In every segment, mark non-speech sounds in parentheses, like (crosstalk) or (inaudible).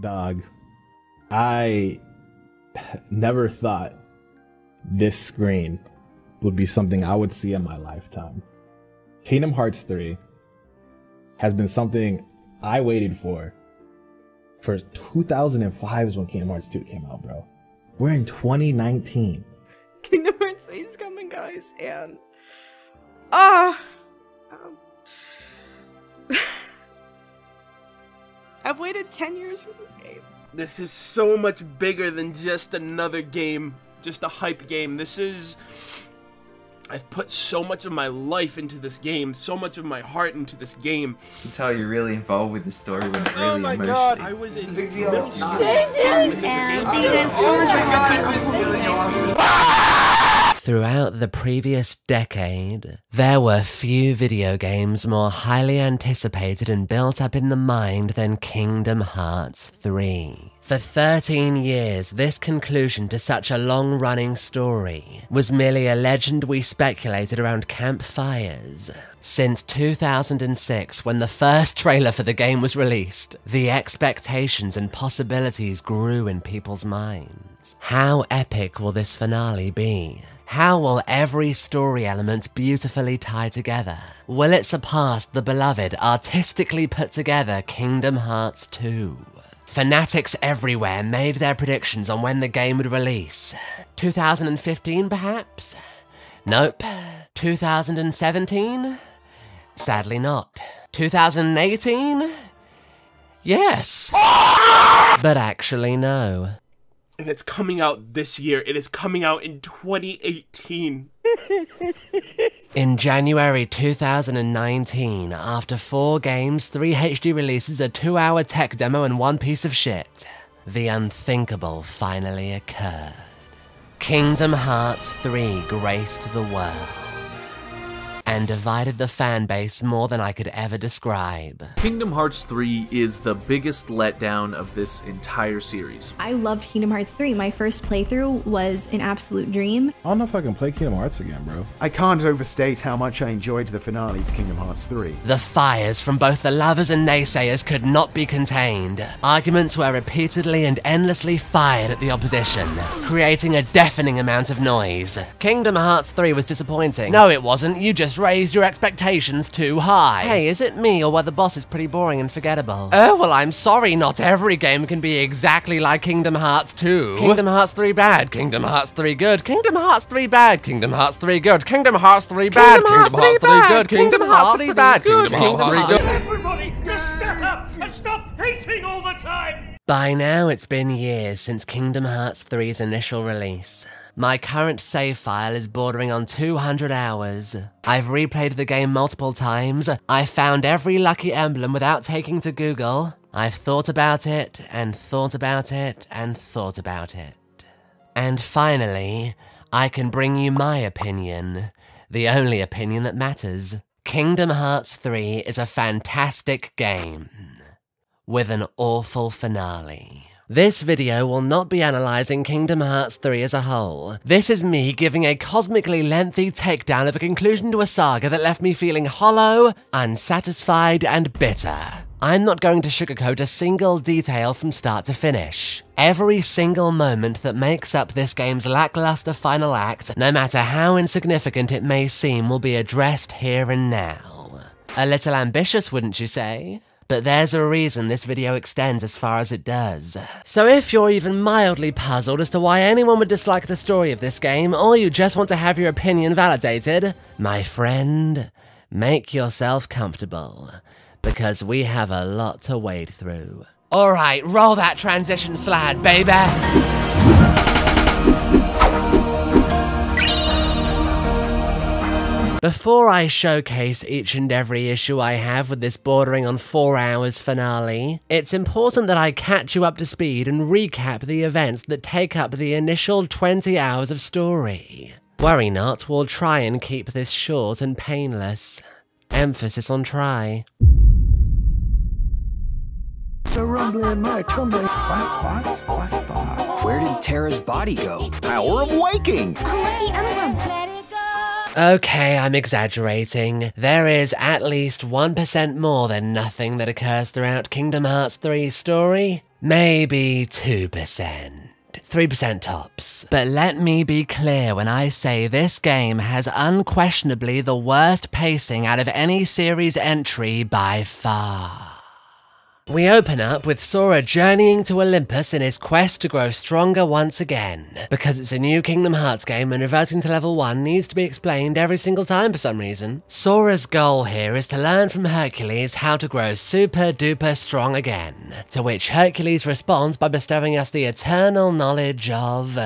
Dog, I (sighs) never thought this screen would be something I would see in my lifetime. Kingdom Hearts 3 has been something I waited for for 2005 is when Kingdom Hearts 2 came out, bro. We're in 2019. Kingdom Hearts 3 is coming, guys, and ah, um, I've waited 10 years for this game. This is so much bigger than just another game, just a hype game. This is. I've put so much of my life into this game, so much of my heart into this game. You can tell you're really involved with the story when it oh really oh my immersed god, you. I was This is in a big deal. middle It's school. not. Throughout the previous decade, there were few video games more highly anticipated and built up in the mind than Kingdom Hearts 3. For 13 years, this conclusion to such a long running story was merely a legend we speculated around campfires. Since 2006, when the first trailer for the game was released, the expectations and possibilities grew in people's minds. How epic will this finale be? How will every story element beautifully tie together? Will it surpass the beloved, artistically put together Kingdom Hearts 2? Fanatics everywhere made their predictions on when the game would release. 2015, perhaps? Nope. 2017? Sadly not. 2018? Yes! But actually, no. And it's coming out this year. It is coming out in 2018. (laughs) In January 2019, after four games, three HD releases, a two hour tech demo, and one piece of shit, the unthinkable finally occurred. Kingdom Hearts 3 graced the world and divided the fan base more than I could ever describe. Kingdom Hearts 3 is the biggest letdown of this entire series. I loved Kingdom Hearts 3. My first playthrough was an absolute dream. I don't know if I can play Kingdom Hearts again, bro. I can't overstate how much I enjoyed the finale to Kingdom Hearts 3. The fires from both the lovers and naysayers could not be contained. Arguments were repeatedly and endlessly fired at the opposition, creating a deafening amount of noise. Kingdom Hearts 3 was disappointing. No, it wasn't. You just raised your expectations too high. Hey, is it me or were the bosses pretty boring and forgettable? Oh, well, I'm sorry. Not every game can be exactly like Kingdom Hearts 2. Kingdom Hearts 3 bad. Kingdom Hearts 3 good. Kingdom Hearts 3 bad. Kingdom Hearts 3 good. Kingdom Hearts 3 bad. Kingdom Hearts 3 good. Kingdom Hearts 3 bad. Kingdom Hearts 3 good. Everybody, just shut up and stop hating all the time! By now, it's been years since Kingdom Hearts 3's initial release. My current save file is bordering on 200 hours. I've replayed the game multiple times. I've found every lucky emblem without taking to Google. I've thought about it, and thought about it, and thought about it. And finally, I can bring you my opinion. The only opinion that matters. Kingdom Hearts 3 is a fantastic game with an awful finale. This video will not be analysing Kingdom Hearts 3 as a whole. This is me giving a cosmically lengthy takedown of a conclusion to a saga that left me feeling hollow, unsatisfied, and bitter. I'm not going to sugarcoat a single detail from start to finish. Every single moment that makes up this game's lackluster final act, no matter how insignificant it may seem, will be addressed here and now. A little ambitious, wouldn't you say? But there's a reason this video extends as far as it does. So if you're even mildly puzzled as to why anyone would dislike the story of this game, or you just want to have your opinion validated, my friend, make yourself comfortable, because we have a lot to wade through. Alright, roll that transition slide, baby! Before I showcase each and every issue I have with this bordering on 4 hours finale, it's important that I catch you up to speed and recap the events that take up the initial 20 hours of story. Worry not, we'll try and keep this short and painless. Emphasis on try. The rumbling in my tummy. Where did Terra's body go? Power of waking. Lucky emblem. Okay, I'm exaggerating. There is at least 1% more than nothing that occurs throughout Kingdom Hearts 3's story. Maybe 2%. 3% tops. But let me be clear when I say this game has unquestionably the worst pacing out of any series entry by far. We open up with Sora journeying to Olympus in his quest to grow stronger once again. Because it's a new Kingdom Hearts game and reverting to level 1 needs to be explained every single time for some reason. Sora's goal here is to learn from Hercules how to grow super duper strong again. To which Hercules responds by bestowing us the eternal knowledge of...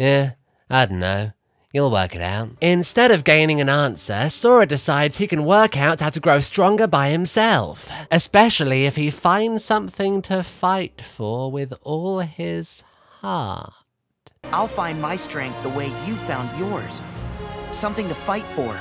Yeah, I don't know. You'll work it out. Instead of gaining an answer, Sora decides he can work out how to grow stronger by himself. Especially if he finds something to fight for with all his heart. I'll find my strength the way you found yours. Something to fight for.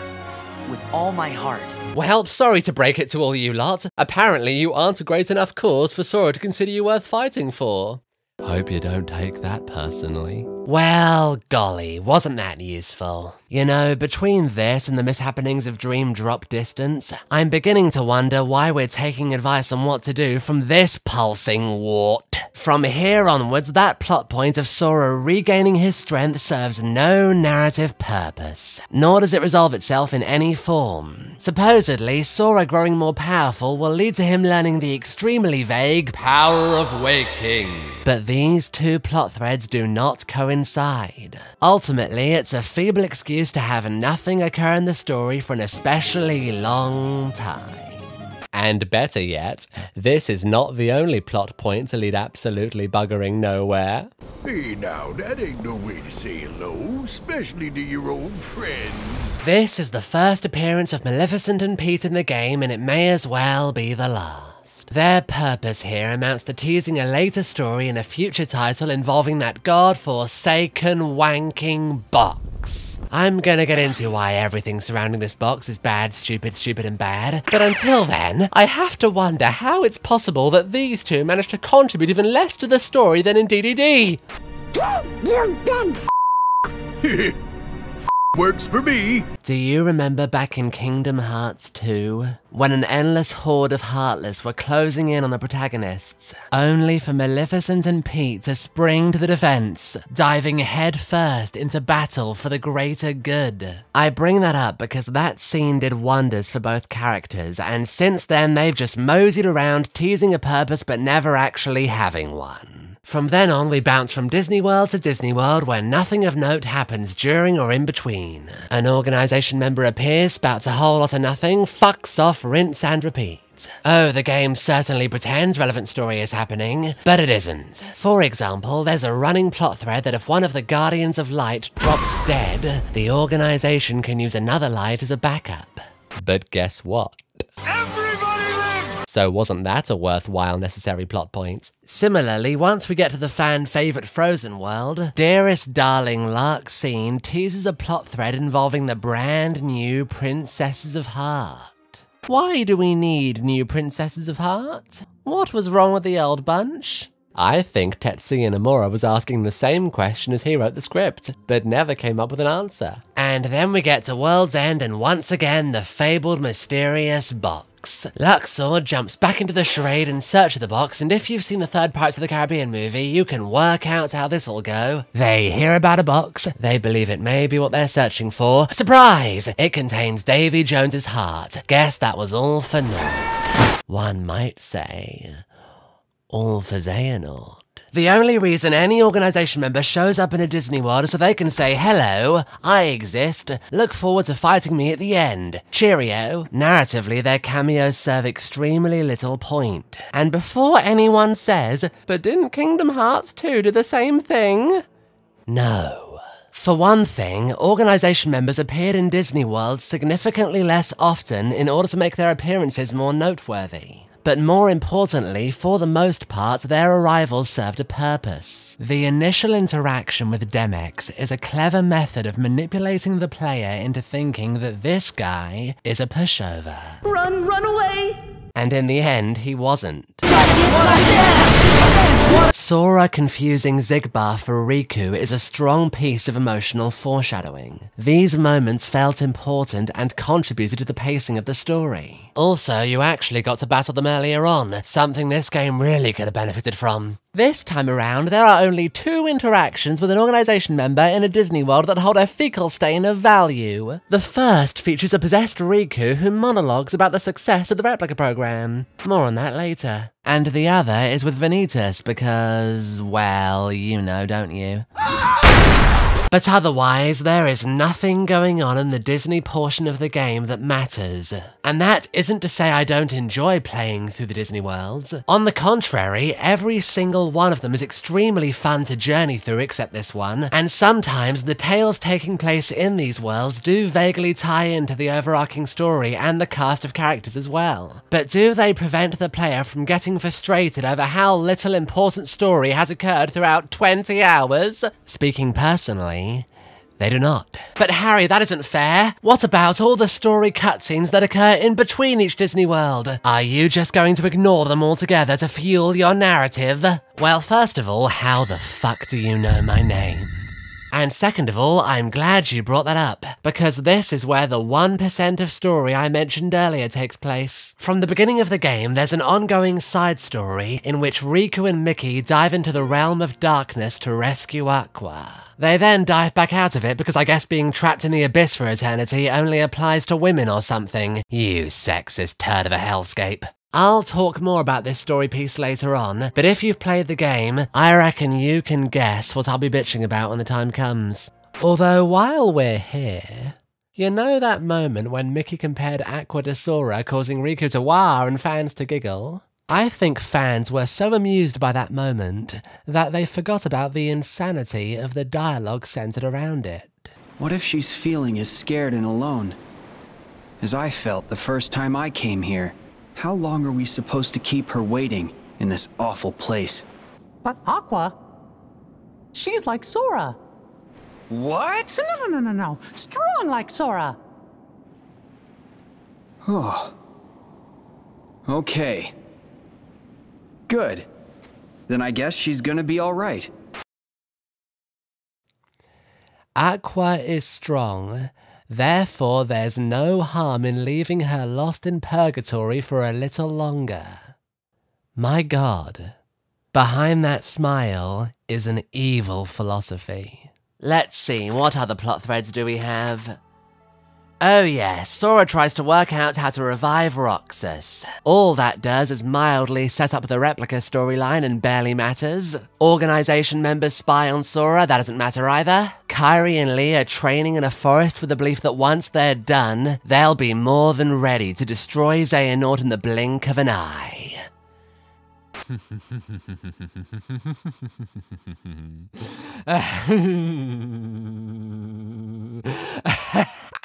With all my heart. Well, sorry to break it to all you lot. Apparently you aren't a great enough cause for Sora to consider you worth fighting for. Hope you don't take that personally. Well, golly, wasn't that useful? You know, between this and the mishappenings of Dream Drop Distance, I'm beginning to wonder why we're taking advice on what to do from this pulsing wart. From here onwards, that plot point of Sora regaining his strength serves no narrative purpose, nor does it resolve itself in any form. Supposedly, Sora growing more powerful will lead to him learning the extremely vague power of waking. But these two plot threads do not coincide. Ultimately, it's a feeble excuse to have nothing occur in the story for an especially long time. And better yet, this is not the only plot point to lead absolutely buggering nowhere. Hey now, that ain't no way to say hello, especially to your old friends. This is the first appearance of Maleficent and Pete in the game, and it may as well be the last. Their purpose here amounts to teasing a later story in a future title involving that god-forsaken wanking box. I'm gonna get into why everything surrounding this box is bad, stupid, stupid, and bad, but until then, I have to wonder how it's possible that these two managed to contribute even less to the story than in DDD. (gasps) (laughs) Works for me. Do you remember back in Kingdom Hearts 2? When an endless horde of Heartless were closing in on the protagonists, only for Maleficent and Pete to spring to the defense, diving headfirst into battle for the greater good. I bring that up because that scene did wonders for both characters, and since then they've just moseyed around teasing a purpose but never actually having one. From then on, we bounce from Disney World to Disney World where nothing of note happens during or in between. An organization member appears, spouts a whole lot of nothing, fucks off, rinse and repeat. Oh, the game certainly pretends relevant story is happening, but it isn't. For example, there's a running plot thread that if one of the Guardians of Light drops dead, the organization can use another light as a backup. But guess what? So wasn't that a worthwhile necessary plot point? Similarly, once we get to the fan favourite Frozen world, dearest darling Larxene teases a plot thread involving the brand new Princesses of Heart. Why do we need new Princesses of Heart? What was wrong with the old bunch? I think Tetsuya Nomura was asking the same question as he wrote the script, but never came up with an answer. And then we get to World's End and once again the fabled mysterious box. Luxord jumps back into the charade in search of the box, and if you've seen the third Pirates of the Caribbean movie, you can work out how this'll go. They hear about a box, they believe it may be what they're searching for. Surprise! It contains Davy Jones's heart. Guess that was all for naught. One might say, all for Xehanort. The only reason any organization member shows up in a Disney World is so they can say, hello, I exist, look forward to fighting me at the end. Cheerio. Narratively, their cameos serve extremely little point. And before anyone says, but didn't Kingdom Hearts 2 do the same thing? No. For one thing, organization members appeared in Disney World significantly less often in order to make their appearances more noteworthy. But more importantly, for the most part, their arrival served a purpose. The initial interaction with Demyx is a clever method of manipulating the player into thinking that this guy is a pushover. Run, run away! And in the end, he wasn't. Sora confusing Xigbar for Riku is a strong piece of emotional foreshadowing. These moments felt important and contributed to the pacing of the story. Also, you actually got to battle them earlier on, something this game really could have benefited from. This time around, there are only two interactions with an organization member in a Disney World that hold a fecal stain of value. The first features a possessed Riku who monologues about the success of the replica program. More on that later. And the other is with Vanitas because, well, you know, don't you? But otherwise, there is nothing going on in the Disney portion of the game that matters. And that isn't to say I don't enjoy playing through the Disney worlds. On the contrary, every single one of them is extremely fun to journey through except this one, and sometimes the tales taking place in these worlds do vaguely tie into the overarching story and the cast of characters as well. But do they prevent the player from getting frustrated over how little important story has occurred throughout 20 hours? Speaking personally, they do not. But Harry, that isn't fair. What about all the story cutscenes that occur in between each Disney World? Are you just going to ignore them altogether to fuel your narrative? Well, first of all, how the fuck do you know my name? And second of all, I'm glad you brought that up, because this is where the 1% of story I mentioned earlier takes place. From the beginning of the game, there's an ongoing side story in which Riku and Mickey dive into the realm of darkness to rescue Aqua. They then dive back out of it because I guess being trapped in the abyss for eternity only applies to women or something. You sexist turd of a hellscape. I'll talk more about this story piece later on, but if you've played the game, I reckon you can guess what I'll be bitching about when the time comes. Although, while we're here, you know that moment when Mickey compared Aqua to Sora, causing Riku to wah and fans to giggle? I think fans were so amused by that moment that they forgot about the insanity of the dialogue centered around it. What if she's feeling as scared and alone? As I felt the first time I came here. How long are we supposed to keep her waiting in this awful place? But Aqua, she's like Sora. What? No, no, no, no, no. Strong like Sora. Oh. Okay. Good. Then I guess she's gonna be alright. Aqua is strong, therefore there's no harm in leaving her lost in purgatory for a little longer. My god, behind that smile is an evil philosophy. Let's see, what other plot threads do we have? Oh yes, Sora tries to work out how to revive Roxas. All that does is mildly set up the replica storyline and barely matters. Organization members spy on Sora, that doesn't matter either. Kairi and Lea are training in a forest with the belief that once they're done, they'll be more than ready to destroy Xehanort in the blink of an eye. (laughs)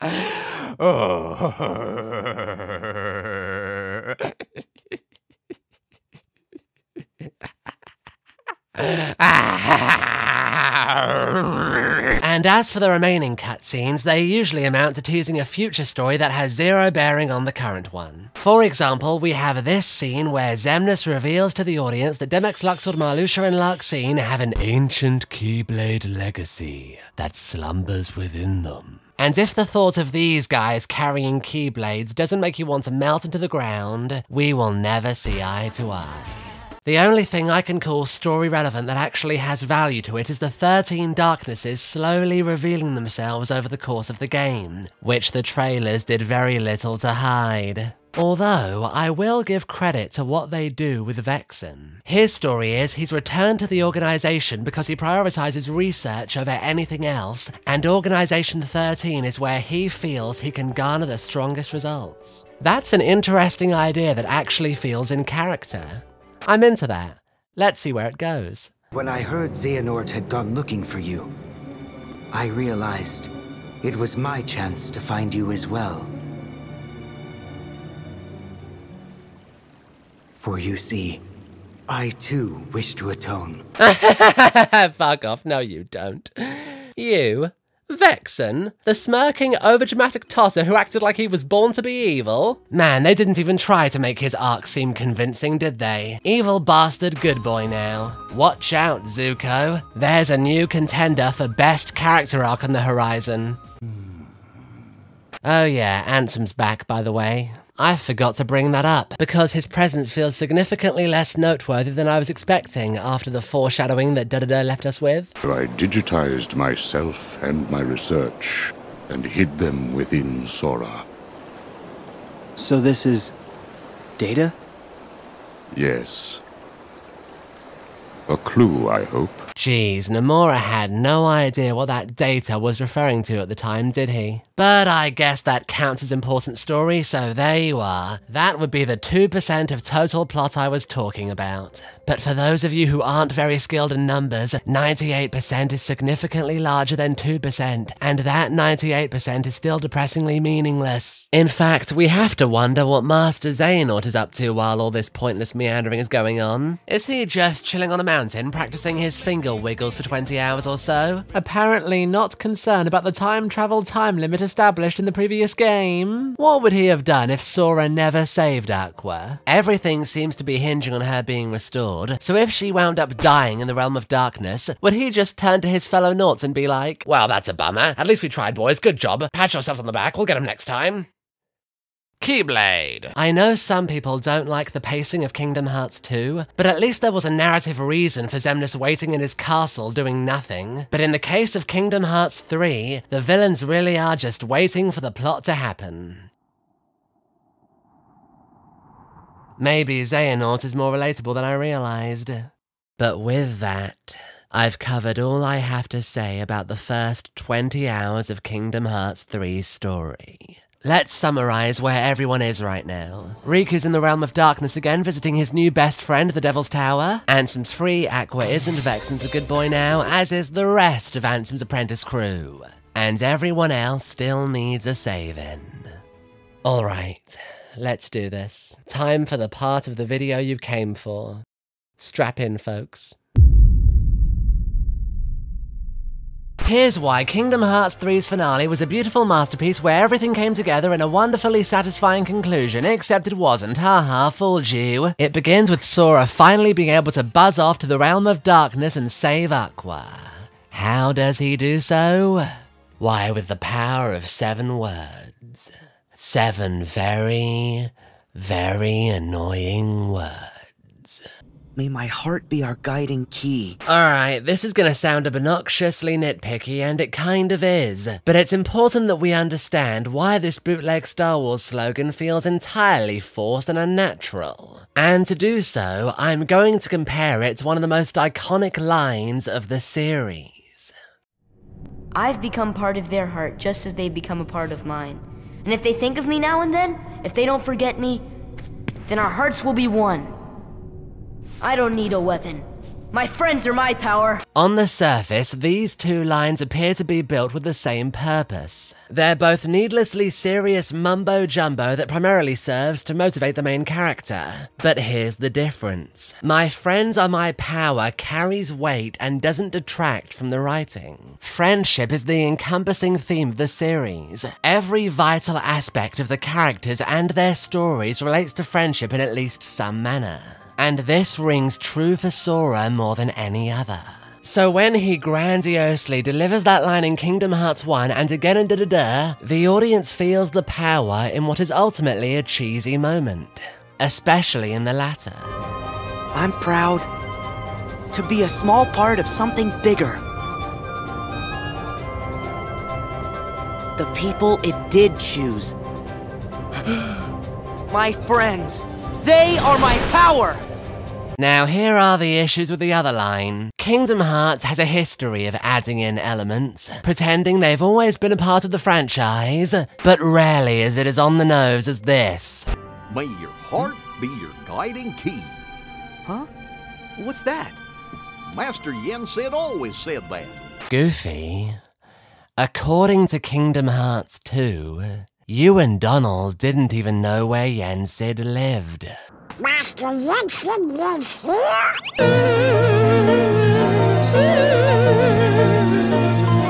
Oh. and as for the remaining cutscenes, they usually amount to teasing a future story that has zero bearing on the current one. For example, we have this scene where Xemnas reveals to the audience that Demyx Luxord, Marluxia, and Larxene have an ancient Keyblade legacy that slumbers within them. And if the thought of these guys carrying Keyblades doesn't make you want to melt into the ground, we will never see eye to eye. The only thing I can call story relevant that actually has value to it is the 13 darknesses slowly revealing themselves over the course of the game, which the trailers did very little to hide. Although, I will give credit to what they do with Vexen. His story is he's returned to the organization because he prioritizes research over anything else, and Organization 13 is where he feels he can garner the strongest results. That's an interesting idea that actually feels in character. I'm into that. Let's see where it goes. When I heard Xehanort had gone looking for you, I realized it was my chance to find you as well. For you see, I too wish to atone. (laughs) Fuck off. No, you don't. You Vexen, the smirking, overdramatic tosser who acted like he was born to be evil? Man, they didn't even try to make his arc seem convincing, did they? Evil bastard good boy now. Watch out, Zuko. There's a new contender for best character arc on the horizon. Hmm. Oh yeah, Ansem's back, by the way. I forgot to bring that up, because his presence feels significantly less noteworthy than I was expecting after the foreshadowing that DDD left us with. I digitized myself and my research, and hid them within Sora. So this is... data? Yes. A clue, I hope. Jeez, Nomura had no idea what that data was referring to at the time, did he? But I guess that counts as important story, so there you are. That would be the 2% of total plot I was talking about. But for those of you who aren't very skilled in numbers, 98% is significantly larger than 2%, and that 98% is still depressingly meaningless. In fact, we have to wonder what Master Xehanort is up to while all this pointless meandering is going on. Is he just chilling on a mountain, practicing his finger wiggles for 20 hours or so? Apparently not concerned about the time travel time limit established in the previous game. What would he have done if Sora never saved Aqua? Everything seems to be hinging on her being restored, so if she wound up dying in the realm of darkness, would he just turn to his fellow Norts and be like, Well, that's a bummer. At least we tried, boys. Good job. Pat yourselves on the back. We'll get him next time. Keyblade. I know some people don't like the pacing of Kingdom Hearts 2, but at least there was a narrative reason for Xemnas waiting in his castle doing nothing. But in the case of Kingdom Hearts 3, the villains really are just waiting for the plot to happen. Maybe Xehanort is more relatable than I realized. But with that, I've covered all I have to say about the first 20 hours of Kingdom Hearts 3's story. Let's summarize where everyone is right now. Riku's in the realm of darkness again, visiting his new best friend, the Devil's Tower. Ansem's free, Aqua isn't, Vexen's a good boy now, as is the rest of Ansem's apprentice crew. And everyone else still needs a saving. Alright, let's do this. Time for the part of the video you came for. Strap in, folks. Here's why Kingdom Hearts 3's finale was a beautiful masterpiece where everything came together in a wonderfully satisfying conclusion, except it wasn't. Haha, fooled you. It begins with Sora finally being able to buzz off to the realm of darkness and save Aqua. How does he do so? Why, with the power of seven words. Seven very, very annoying words. May my heart be our guiding key. Alright, this is gonna sound obnoxiously nitpicky, and it kind of is, but it's important that we understand why this bootleg Star Wars slogan feels entirely forced and unnatural. And to do so, I'm going to compare it to one of the most iconic lines of the series. I've become part of their heart just as they've become a part of mine. And if they think of me now and then, if they don't forget me, then our hearts will be one. I don't need a weapon. My friends are my power. On the surface, these two lines appear to be built with the same purpose. They're both needlessly serious mumbo jumbo that primarily serves to motivate the main character. But here's the difference. My friends are my power carries weight and doesn't detract from the writing. Friendship is the encompassing theme of the series. Every vital aspect of the characters and their stories relates to friendship in at least some manner. And this rings true for Sora more than any other. So when he grandiosely delivers that line in Kingdom Hearts 1 and again in Da Da Da, the audience feels the power in what is ultimately a cheesy moment, especially in the latter. I'm proud to be a small part of something bigger. The people it did choose. (gasps) my friends. They are my power! Now, here are the issues with the other line. Kingdom Hearts has a history of adding in elements, pretending they've always been a part of the franchise, but rarely is it as on the nose as this. May your heart be your guiding key. Huh? What's that? Master Yen Sid always said that. Goofy. According to Kingdom Hearts 2, you and Donald didn't even know where Yen Sid lived. Master Yen Sid lives here?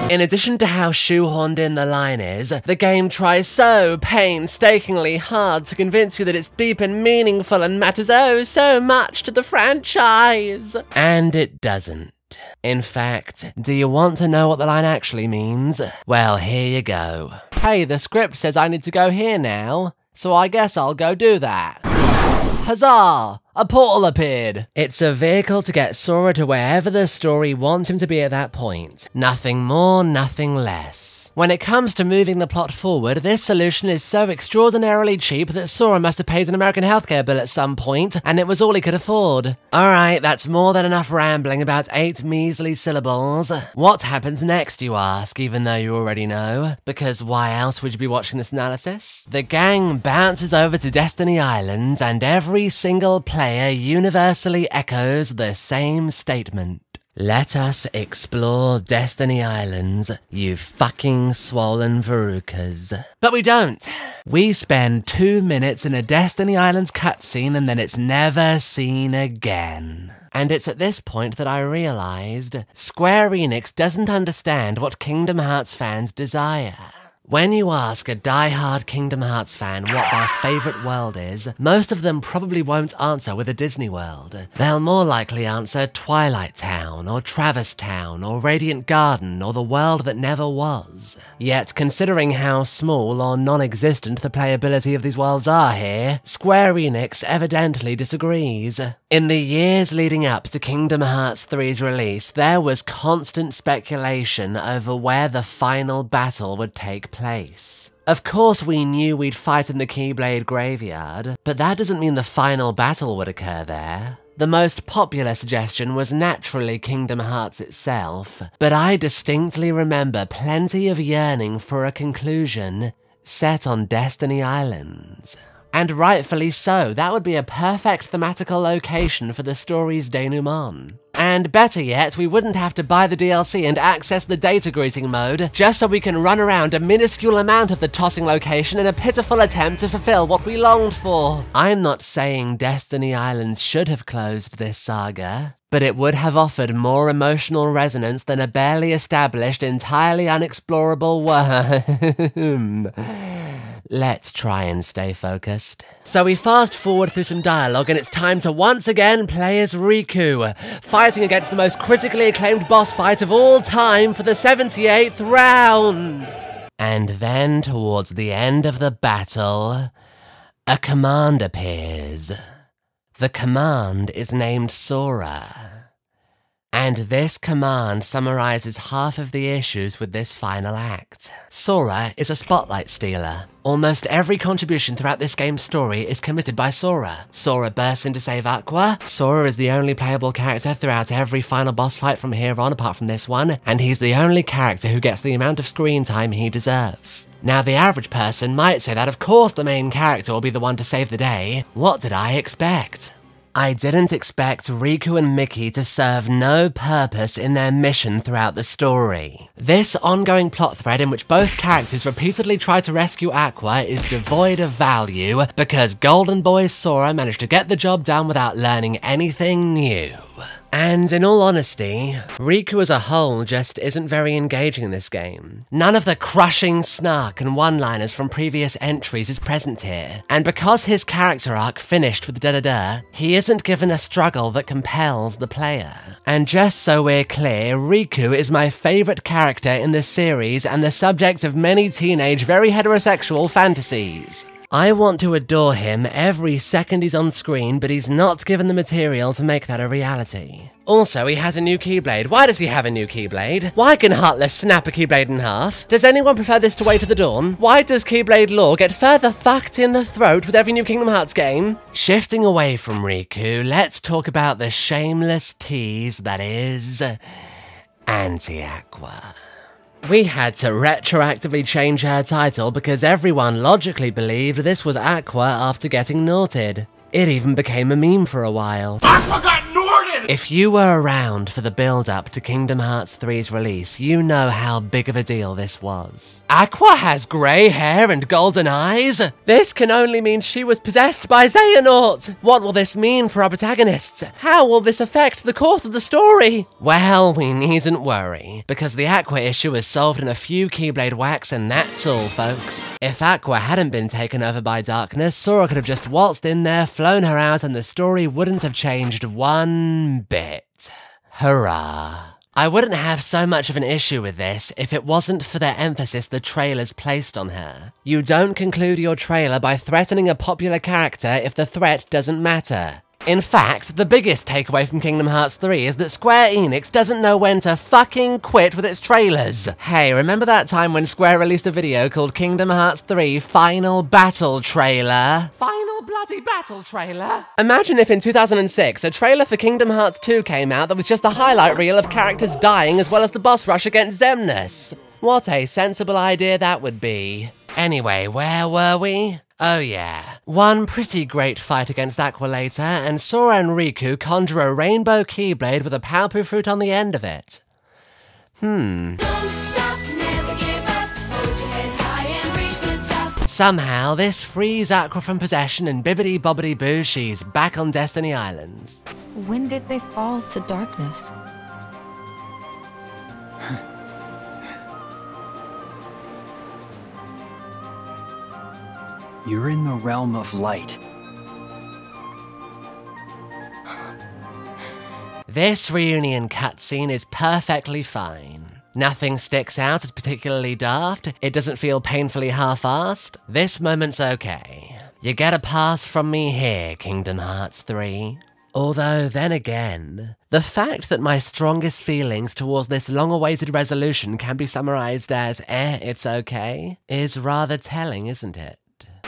In addition to how shoehorned in the line is, the game tries so painstakingly hard to convince you that it's deep and meaningful and matters oh so much to the franchise. And it doesn't. In fact, do you want to know what the line actually means? Well, here you go. Hey, the script says I need to go here now, so I guess I'll go do that. Huzzah! A portal appeared! It's a vehicle to get Sora to wherever the story wants him to be at that point. Nothing more, nothing less. When it comes to moving the plot forward, this solution is so extraordinarily cheap that Sora must have paid an American healthcare bill at some point, and it was all he could afford. Alright, that's more than enough rambling about eight measly syllables. What happens next, you ask, even though you already know? Because why else would you be watching this analysis? The gang bounces over to Destiny Islands, and every single player universally echoes the same statement. Let us explore Destiny Islands, you fucking swollen verucas. But we don't. We spend two minutes in a Destiny Islands cutscene and then it's never seen again. And it's at this point that I realized Square Enix doesn't understand what Kingdom Hearts fans desire. When you ask a die-hard Kingdom Hearts fan what their favourite world is, most of them probably won't answer with a Disney World. They'll more likely answer Twilight Town, or Traverse Town, or Radiant Garden, or the world that never was. Yet, considering how small or non-existent the playability of these worlds are here, Square Enix evidently disagrees. In the years leading up to Kingdom Hearts 3's release, there was constant speculation over where the final battle would take place. Of course, we knew we'd fight in the Keyblade Graveyard, but that doesn't mean the final battle would occur there. The most popular suggestion was naturally Kingdom Hearts itself, but I distinctly remember plenty of yearning for a conclusion set on Destiny Islands. And rightfully so, that would be a perfect thematical location for the story's denouement. And better yet, we wouldn't have to buy the DLC and access the data greeting mode, just so we can run around a minuscule amount of the tossing location in a pitiful attempt to fulfill what we longed for. I'm not saying Destiny Islands should have closed this saga, but it would have offered more emotional resonance than a barely established, entirely unexplorable world. (laughs) Let's try and stay focused. So we fast forward through some dialogue and it's time to once again play as Riku, fighting against the most critically acclaimed boss fight of all time for the 78th round. And then towards the end of the battle, a command appears. The command is named Sora. And this command summarizes half of the issues with this final act. Sora is a spotlight stealer. Almost every contribution throughout this game's story is committed by Sora. Sora bursts in to save Aqua. Sora is the only playable character throughout every final boss fight from here on apart from this one, and he's the only character who gets the amount of screen time he deserves. Now the average person might say that of course the main character will be the one to save the day. What did I expect? I didn't expect Riku and Mickey to serve no purpose in their mission throughout the story. This ongoing plot thread in which both characters repeatedly try to rescue Aqua is devoid of value because Golden Boy Sora managed to get the job done without learning anything new. And in all honesty, Riku as a whole just isn't very engaging in this game. None of the crushing snark and one-liners from previous entries is present here, and because his character arc finished with da-da-da, he isn't given a struggle that compels the player. And just so we're clear, Riku is my favourite character in the series and the subject of many teenage, very heterosexual fantasies. I want to adore him every second he's on screen, but he's not given the material to make that a reality. Also, he has a new Keyblade. Why does he have a new Keyblade? Why can Heartless snap a Keyblade in half? Does anyone prefer this to Way to the Dawn? Why does Keyblade lore get further fucked in the throat with every new Kingdom Hearts game? Shifting away from Riku, let's talk about the shameless tease that is... Anti-Aqua. We had to retroactively change her title because everyone logically believed this was Aqua after getting naughted. It even became a meme for a while. Aqua got Crying! If you were around for the build up to Kingdom Hearts 3's release, you know how big of a deal this was. Aqua has grey hair and golden eyes? This can only mean she was possessed by Xehanort! What will this mean for our protagonists? How will this affect the course of the story? Well, we needn't worry, because the Aqua issue is solved in a few Keyblade whacks and that's all, folks. If Aqua hadn't been taken over by darkness, Sora could have just waltzed in there, flown her out, and the story wouldn't have changed one bit. Hurrah. I wouldn't have so much of an issue with this if it wasn't for the emphasis the trailers placed on her. You don't conclude your trailer by threatening a popular character if the threat doesn't matter. In fact, the biggest takeaway from Kingdom Hearts 3 is that Square Enix doesn't know when to fucking quit with its trailers. Hey, remember that time when Square released a video called Kingdom Hearts 3 Final Battle Trailer? Final bloody battle trailer? Imagine if in 2006 a trailer for Kingdom Hearts 2 came out that was just a highlight reel of characters dying as well as the boss rush against Xemnas. What a sensible idea that would be. Anyway, where were we? Oh yeah. One pretty great fight against Aqualator, and Sora and Riku conjure a rainbow Keyblade with a Paopu fruit on the end of it. Hmm. Somehow, this frees Aqua from possession and bibbity bobbity boo, she's back on Destiny Islands. When did they fall to darkness? You're in the realm of light. This reunion cutscene is perfectly fine. Nothing sticks out as particularly daft, it doesn't feel painfully half-assed. This moment's okay. You get a pass from me here, Kingdom Hearts 3. Although, then again, the fact that my strongest feelings towards this long-awaited resolution can be summarized as, eh, it's okay, is rather telling, isn't it?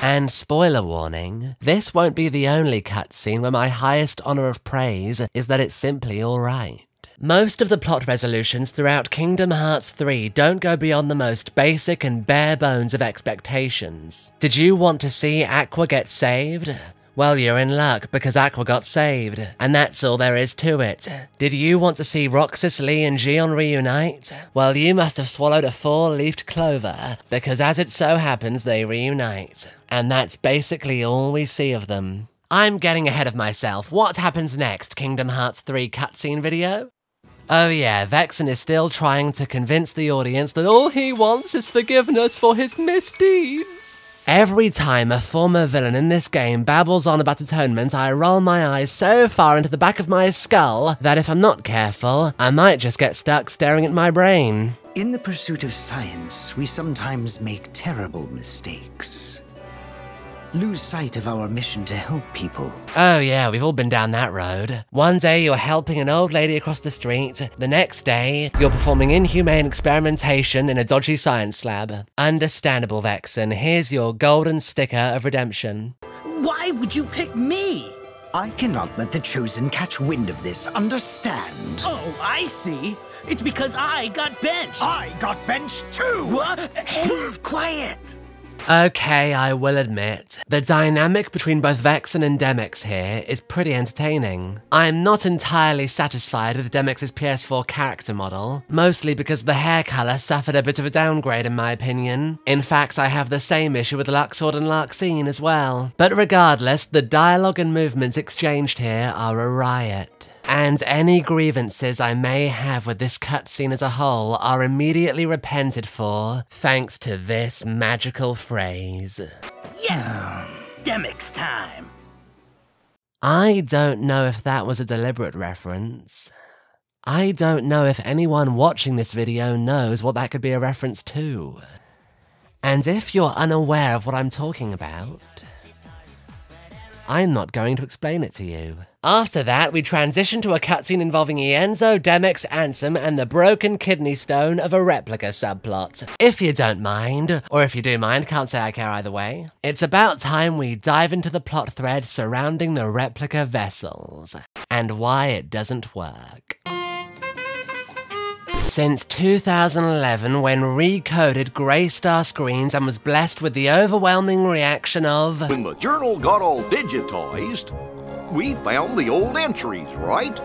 And spoiler warning, this won't be the only cutscene where my highest honor of praise is that it's simply alright. Most of the plot resolutions throughout Kingdom Hearts 3 don't go beyond the most basic and bare bones of expectations. Did you want to see Aqua get saved? Well, you're in luck because Aqua got saved, and that's all there is to it. Did you want to see Roxas, Lea, and Xion reunite? Well, you must have swallowed a four-leafed clover, because as it so happens, they reunite. And that's basically all we see of them. I'm getting ahead of myself. What happens next, Kingdom Hearts 3 cutscene video? Oh yeah, Vexen is still trying to convince the audience that all he wants is forgiveness for his misdeeds. Every time a former villain in this game babbles on about atonement, I roll my eyes so far into the back of my skull that if I'm not careful, I might just get stuck staring at my brain. In the pursuit of science, we sometimes make terrible mistakes. Lose sight of our mission to help people. Oh yeah, we've all been down that road. One day you're helping an old lady across the street, the next day you're performing inhumane experimentation in a dodgy science lab. Understandable, Vexen. Here's your golden sticker of redemption. Why would you pick me? I cannot let the Chosen catch wind of this, understand? Oh, I see. It's because I got benched. I got benched too! What? Hey, (gasps) quiet! Okay, I will admit, the dynamic between both Vexen and Demyx here is pretty entertaining. I'm not entirely satisfied with Demyx's PS4 character model, mostly because the hair colour suffered a bit of a downgrade in my opinion. In fact, I have the same issue with Luxord and Larxene as well. But regardless, the dialogue and movements exchanged here are a riot and any grievances I may have with this cutscene as a whole are immediately repented for, thanks to this magical phrase. Yes! Demyx time! I don't know if that was a deliberate reference. I don't know if anyone watching this video knows what that could be a reference to. And if you're unaware of what I'm talking about, I'm not going to explain it to you. After that, we transition to a cutscene involving Ienzo, Demyx, Ansem, and the broken kidney stone of a replica subplot. If you don't mind, or if you do mind, can't say I care either way. It's about time we dive into the plot thread surrounding the replica vessels, and why it doesn't work. Since 2011, when Re:coded Greystar screens and was blessed with the overwhelming reaction of When the journal got all digitized, we found the old entries, right?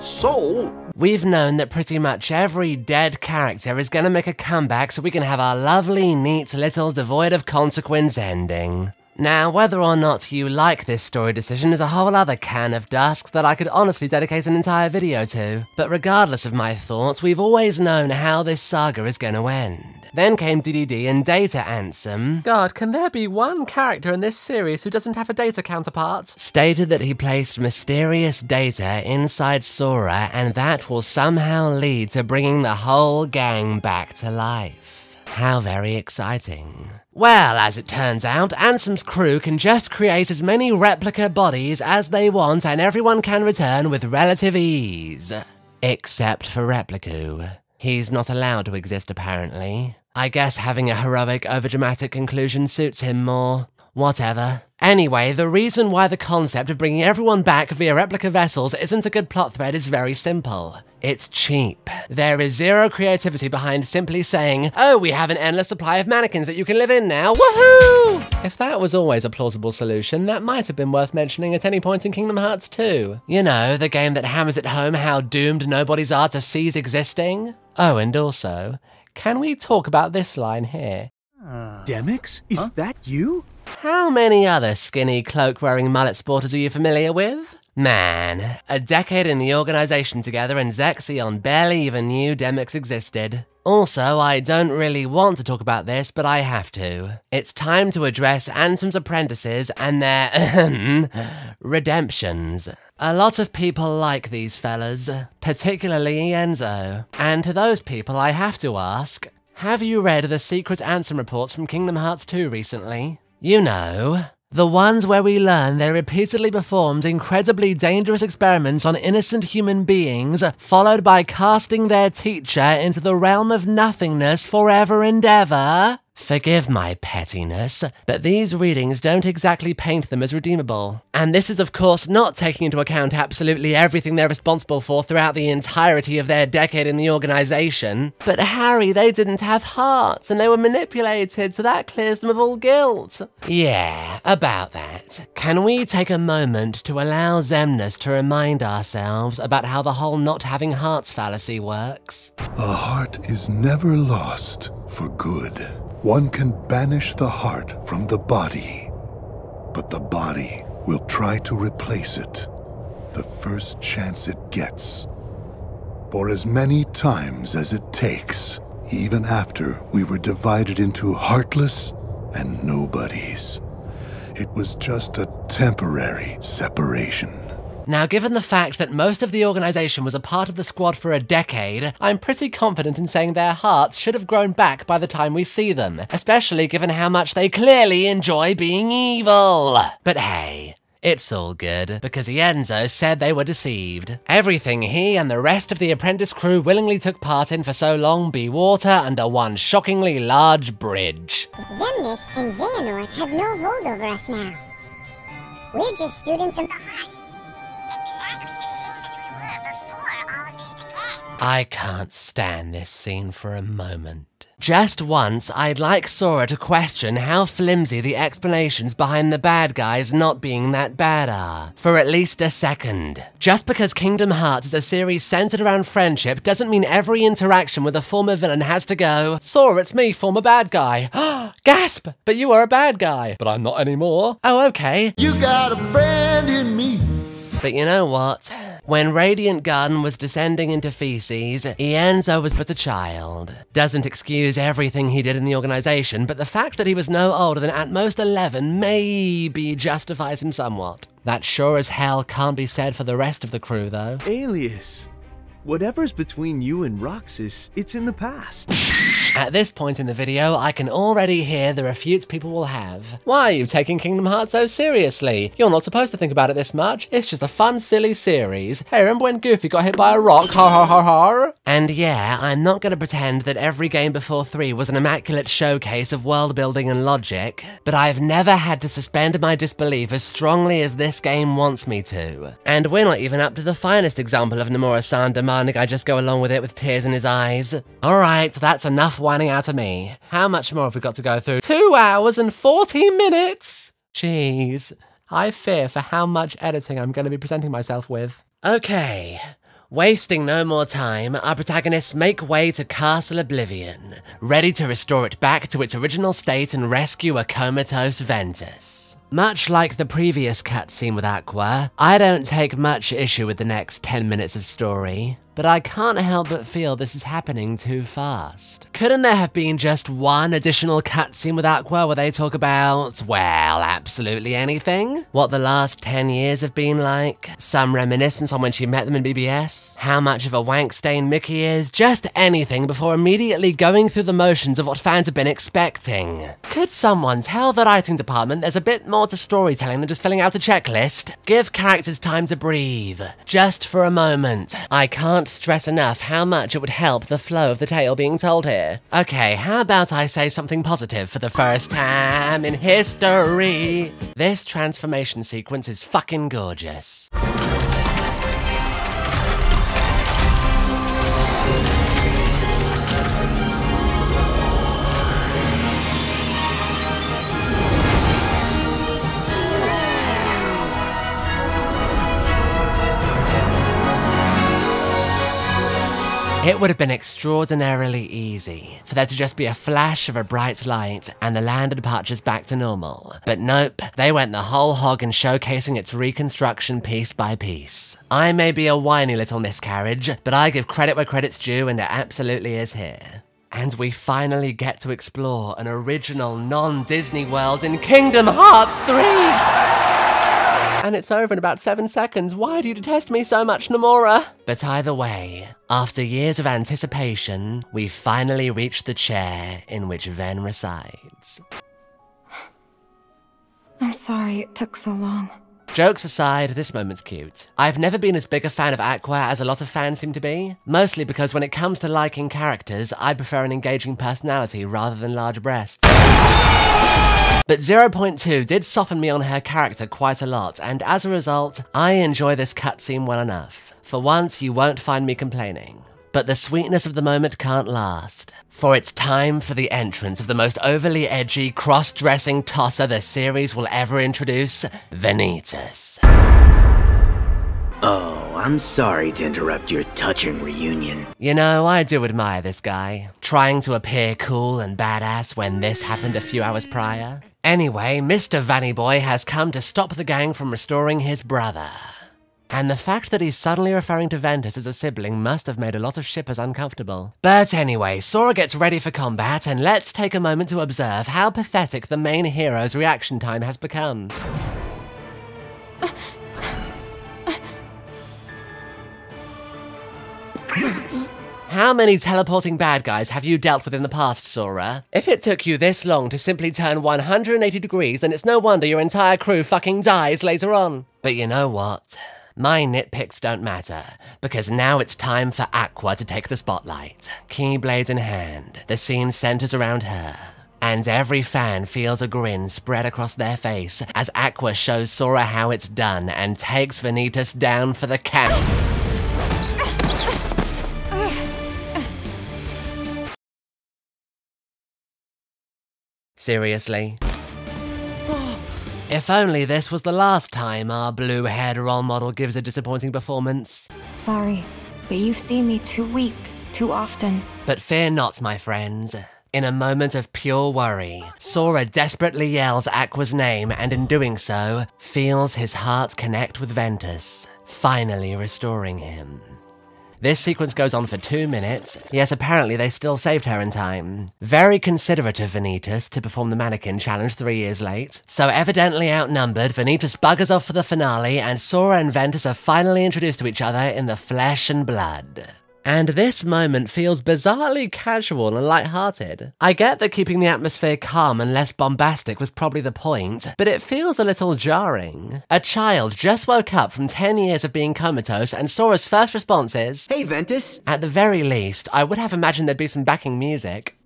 So, We've known that pretty much every dead character is gonna make a comeback so we can have our lovely, neat, little devoid of consequence ending. Now, whether or not you like this story decision is a whole other can of dust that I could honestly dedicate an entire video to. But regardless of my thoughts, we've always known how this saga is gonna end. Then came DDD and Data Ansem. God, can there be one character in this series who doesn't have a data counterpart? Stated that he placed mysterious data inside Sora and that will somehow lead to bringing the whole gang back to life. How very exciting. Well, as it turns out, Ansem's crew can just create as many replica bodies as they want and everyone can return with relative ease. Except for Repliku. He's not allowed to exist apparently. I guess having a heroic, overdramatic conclusion suits him more. Whatever. Anyway, the reason why the concept of bringing everyone back via replica vessels isn't a good plot thread is very simple. It's cheap. There is zero creativity behind simply saying, oh, we have an endless supply of mannequins that you can live in now, woohoo! If that was always a plausible solution, that might have been worth mentioning at any point in Kingdom Hearts 2. You know, the game that hammers at home how doomed nobodies are to cease existing. Oh, and also, can we talk about this line here? Demyx? Is that you? How many other skinny cloak wearing mullet sporters are you familiar with? Man, a decade in the organization together and Zexion barely even knew Demyx existed. Also, I don't really want to talk about this, but I have to. It's time to address Ansem's apprentices and their (clears throat) redemptions. A lot of people like these fellas, particularly Ienzo. And to those people, I have to ask have you read the secret Ansem reports from Kingdom Hearts 2 recently? You know, the ones where we learn they repeatedly performed incredibly dangerous experiments on innocent human beings, followed by casting their teacher into the realm of nothingness forever and ever? Forgive my pettiness, but these readings don't exactly paint them as redeemable. And this is, of course, not taking into account absolutely everything they're responsible for throughout the entirety of their decade in the organization. But Harry, they didn't have hearts and they were manipulated, so that clears them of all guilt. Yeah, about that. Can we take a moment to allow Xemnas to remind ourselves about how the whole not having hearts fallacy works? A heart is never lost for good. One can banish the heart from the body, but the body will try to replace it the first chance it gets. For as many times as it takes, even after we were divided into heartless and nobodies. It was just a temporary separation. Now, given the fact that most of the organization was a part of the squad for a decade, I'm pretty confident in saying their hearts should have grown back by the time we see them, especially given how much they clearly enjoy being evil. But hey, it's all good, because Ienzo said they were deceived. Everything he and the rest of the apprentice crew willingly took part in for so long be water under one shockingly large bridge. Xemnas and Xehanort have no hold over us now. We're just students of the heart. I can't stand this scene for a moment. Just once, I'd like Sora to question how flimsy the explanations behind the bad guys not being that bad are. For at least a second. Just because Kingdom Hearts is a series centered around friendship doesn't mean every interaction with a former villain has to go, Sora, it's me, former bad guy. (gasps) Gasp! But you are a bad guy. But I'm not anymore. Oh, okay. You got a friend in me. But you know what? When Radiant Garden was descending into feces, Ienzo was but a child. Doesn't excuse everything he did in the organization, but the fact that he was no older than at most 11 maybe justifies him somewhat. That sure as hell can't be said for the rest of the crew, though. Alias. Whatever's between you and Roxas, it's in the past. At this point in the video, I can already hear the refutes people will have. Why are you taking Kingdom Hearts so seriously? You're not supposed to think about it this much. It's just a fun, silly series. Hey, remember when Goofy got hit by a rock? Ha ha ha ha. And yeah, I'm not gonna pretend that every game before 3 was an immaculate showcase of world building and logic, but I've never had to suspend my disbelief as strongly as this game wants me to. And we're not even up to the finest example of Nomura-san demanding I just go along with it with tears in his eyes. Alright, that's enough whining out of me. How much more have we got to go through? Two hours and 40 minutes! Jeez. I fear for how much editing I'm going to be presenting myself with. Okay. Wasting no more time, our protagonists make way to Castle Oblivion, ready to restore it back to its original state and rescue a comatose Ventus. Much like the previous cutscene with Aqua, I don't take much issue with the next 10 minutes of story, but I can't help but feel this is happening too fast. Couldn't there have been just one additional cutscene with Aqua where they talk about, well, absolutely anything? What the last 10 years have been like? Some reminiscence on when she met them in BBS? How much of a wank stain Mickey is? Just anything before immediately going through the motions of what fans have been expecting. Could someone tell the writing department there's a bit more to storytelling than just filling out a checklist? Give characters time to breathe. Just for a moment. I can't stress enough how much it would help the flow of the tale being told here. Okay, how about I say something positive for the first time in history? This transformation sequence is fucking gorgeous. It would have been extraordinarily easy for there to just be a flash of a bright light and the land departures back to normal. But nope, they went the whole hog in showcasing its reconstruction piece by piece. I may be a whiny little miscarriage, but I give credit where credit's due and it absolutely is here. And we finally get to explore an original non-Disney world in Kingdom Hearts 3! And it's over in about seven seconds. Why do you detest me so much, Nomura? But either way, after years of anticipation, we finally reach the chair in which Ven resides. I'm sorry it took so long. Jokes aside, this moment's cute. I've never been as big a fan of Aqua as a lot of fans seem to be, mostly because when it comes to liking characters, I prefer an engaging personality rather than large breasts. But 0.2 did soften me on her character quite a lot, and as a result, I enjoy this cutscene well enough. For once, you won't find me complaining. But the sweetness of the moment can't last, for it's time for the entrance of the most overly edgy, cross-dressing tosser the series will ever introduce, Vanitas. Oh, I'm sorry to interrupt your touching reunion. You know, I do admire this guy, trying to appear cool and badass when this happened a few hours prior. Anyway, Mr. Vanny Boy has come to stop the gang from restoring his brother. And the fact that he's suddenly referring to Ventus as a sibling must have made a lot of shippers uncomfortable. But anyway, Sora gets ready for combat, and let's take a moment to observe how pathetic the main hero's reaction time has become. Uh, How many teleporting bad guys have you dealt with in the past, Sora? If it took you this long to simply turn 180 degrees, then it's no wonder your entire crew fucking dies later on. But you know what? My nitpicks don't matter, because now it's time for Aqua to take the spotlight. Keyblade in hand, the scene centers around her. And every fan feels a grin spread across their face as Aqua shows Sora how it's done and takes Vanitas down for the count. Seriously? (gasps) If only this was the last time our blue-haired role model gives a disappointing performance. Sorry, but you've seen me too weak, too often. But fear not, my friends. In a moment of pure worry, Sora desperately yells Aqua's name and in doing so, feels his heart connect with Ventus, finally restoring him. This sequence goes on for two minutes. Yes, apparently they still saved her in time. Very considerate of Vanitas to perform the mannequin challenge three years late. So evidently outnumbered, Vanitas buggers off for the finale, and Sora and Ventus are finally introduced to each other in the flesh and blood. And this moment feels bizarrely casual and light-hearted. I get that keeping the atmosphere calm and less bombastic was probably the point, but it feels a little jarring. A child just woke up from 10 years of being comatose and Sora's first response is, Hey Ventus! At the very least, I would have imagined there'd be some backing music.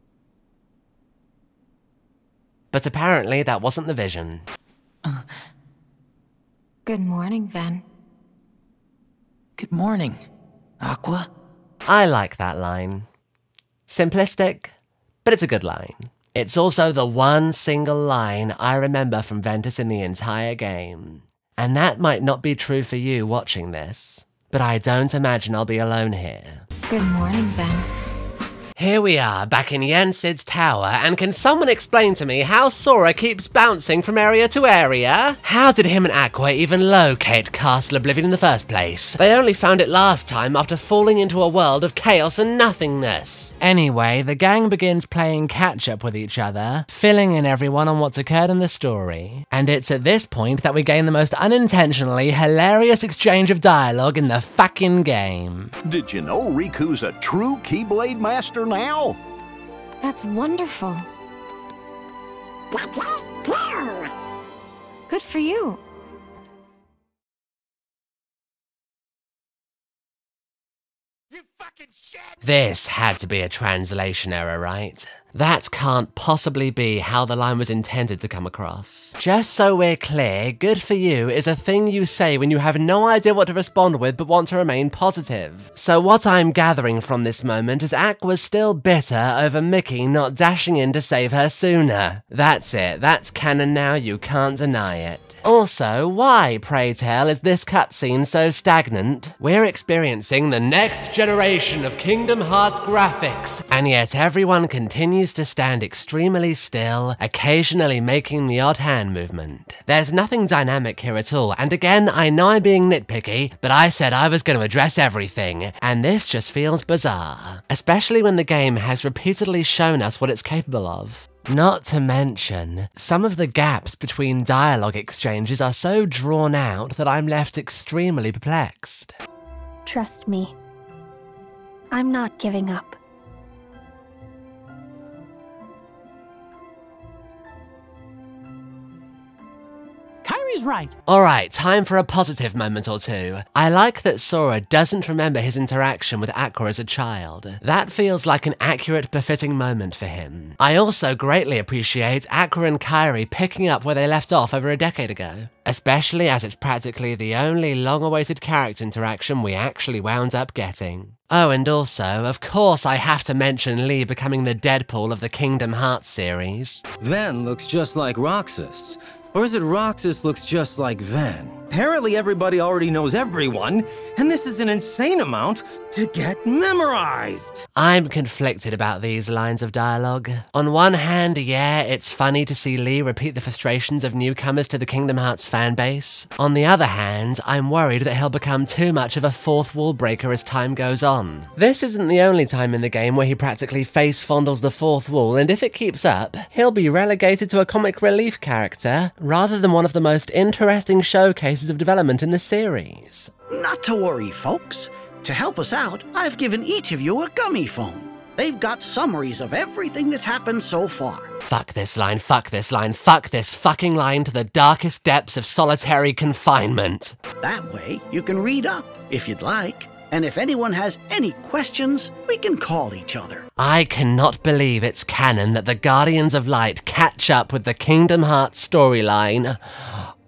But apparently that wasn't the vision. Uh, good morning, Ven. Good morning, Aqua. I like that line. Simplistic, but it's a good line. It's also the one single line I remember from Ventus in the entire game. And that might not be true for you watching this. But I don't imagine I'll be alone here. Good morning, Ven. Here we are, back in Yen Sid's tower, and can someone explain to me how Sora keeps bouncing from area to area? How did him and Aqua even locate Castle Oblivion in the first place? They only found it last time after falling into a world of chaos and nothingness. Anyway, the gang begins playing catch up with each other, filling in everyone on what's occurred in the story. And it's at this point that we gain the most unintentionally hilarious exchange of dialogue in the fucking game. Did you know Riku's a true Keyblade master now? That's wonderful. Good for you. This had to be a translation error, right? That can't possibly be how the line was intended to come across. Just so we're clear, good for you is a thing you say when you have no idea what to respond with but want to remain positive. So what I'm gathering from this moment is was still bitter over Mickey not dashing in to save her sooner. That's it, that's canon now, you can't deny it. Also, why, pray tell, is this cutscene so stagnant? We're experiencing the next generation of Kingdom Hearts graphics, and yet everyone continues to stand extremely still, occasionally making the odd hand movement. There's nothing dynamic here at all, and again, I know I'm being nitpicky, but I said I was going to address everything, and this just feels bizarre. Especially when the game has repeatedly shown us what it's capable of. Not to mention, some of the gaps between dialogue exchanges are so drawn out that I'm left extremely perplexed. Trust me. I'm not giving up. Kairi's right. Alright, time for a positive moment or two. I like that Sora doesn't remember his interaction with Aqua as a child. That feels like an accurate, befitting moment for him. I also greatly appreciate Aqua and Kyrie picking up where they left off over a decade ago. Especially as it's practically the only long-awaited character interaction we actually wound up getting. Oh, and also, of course I have to mention Lea becoming the Deadpool of the Kingdom Hearts series. Ven looks just like Roxas. Or is it Roxas looks just like Ven? Apparently everybody already knows everyone, and this is an insane amount to get memorized. I'm conflicted about these lines of dialogue. On one hand, yeah, it's funny to see Lea repeat the frustrations of newcomers to the Kingdom Hearts fanbase. On the other hand, I'm worried that he'll become too much of a fourth wall breaker as time goes on. This isn't the only time in the game where he practically face fondles the fourth wall, and if it keeps up, he'll be relegated to a comic relief character rather than one of the most interesting showcases of development in the series. Not to worry, folks. To help us out, I've given each of you a gummy phone. They've got summaries of everything that's happened so far. Fuck this line, fuck this line, fuck this fucking line to the darkest depths of solitary confinement. That way, you can read up if you'd like. And if anyone has any questions, we can call each other. I cannot believe it's canon that the Guardians of Light catch up with the Kingdom Hearts storyline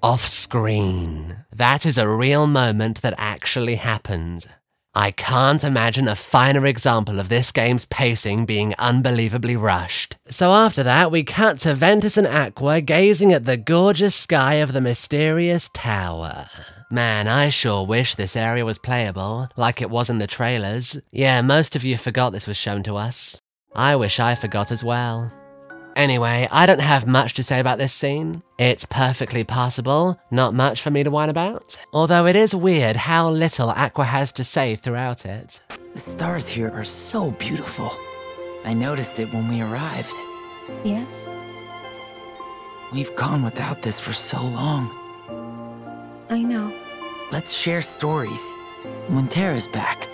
off screen. That is a real moment that actually happened. I can't imagine a finer example of this game's pacing being unbelievably rushed. So after that, we cut to Ventus and Aqua gazing at the gorgeous sky of the mysterious tower. Man, I sure wish this area was playable, like it was in the trailers. Yeah, most of you forgot this was shown to us. I wish I forgot as well. Anyway, I don't have much to say about this scene. It's perfectly passable, not much for me to whine about. Although it is weird how little Aqua has to say throughout it. The stars here are so beautiful. I noticed it when we arrived. Yes? We've gone without this for so long. I know. Let's share stories. When Terra's back.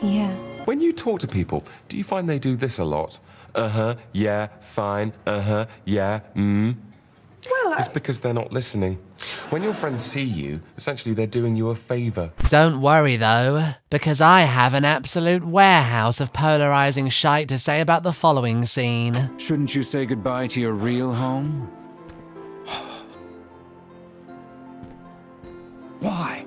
Yeah. When you talk to people, do you find they do this a lot? Uh huh, yeah, fine, uh huh, yeah, mm. Well, It's because they're not listening. When your friends see you, essentially they're doing you a favour. Don't worry though, because I have an absolute warehouse of polarizing shite to say about the following scene. Shouldn't you say goodbye to your real home? (sighs) I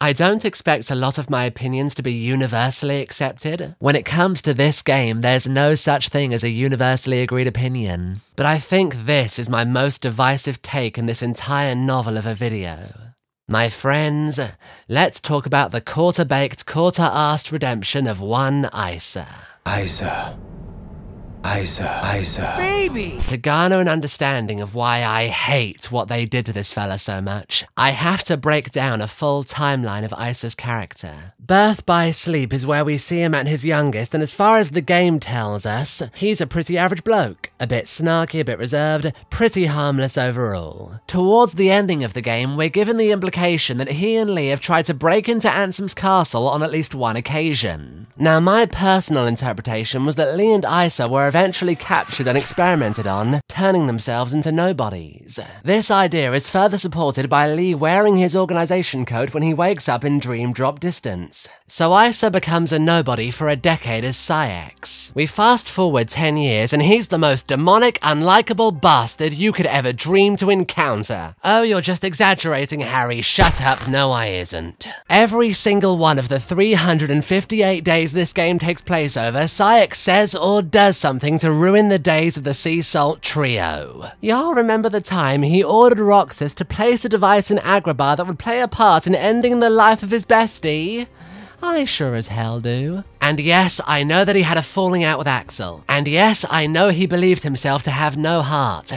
I don't expect a lot of my opinions to be universally accepted. When it comes to this game, there's no such thing as a universally agreed opinion. But I think this is my most divisive take in this entire novel of a video. My friends, let's talk about the quarter baked, quarter arsed redemption of one Isa. Isa. Isa, Isa. Baby! To garner an understanding of why I hate what they did to this fella so much, I have to break down a full timeline of Isa's character. Birth by Sleep is where we see him at his youngest, and as far as the game tells us, he's a pretty average bloke. A bit snarky, a bit reserved, pretty harmless overall. Towards the ending of the game, we're given the implication that he and Lea have tried to break into Ansem's castle on at least one occasion. Now, my personal interpretation was that Lea and Isa were eventually captured and experimented on, turning themselves into nobodies. This idea is further supported by Lea wearing his organization coat when he wakes up in Dream Drop Distance. So Isa becomes a nobody for a decade as Saïx. We fast forward 10 years and he's the most demonic, unlikable bastard you could ever dream to encounter. Oh, you're just exaggerating, Harry. Shut up. No, I isn't. Every single one of the 358 days this game takes place over, Saïx says or does something to ruin the days of the Sea Salt Trio. Y'all remember the time he ordered Roxas to place a device in Agrabah that would play a part in ending the life of his bestie? I sure as hell do. And yes, I know that he had a falling out with Axel. And yes, I know he believed himself to have no heart.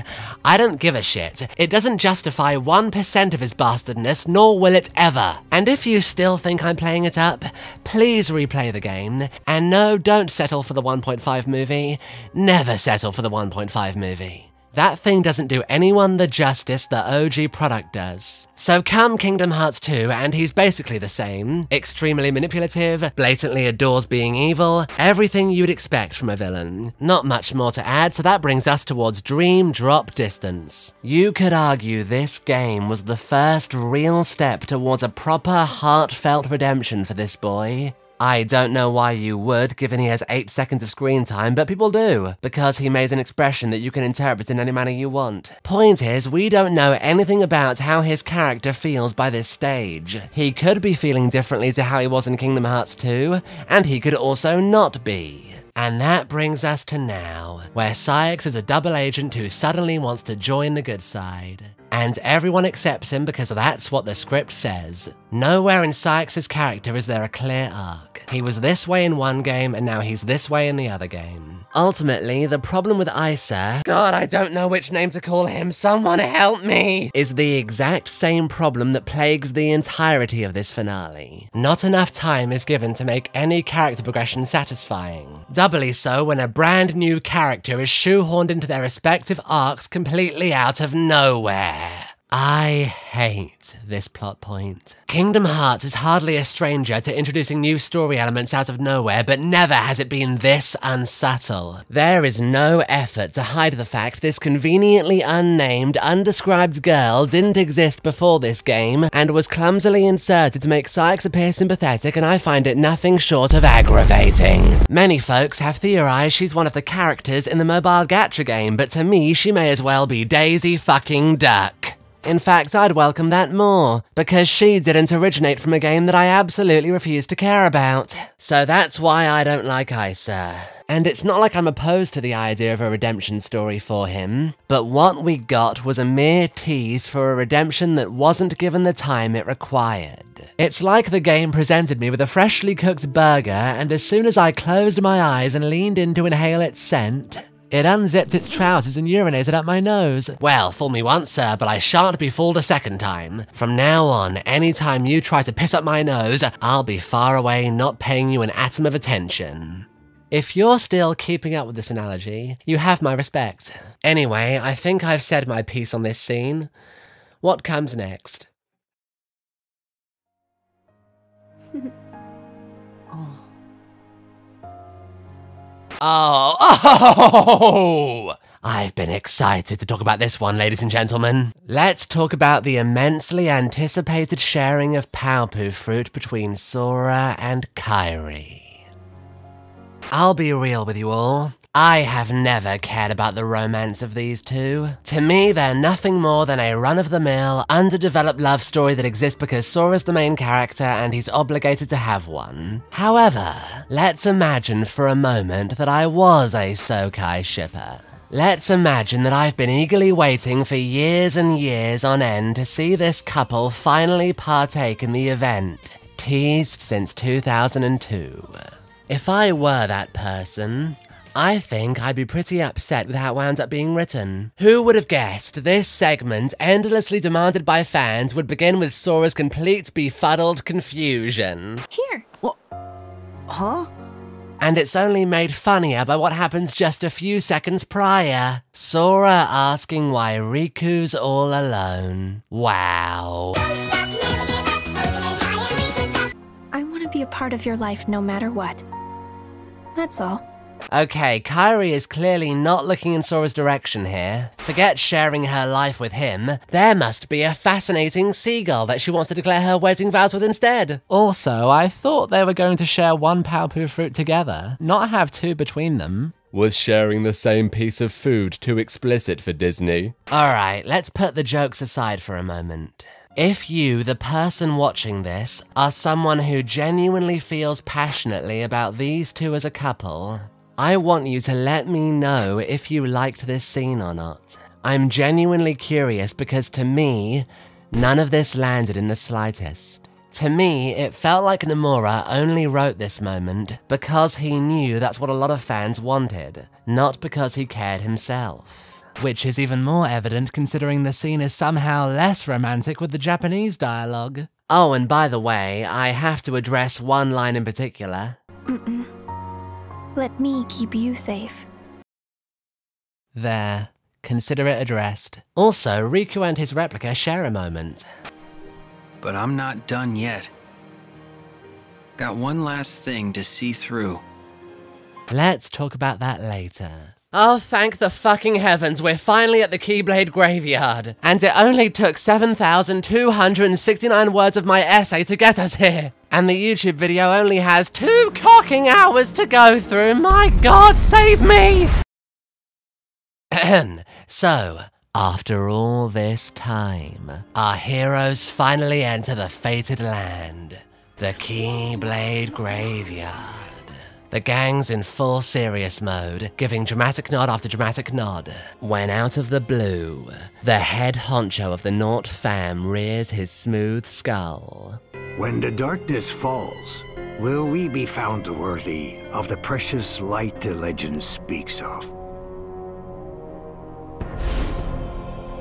I don't give a shit. It doesn't justify 1% of his bastardness, nor will it ever. And if you still think I'm playing it up, please replay the game. And no, don't settle for the 1.5 movie. Never settle for the 1.5 movie. That thing doesn't do anyone the justice the OG product does. So come Kingdom Hearts 2, and he's basically the same. Extremely manipulative, blatantly adores being evil, everything you'd expect from a villain. Not much more to add, so that brings us towards Dream Drop Distance. You could argue this game was the first real step towards a proper heartfelt redemption for this boy. I don't know why you would, given he has 8 seconds of screen time, but people do, because he made an expression that you can interpret in any manner you want. Point is, we don't know anything about how his character feels by this stage. He could be feeling differently to how he was in Kingdom Hearts 2, and he could also not be. And that brings us to now, where Saïx is a double agent who suddenly wants to join the good side. And everyone accepts him because that's what the script says. Nowhere in Saïx's character is there a clear arc. He was this way in one game, and now he's this way in the other game. Ultimately, the problem with Isa, God, I don't know which name to call him, someone help me, is the exact same problem that plagues the entirety of this finale. Not enough time is given to make any character progression satisfying. Doubly so when a brand new character is shoehorned into their respective arcs completely out of nowhere. I hate this plot point. Kingdom Hearts is hardly a stranger to introducing new story elements out of nowhere, but never has it been this unsubtle. There is no effort to hide the fact this conveniently unnamed, undescribed girl didn't exist before this game, and was clumsily inserted to make Saïx appear sympathetic, and I find it nothing short of aggravating. Many folks have theorized she's one of the characters in the mobile gacha game, but to me, she may as well be Daisy fucking Duck. In fact, I'd welcome that more, because she didn't originate from a game that I absolutely refuse to care about. So that's why I don't like Isa. And it's not like I'm opposed to the idea of a redemption story for him, but what we got was a mere tease for a redemption that wasn't given the time it required. It's like the game presented me with a freshly cooked burger, and as soon as I closed my eyes and leaned in to inhale its scent, it unzipped its trousers and urinated up my nose. Well, fool me once, sir, but I shan't be fooled a second time. From now on, any time you try to piss up my nose, I'll be far away, not paying you an atom of attention. If you're still keeping up with this analogy, you have my respect. Anyway, I think I've said my piece on this scene. What comes next? Oh, (laughs) oh! I've been excited to talk about this one, ladies and gentlemen. Let's talk about the immensely anticipated sharing of Paopu fruit between Sora and Kairi. I'll be real with you all. I have never cared about the romance of these two. To me, they're nothing more than a run of the mill, underdeveloped love story that exists because Sora's the main character and he's obligated to have one. However, let's imagine for a moment that I was a Sokai shipper. Let's imagine that I've been eagerly waiting for years and years on end to see this couple finally partake in the event, teased since 2002. If I were that person, I think I'd be pretty upset with how it wound up being written. Who would have guessed this segment, endlessly demanded by fans, would begin with Sora's complete befuddled confusion? Here. What? Huh? And it's only made funnier by what happens just a few seconds prior. Sora asking why Riku's all alone. Wow. I want to be a part of your life no matter what. That's all. Okay, Kairi is clearly not looking in Sora's direction here. Forget sharing her life with him. There must be a fascinating seagull that she wants to declare her wedding vows with instead. Also, I thought they were going to share one Paopu fruit together, not have two between them. Was sharing the same piece of food too explicit for Disney? Alright, let's put the jokes aside for a moment. If you, the person watching this, are someone who genuinely feels passionately about these two as a couple, I want you to let me know if you liked this scene or not. I'm genuinely curious because to me, none of this landed in the slightest. To me, it felt like Nomura only wrote this moment because he knew that's what a lot of fans wanted, not because he cared himself. Which is even more evident considering the scene is somehow less romantic with the Japanese dialogue. Oh, and by the way, I have to address one line in particular. Mm-mm. Let me keep you safe. There. Consider it addressed. Also, Riku and his replica share a moment. But I'm not done yet. Got one last thing to see through. Let's talk about that later. Oh, thank the fucking heavens, we're finally at the Keyblade Graveyard. And it only took 7,269 words of my essay to get us here. And the YouTube video only has two cocking hours to go through. My god, save me! (clears throat) so, after all this time, our heroes finally enter the fated land, the Keyblade Graveyard. The gang's in full serious mode, giving dramatic nod after dramatic nod. When out of the blue, the head honcho of the Nort fam rears his smooth skull. When the darkness falls, will we be found worthy of the precious light the legend speaks of?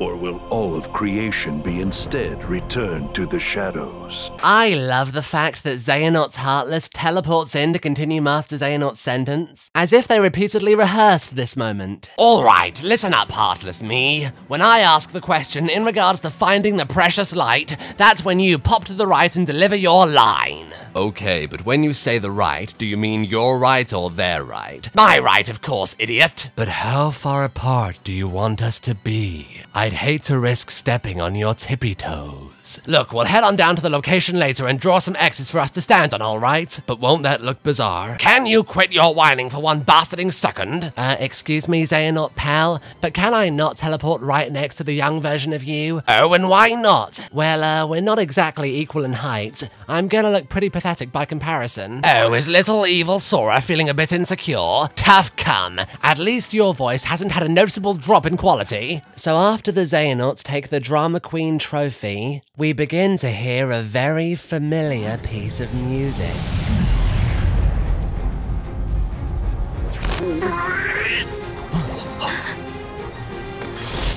Or will all of creation be instead returned to the shadows? I love the fact that Xehanort Heartless teleports in to continue Master Xehanort's sentence, as if they repeatedly rehearsed this moment. Alright, listen up, Heartless me. When I ask the question in regards to finding the precious light, that's when you pop to the right and deliver your line. Okay, but when you say the right, do you mean your right or their right? My right, of course, idiot. But how far apart do you want us to be? I'd hate to risk stepping on your tippy toes. Look, we'll head on down to the location later and draw some X's for us to stand on, alright? But won't that look bizarre? Can you quit your whining for one bastarding second? Uh, excuse me, Xehanort pal, but can I not teleport right next to the young version of you? Oh, and why not? Well, uh, we're not exactly equal in height. I'm gonna look pretty pathetic by comparison. Oh, is little evil Sora feeling a bit insecure? Tough come. At least your voice hasn't had a noticeable drop in quality. So after the Xehanorts take the Drama Queen trophy, we begin to hear a very familiar piece of music.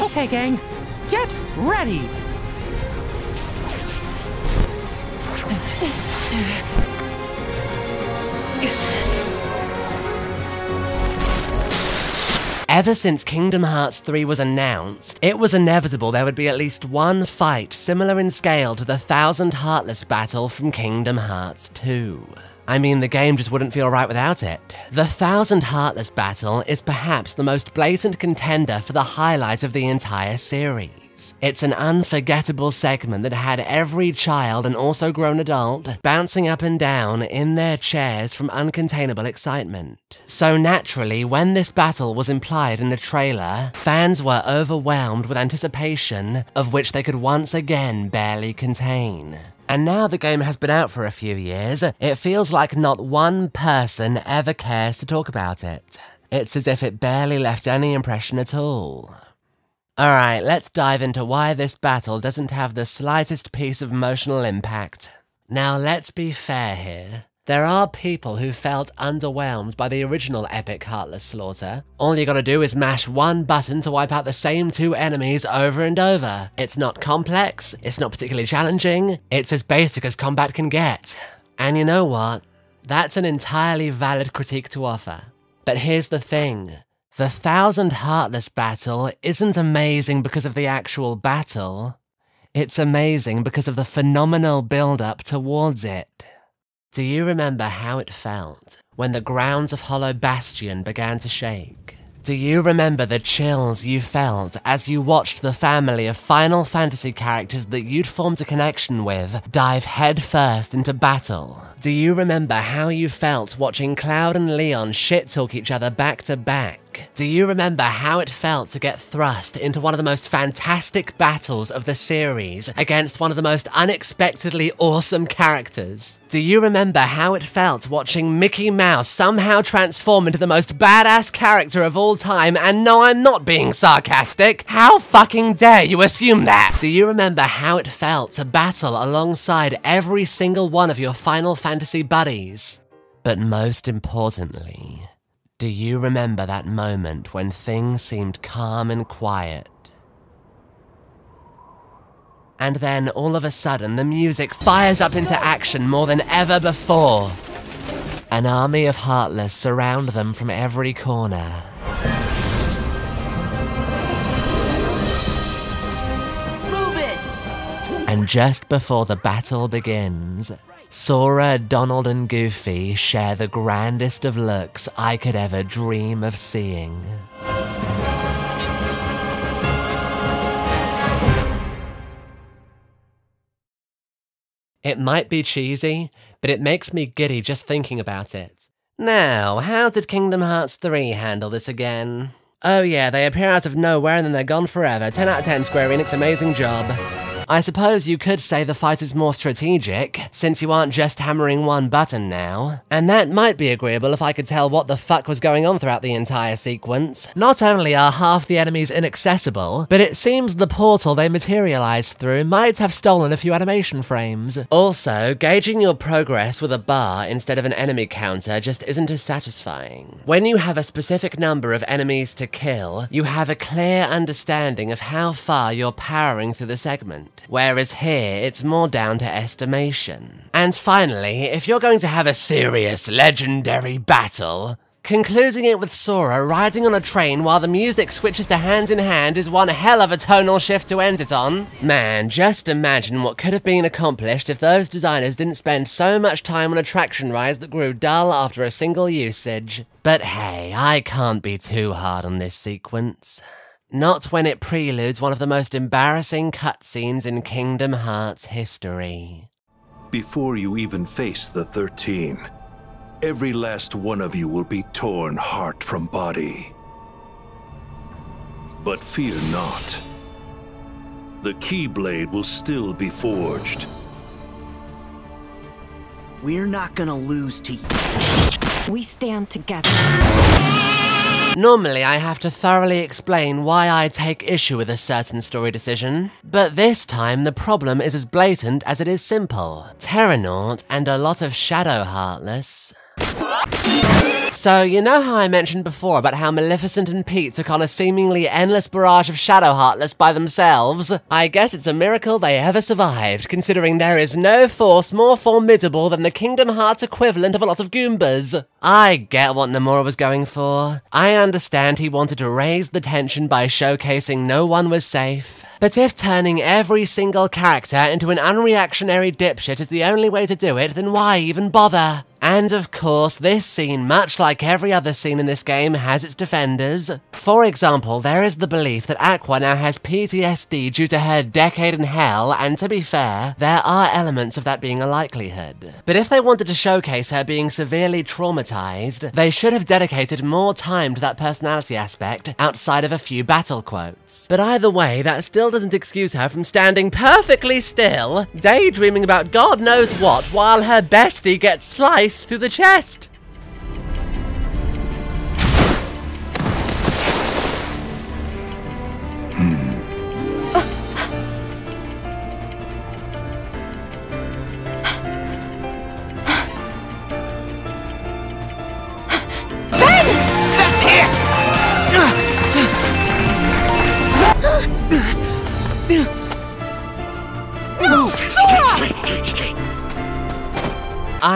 Okay, gang, get ready. Ever since Kingdom Hearts 3 was announced, it was inevitable there would be at least one fight similar in scale to the Thousand Heartless battle from Kingdom Hearts 2. I mean, the game just wouldn't feel right without it. The Thousand Heartless battle is perhaps the most blatant contender for the highlight of the entire series. It's an unforgettable segment that had every child and also grown adult bouncing up and down in their chairs from uncontainable excitement. So naturally, when this battle was implied in the trailer, fans were overwhelmed with anticipation of which they could once again barely contain. And now the game has been out for a few years, it feels like not one person ever cares to talk about it. It's as if it barely left any impression at all. Alright, let's dive into why this battle doesn't have the slightest piece of emotional impact. Now, let's be fair here. There are people who felt underwhelmed by the original epic Heartless Slaughter. All you gotta do is mash one button to wipe out the same two enemies over and over. It's not complex, it's not particularly challenging, it's as basic as combat can get. And you know what? That's an entirely valid critique to offer. But here's the thing. The Thousand Heartless battle isn't amazing because of the actual battle. It's amazing because of the phenomenal build-up towards it. Do you remember how it felt when the grounds of Hollow Bastion began to shake? Do you remember the chills you felt as you watched the family of Final Fantasy characters that you'd formed a connection with dive headfirst into battle? Do you remember how you felt watching Cloud and Leon shit talk each other back to back? Do you remember how it felt to get thrust into one of the most fantastic battles of the series against one of the most unexpectedly awesome characters? Do you remember how it felt watching Mickey Mouse somehow transform into the most badass character of all time? And no, I'm not being sarcastic. How fucking dare you assume that? Do you remember how it felt to battle alongside every single one of your Final Fantasy buddies? But most importantly, do you remember that moment when things seemed calm and quiet? And then all of a sudden, the music fires up into action more than ever before. An army of Heartless surround them from every corner. Move it! And just before the battle begins, Sora, Donald, and Goofy share the grandest of looks I could ever dream of seeing. It might be cheesy, but it makes me giddy just thinking about it. Now, how did Kingdom Hearts 3 handle this again? Oh yeah, they appear out of nowhere and then they're gone forever. 10 out of 10 Square Enix, amazing job. I suppose you could say the fight is more strategic, since you aren't just hammering one button now. And that might be agreeable if I could tell what the fuck was going on throughout the entire sequence. Not only are half the enemies inaccessible, but it seems the portal they materialized through might have stolen a few animation frames. Also, gauging your progress with a bar instead of an enemy counter just isn't as satisfying. When you have a specific number of enemies to kill, you have a clear understanding of how far you're powering through the segment whereas here it's more down to estimation. And finally, if you're going to have a serious, legendary battle, Concluding it with Sora riding on a train while the music switches to hands in hand is one hell of a tonal shift to end it on. Man, just imagine what could have been accomplished if those designers didn't spend so much time on attraction rides that grew dull after a single usage. But hey, I can't be too hard on this sequence. Not when it preludes one of the most embarrassing cutscenes in Kingdom Hearts history. Before you even face the 13, every last one of you will be torn heart from body. But fear not. The Keyblade will still be forged. We're not gonna lose to you. We stand together. Normally, I have to thoroughly explain why I take issue with a certain story decision, but this time the problem is as blatant as it is simple. Terranort and a lot of Shadow Heartless so, you know how I mentioned before about how Maleficent and Pete took on a seemingly endless barrage of Shadow Heartless by themselves? I guess it's a miracle they ever survived, considering there is no force more formidable than the Kingdom Hearts equivalent of a lot of Goombas. I get what Nomura was going for. I understand he wanted to raise the tension by showcasing no one was safe. But if turning every single character into an unreactionary dipshit is the only way to do it, then why even bother? And of course, this scene, much like every other scene in this game, has its defenders. For example, there is the belief that Aqua now has PTSD due to her decade in hell, and to be fair, there are elements of that being a likelihood. But if they wanted to showcase her being severely traumatized, they should have dedicated more time to that personality aspect outside of a few battle quotes. But either way, that still doesn't excuse her from standing perfectly still, daydreaming about God knows what while her bestie gets sliced through the chest.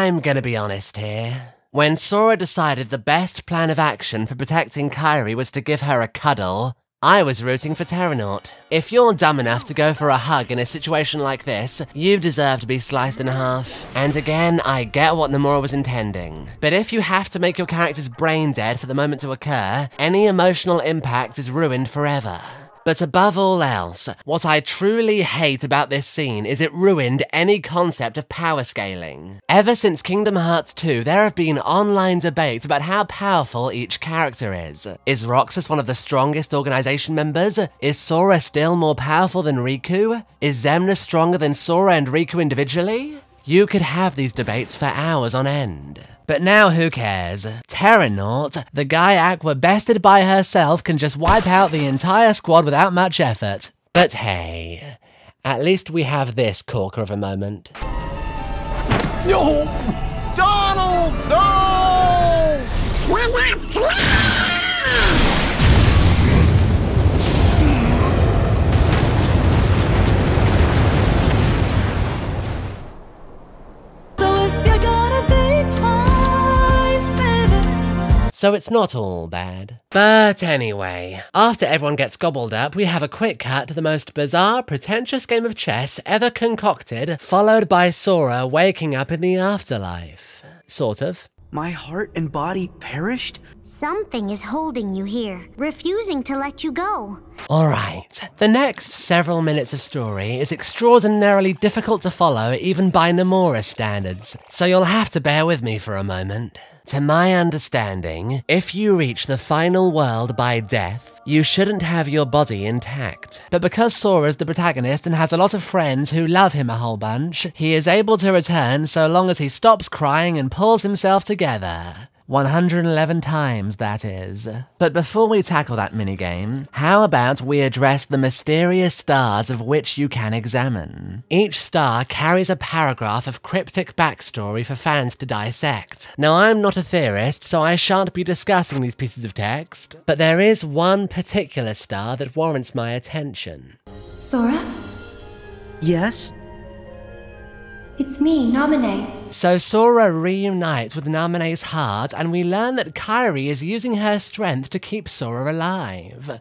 I'm gonna be honest here. When Sora decided the best plan of action for protecting Kairi was to give her a cuddle, I was rooting for Terranort. If you're dumb enough to go for a hug in a situation like this, you deserve to be sliced in half. And again, I get what Nomura was intending. But if you have to make your character's brain dead for the moment to occur, any emotional impact is ruined forever. But above all else, what I truly hate about this scene is it ruined any concept of power scaling. Ever since Kingdom Hearts 2, there have been online debates about how powerful each character is. Is Roxas one of the strongest organization members? Is Sora still more powerful than Riku? Is Xemnas stronger than Sora and Riku individually? You could have these debates for hours on end. But now who cares? Terranort, the guy Aqua bested by herself, can just wipe out the entire squad without much effort. But hey, at least we have this corker of a moment. So it's not all bad. But anyway, after everyone gets gobbled up, we have a quick cut to the most bizarre, pretentious game of chess ever concocted, followed by Sora waking up in the afterlife. Sort of. My heart and body perished? Something is holding you here, refusing to let you go. Alright, the next several minutes of story is extraordinarily difficult to follow even by Nomura standards, so you'll have to bear with me for a moment. To my understanding, if you reach the final world by death, you shouldn't have your body intact. But because Sora's the protagonist and has a lot of friends who love him a whole bunch, he is able to return so long as he stops crying and pulls himself together. 111 times, that is. But before we tackle that minigame, how about we address the mysterious stars of which you can examine? Each star carries a paragraph of cryptic backstory for fans to dissect. Now, I'm not a theorist, so I shan't be discussing these pieces of text, but there is one particular star that warrants my attention. Sora? Yes? It's me, Namine. So Sora reunites with Namine's heart, and we learn that Kairi is using her strength to keep Sora alive.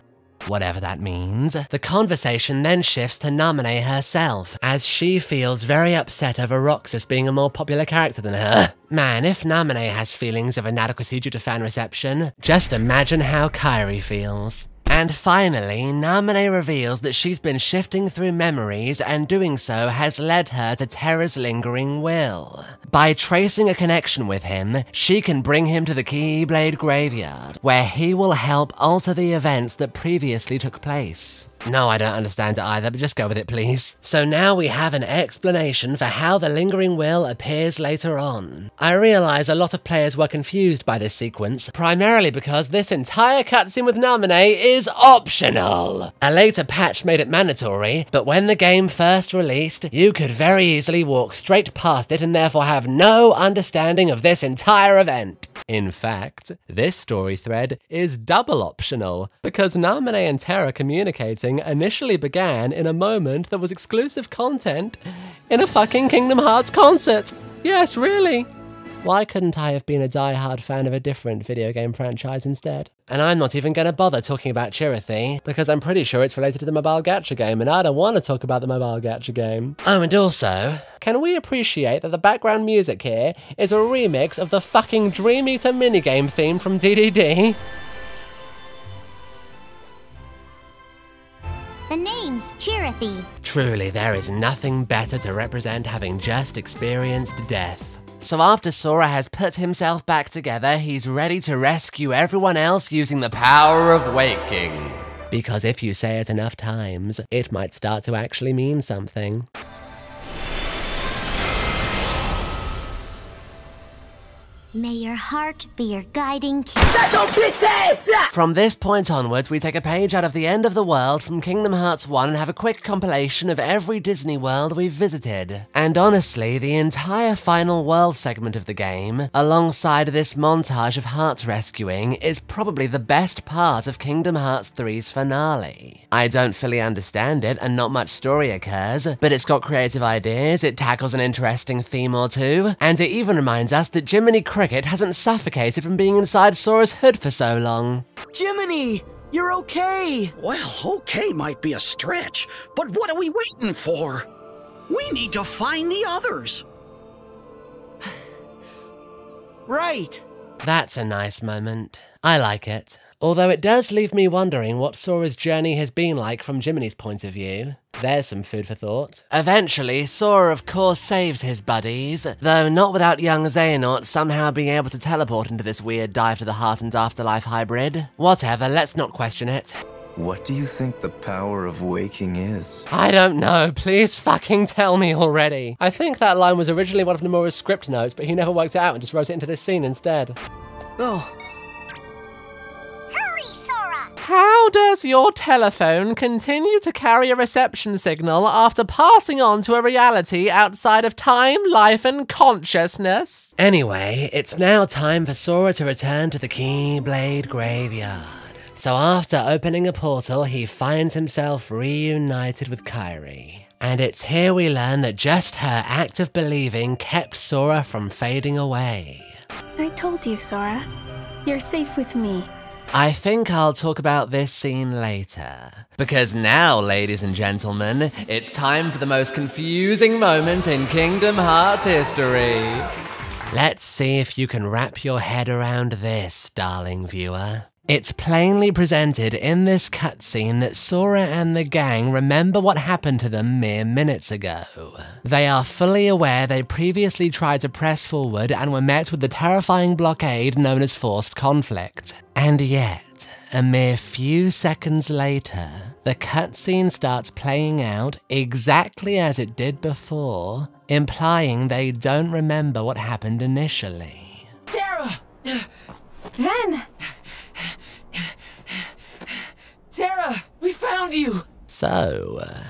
Whatever that means. The conversation then shifts to Namine herself, as she feels very upset over Roxas being a more popular character than her. (laughs) Man, if Namine has feelings of inadequacy due to fan reception, just imagine how Kairi feels. And finally, Namine reveals that she's been shifting through memories and doing so has led her to Terra's lingering will. By tracing a connection with him, she can bring him to the Keyblade Graveyard, where he will help alter the events that previously took place. No, I don't understand it either, but just go with it, please. So now we have an explanation for how the Lingering Will appears later on. I realize a lot of players were confused by this sequence, primarily because this entire cutscene with Namine is optional. A later patch made it mandatory, but when the game first released, you could very easily walk straight past it and therefore have no understanding of this entire event. In fact, this story thread is double optional, because Namine and Terra communicating initially began in a moment that was exclusive content in a fucking Kingdom Hearts concert. Yes, really. Why couldn't I have been a die-hard fan of a different video game franchise instead? And I'm not even gonna bother talking about Chirithy, because I'm pretty sure it's related to the mobile gacha game, and I don't want to talk about the mobile gacha game. Oh, and also, can we appreciate that the background music here is a remix of the fucking Dream Eater minigame theme from DDD? The name's Chirithy. Truly, there is nothing better to represent having just experienced death. So after Sora has put himself back together, he's ready to rescue everyone else using the power of waking. Because if you say it enough times, it might start to actually mean something. May your heart be your guiding key. Shut up, bitches! From this point onwards, we take a page out of The End of the World from Kingdom Hearts 1 and have a quick compilation of every Disney world we've visited. And honestly, the entire final world segment of the game, alongside this montage of hearts rescuing, is probably the best part of Kingdom Hearts 3's finale. I don't fully understand it, and not much story occurs, but it's got creative ideas, it tackles an interesting theme or two, and it even reminds us that Jiminy Cricket hasn't suffocated from being inside Sora's hood for so long. Jiminy! You're okay! Well, okay might be a stretch, but what are we waiting for? We need to find the others. (sighs) Right! That's a nice moment. I like it. Although it does leave me wondering what Sora's journey has been like from Jiminy's point of view. There's some food for thought. Eventually, Sora of course saves his buddies, though not without young Xehanort somehow being able to teleport into this weird dive to the heart and afterlife hybrid. Whatever, let's not question it. What do you think the power of waking is? I don't know, please fucking tell me already. I think that line was originally one of Nomura's script notes, but he never worked it out and just wrote it into this scene instead. Oh, How does your telephone continue to carry a reception signal after passing on to a reality outside of time, life, and consciousness? Anyway, it's now time for Sora to return to the Keyblade Graveyard. So after opening a portal, he finds himself reunited with Kairi. And it's here we learn that just her act of believing kept Sora from fading away. I told you, Sora. You're safe with me. I think I'll talk about this scene later. Because now, ladies and gentlemen, it's time for the most confusing moment in Kingdom Hearts history. Let's see if you can wrap your head around this, darling viewer. It's plainly presented in this cutscene that Sora and the gang remember what happened to them mere minutes ago. They are fully aware they previously tried to press forward and were met with the terrifying blockade known as forced conflict. And yet, a mere few seconds later, the cutscene starts playing out exactly as it did before, implying they don't remember what happened initially. Terra! Ven! Terra! We found you! So, uh,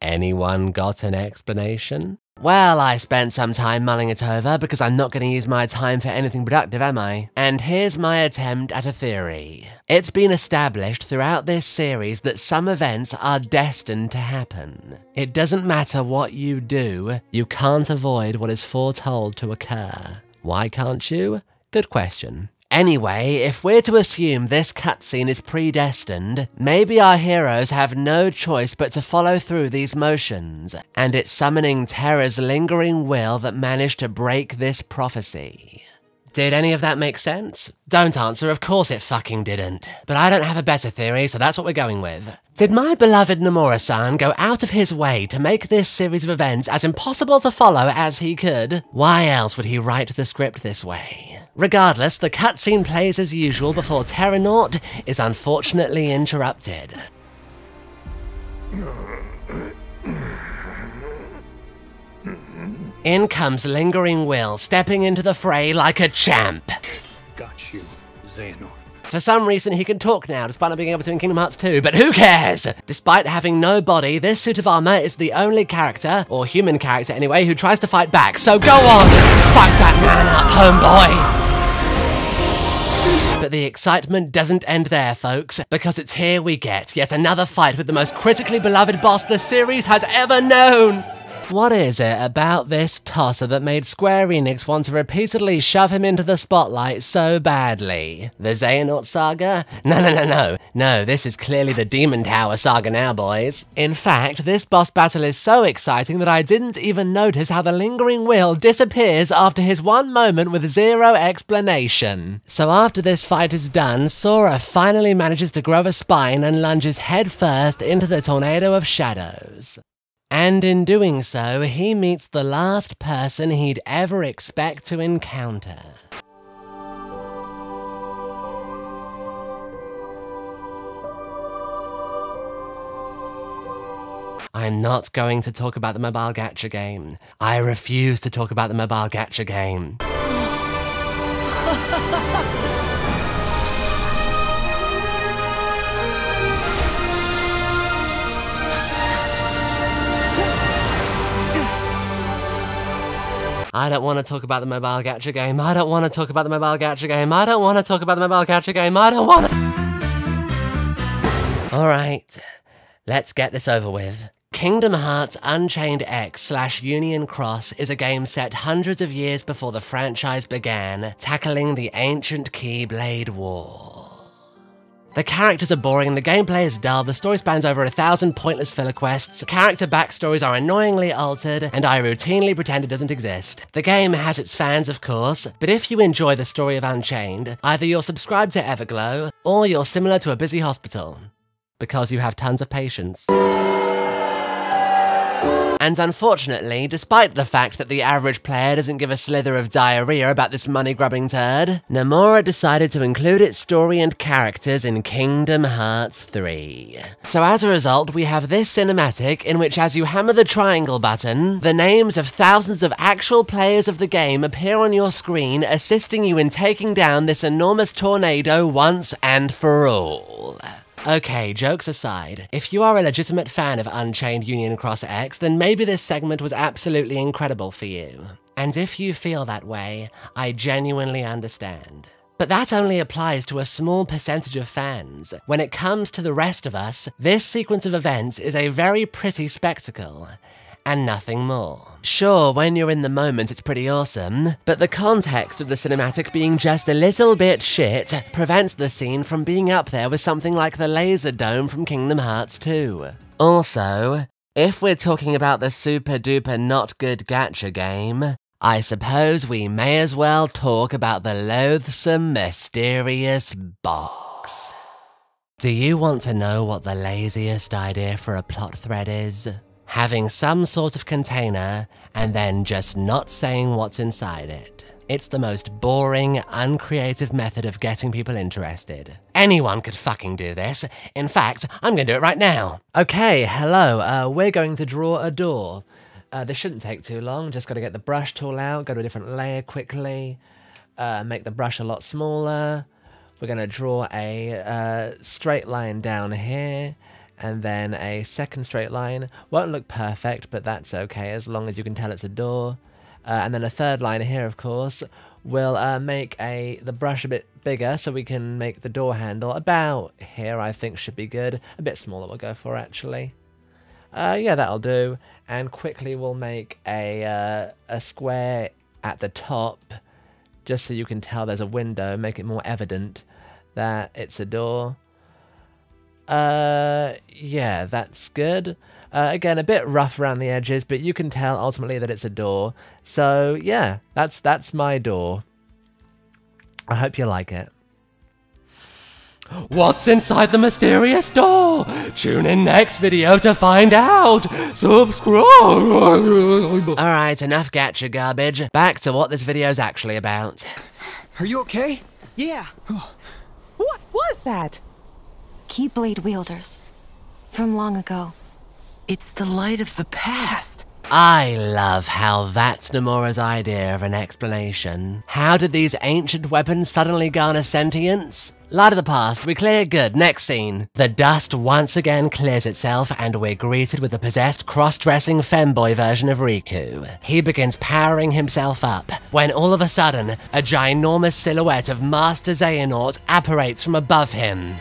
anyone got an explanation? Well, I spent some time mulling it over because I'm not going to use my time for anything productive, am I? And here's my attempt at a theory. It's been established throughout this series that some events are destined to happen. It doesn't matter what you do, you can't avoid what is foretold to occur. Why can't you? Good question. Anyway, if we're to assume this cutscene is predestined, maybe our heroes have no choice but to follow through these motions, and it's summoning Terra's lingering will that managed to break this prophecy. Did any of that make sense? Don't answer, of course it fucking didn't. But I don't have a better theory, so that's what we're going with. Did my beloved Nomura-san go out of his way to make this series of events as impossible to follow as he could? Why else would he write the script this way? Regardless, the cutscene plays as usual before Terranort is unfortunately interrupted. In comes Lingering Will, stepping into the fray like a champ. Got you, Xehanort. For some reason, he can talk now, despite not being able to in Kingdom Hearts 2, but who cares? Despite having no body, this suit of armor is the only character, or human character anyway, who tries to fight back. So go on, fight that man up, homeboy! But the excitement doesn't end there, folks, because it's here we get yet another fight with the most critically beloved boss the series has ever known. What is it about this tosser that made Square Enix want to repeatedly shove him into the spotlight so badly? The Xehanort saga? No, no, no, no. No, this is clearly the Demon Tower saga now, boys. In fact, this boss battle is so exciting that I didn't even notice how the lingering will disappears after his one moment with zero explanation. So after this fight is done, Sora finally manages to grow a spine and lunges headfirst into the tornado of shadows. And in doing so, he meets the last person he'd ever expect to encounter. I'm not going to talk about the mobile gacha game. I refuse to talk about the mobile gacha game. (laughs) I don't want to talk about the mobile gacha game. I don't want to talk about the mobile gacha game. I don't want to talk about the mobile gacha game. I don't want to. Alright, let's get this over with. Kingdom Hearts Unchained X slash Union Cross is a game set hundreds of years before the franchise began, tackling the ancient Keyblade War. The characters are boring, and the gameplay is dull, the story spans over a thousand pointless filler quests, character backstories are annoyingly altered, and I routinely pretend it doesn't exist. The game has its fans, of course, but if you enjoy the story of Unchained, either you're subscribed to Everglow, or you're similar to a busy hospital. Because you have tons of patience. And unfortunately, despite the fact that the average player doesn't give a slither of diarrhea about this money-grubbing turd, Nomura decided to include its story and characters in Kingdom Hearts 3. So as a result, we have this cinematic in which as you hammer the triangle button, the names of thousands of actual players of the game appear on your screen, assisting you in taking down this enormous tornado once and for all. Okay, jokes aside, if you are a legitimate fan of Unchained Union Cross X, then maybe this segment was absolutely incredible for you. And if you feel that way, I genuinely understand. But that only applies to a small percentage of fans. When it comes to the rest of us, this sequence of events is a very pretty spectacle and nothing more. Sure, when you're in the moment it's pretty awesome, but the context of the cinematic being just a little bit shit prevents the scene from being up there with something like the laser dome from Kingdom Hearts 2. Also, if we're talking about the super duper not good gacha game, I suppose we may as well talk about the loathsome, mysterious box. Do you want to know what the laziest idea for a plot thread is? Having some sort of container and then just not saying what's inside it. It's the most boring, uncreative method of getting people interested. Anyone could fucking do this. In fact, I'm gonna do it right now. Okay, hello, uh, we're going to draw a door. Uh, this shouldn't take too long, just gotta get the brush tool out, go to a different layer quickly, uh, make the brush a lot smaller. We're gonna draw a uh, straight line down here, and then a second straight line. Won't look perfect, but that's okay as long as you can tell it's a door. Uh, and then a third line here, of course, will uh, make a the brush a bit bigger so we can make the door handle about here, I think should be good. A bit smaller we'll go for, actually. Uh, yeah, that'll do. And quickly we'll make a, uh, a square at the top, just so you can tell there's a window, make it more evident that it's a door. Uh, yeah, that's good. Uh, again, a bit rough around the edges, but you can tell ultimately that it's a door. So yeah, that's that's my door. I hope you like it. What's inside the mysterious door? Tune in next video to find out. Subscribe. Alright, enough gacha garbage. Back to what this video's actually about. Are you okay? Yeah. what was that? Keyblade wielders. From long ago. It's the light of the past. I love how that's Nomura's idea of an explanation. How did these ancient weapons suddenly garner sentience? Light of the past, we clear good, next scene. The dust once again clears itself and we're greeted with the possessed cross-dressing femboy version of Riku. He begins powering himself up, when all of a sudden, a ginormous silhouette of Master Xehanort apparates from above him.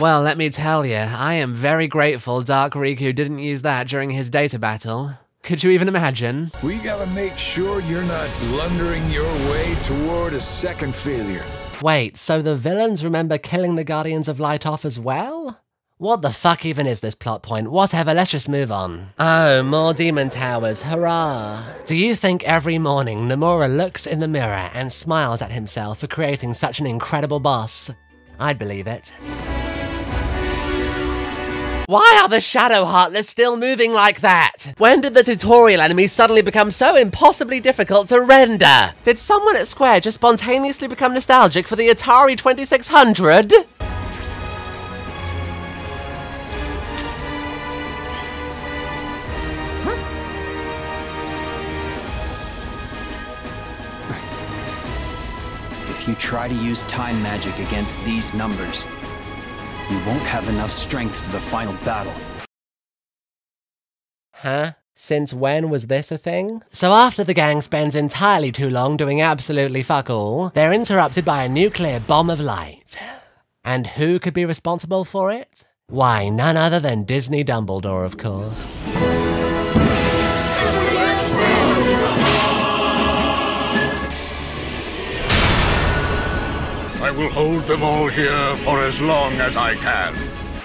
Well, let me tell you, I am very grateful Dark Riku didn't use that during his data battle. Could you even imagine? We gotta make sure you're not blundering your way toward a second failure. Wait, so the villains remember killing the Guardians of Light off as well? What the fuck even is this plot point? Whatever, let's just move on. Oh, more demon towers, hurrah! Do you think every morning Nomura looks in the mirror and smiles at himself for creating such an incredible boss? I'd believe it. Why are the Shadow Heartless still moving like that? When did the tutorial enemies suddenly become so impossibly difficult to render? Did someone at Square just spontaneously become nostalgic for the Atari 2600? If you try to use time magic against these numbers, you won't have enough strength for the final battle. Huh? Since when was this a thing? So after the gang spends entirely too long doing absolutely fuck all, they're interrupted by a nuclear bomb of light. And who could be responsible for it? Why, none other than Disney Dumbledore, of course. Will hold them all here for as long as I can.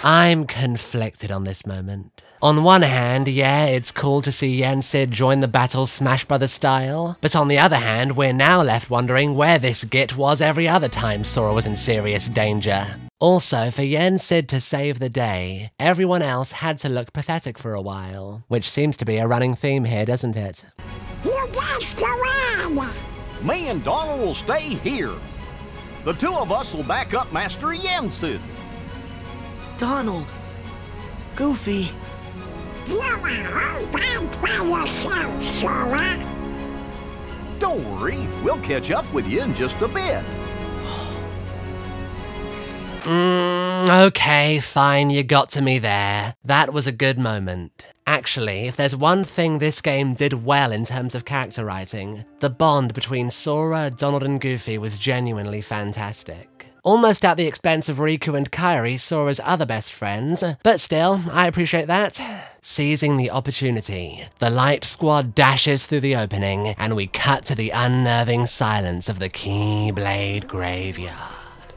I'm conflicted on this moment. On one hand, yeah, it's cool to see Yen Sid join the battle Smash Brothers style, but on the other hand, we're now left wondering where this git was every other time Sora was in serious danger. Also, for Yen Sid to save the day, everyone else had to look pathetic for a while, which seems to be a running theme here, doesn't it? You guys go on! Me and Donald will stay here. The two of us will back up Master Yen Sid. Donald. Goofy. You're a by yourself, Sora. Don't worry, we'll catch up with you in just a bit. Mm, okay, fine, you got to me there. That was a good moment. Actually, if there's one thing this game did well in terms of character writing, the bond between Sora, Donald, and Goofy was genuinely fantastic. Almost at the expense of Riku and Kairi, Sora's other best friends, but still, I appreciate that. Seizing the opportunity, the Light Squad dashes through the opening, and we cut to the unnerving silence of the Keyblade Graveyard.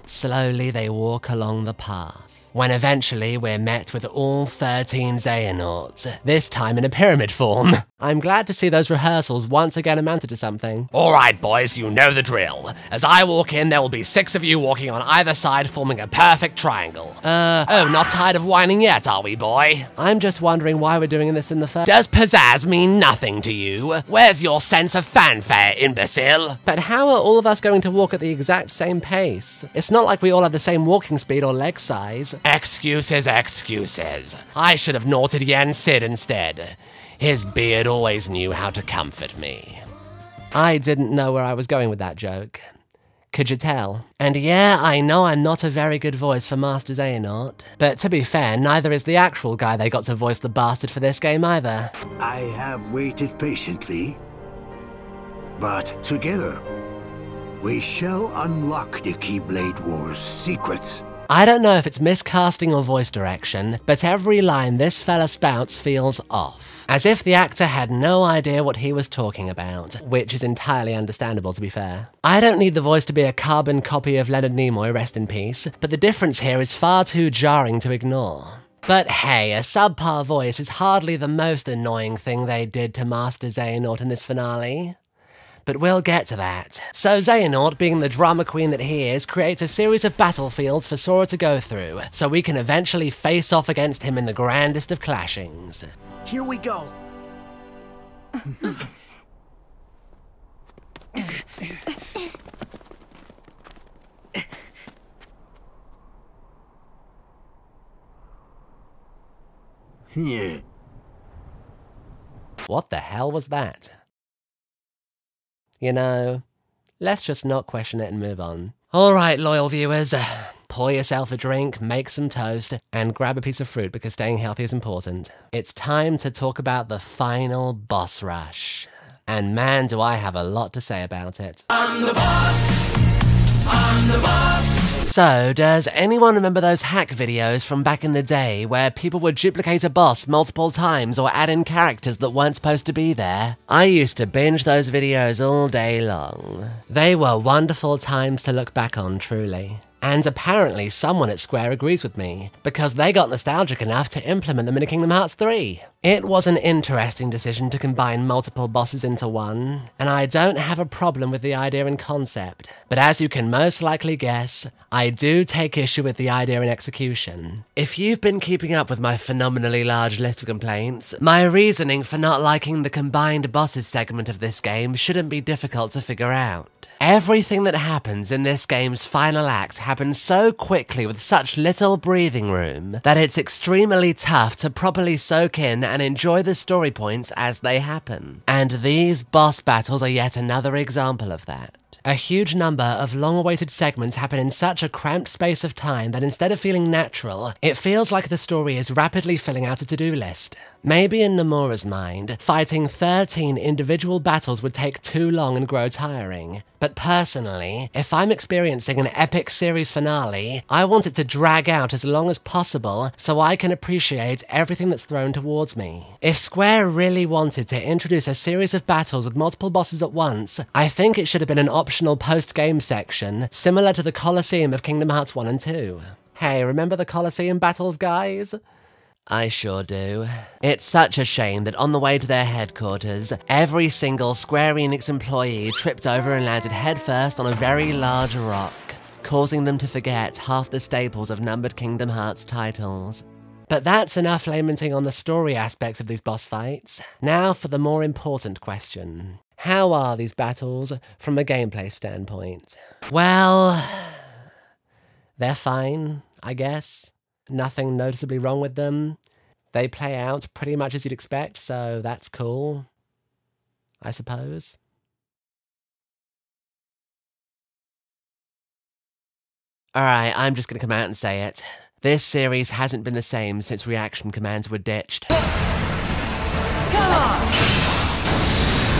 Slowly they walk along the path, when eventually we're met with all 13 Xehanorts, this time in a pyramid form. (laughs) I'm glad to see those rehearsals once again amounted to something. Alright boys, you know the drill. As I walk in, there will be six of you walking on either side forming a perfect triangle. Uh, oh, not tired of whining yet, are we, boy? I'm just wondering why we're doing this in the first- Does pizzazz mean nothing to you? Where's your sense of fanfare, imbecile? But how are all of us going to walk at the exact same pace? It's not like we all have the same walking speed or leg size. Excuses, excuses. I should have Norted Yen Sid instead. His beard always knew how to comfort me. I didn't know where I was going with that joke. Could you tell? And yeah, I know I'm not a very good voice for Master Xehanort, but to be fair, neither is the actual guy they got to voice the bastard for this game either. I have waited patiently, but together, we shall unlock the Keyblade War's secrets. I don't know if it's miscasting or voice direction, but every line this fella spouts feels off. As if the actor had no idea what he was talking about, which is entirely understandable to be fair. I don't need the voice to be a carbon copy of Leonard Nimoy, rest in peace, but the difference here is far too jarring to ignore. But hey, a subpar voice is hardly the most annoying thing they did to Master Xehanort in this finale but we'll get to that. So Xehanort, being the drama queen that he is, creates a series of battlefields for Sora to go through, so we can eventually face off against him in the grandest of clashings. Here we go. What the hell was that? You know, let's just not question it and move on. Alright, loyal viewers, uh, pour yourself a drink, make some toast, and grab a piece of fruit because staying healthy is important. It's time to talk about the final boss rush. And man, do I have a lot to say about it. I'm the boss. I'm the boss. So, does anyone remember those hack videos from back in the day where people would duplicate a boss multiple times or add in characters that weren't supposed to be there? I used to binge those videos all day long. They were wonderful times to look back on, truly. And apparently someone at Square agrees with me, because they got nostalgic enough to implement them in Kingdom Hearts 3. It was an interesting decision to combine multiple bosses into one, and I don't have a problem with the idea in concept. But as you can most likely guess, I do take issue with the idea in execution. If you've been keeping up with my phenomenally large list of complaints, my reasoning for not liking the combined bosses segment of this game shouldn't be difficult to figure out. Everything that happens in this game's final act happens so quickly with such little breathing room that it's extremely tough to properly soak in and enjoy the story points as they happen. And these boss battles are yet another example of that. A huge number of long awaited segments happen in such a cramped space of time that instead of feeling natural, it feels like the story is rapidly filling out a to do list. Maybe in Nomura's mind, fighting 13 individual battles would take too long and grow tiring. But personally, if I'm experiencing an epic series finale, I want it to drag out as long as possible so I can appreciate everything that's thrown towards me. If Square really wanted to introduce a series of battles with multiple bosses at once, I think it should have been an optional post-game section, similar to the Colosseum of Kingdom Hearts 1 and 2. Hey, remember the Colosseum battles, guys? I sure do. It's such a shame that on the way to their headquarters, every single Square Enix employee tripped over and landed headfirst on a very large rock, causing them to forget half the staples of numbered Kingdom Hearts titles. But that's enough lamenting on the story aspects of these boss fights. Now for the more important question. How are these battles from a gameplay standpoint? Well, they're fine, I guess. Nothing noticeably wrong with them. They play out pretty much as you'd expect, so that's cool. I suppose. Alright, I'm just gonna come out and say it. This series hasn't been the same since reaction commands were ditched.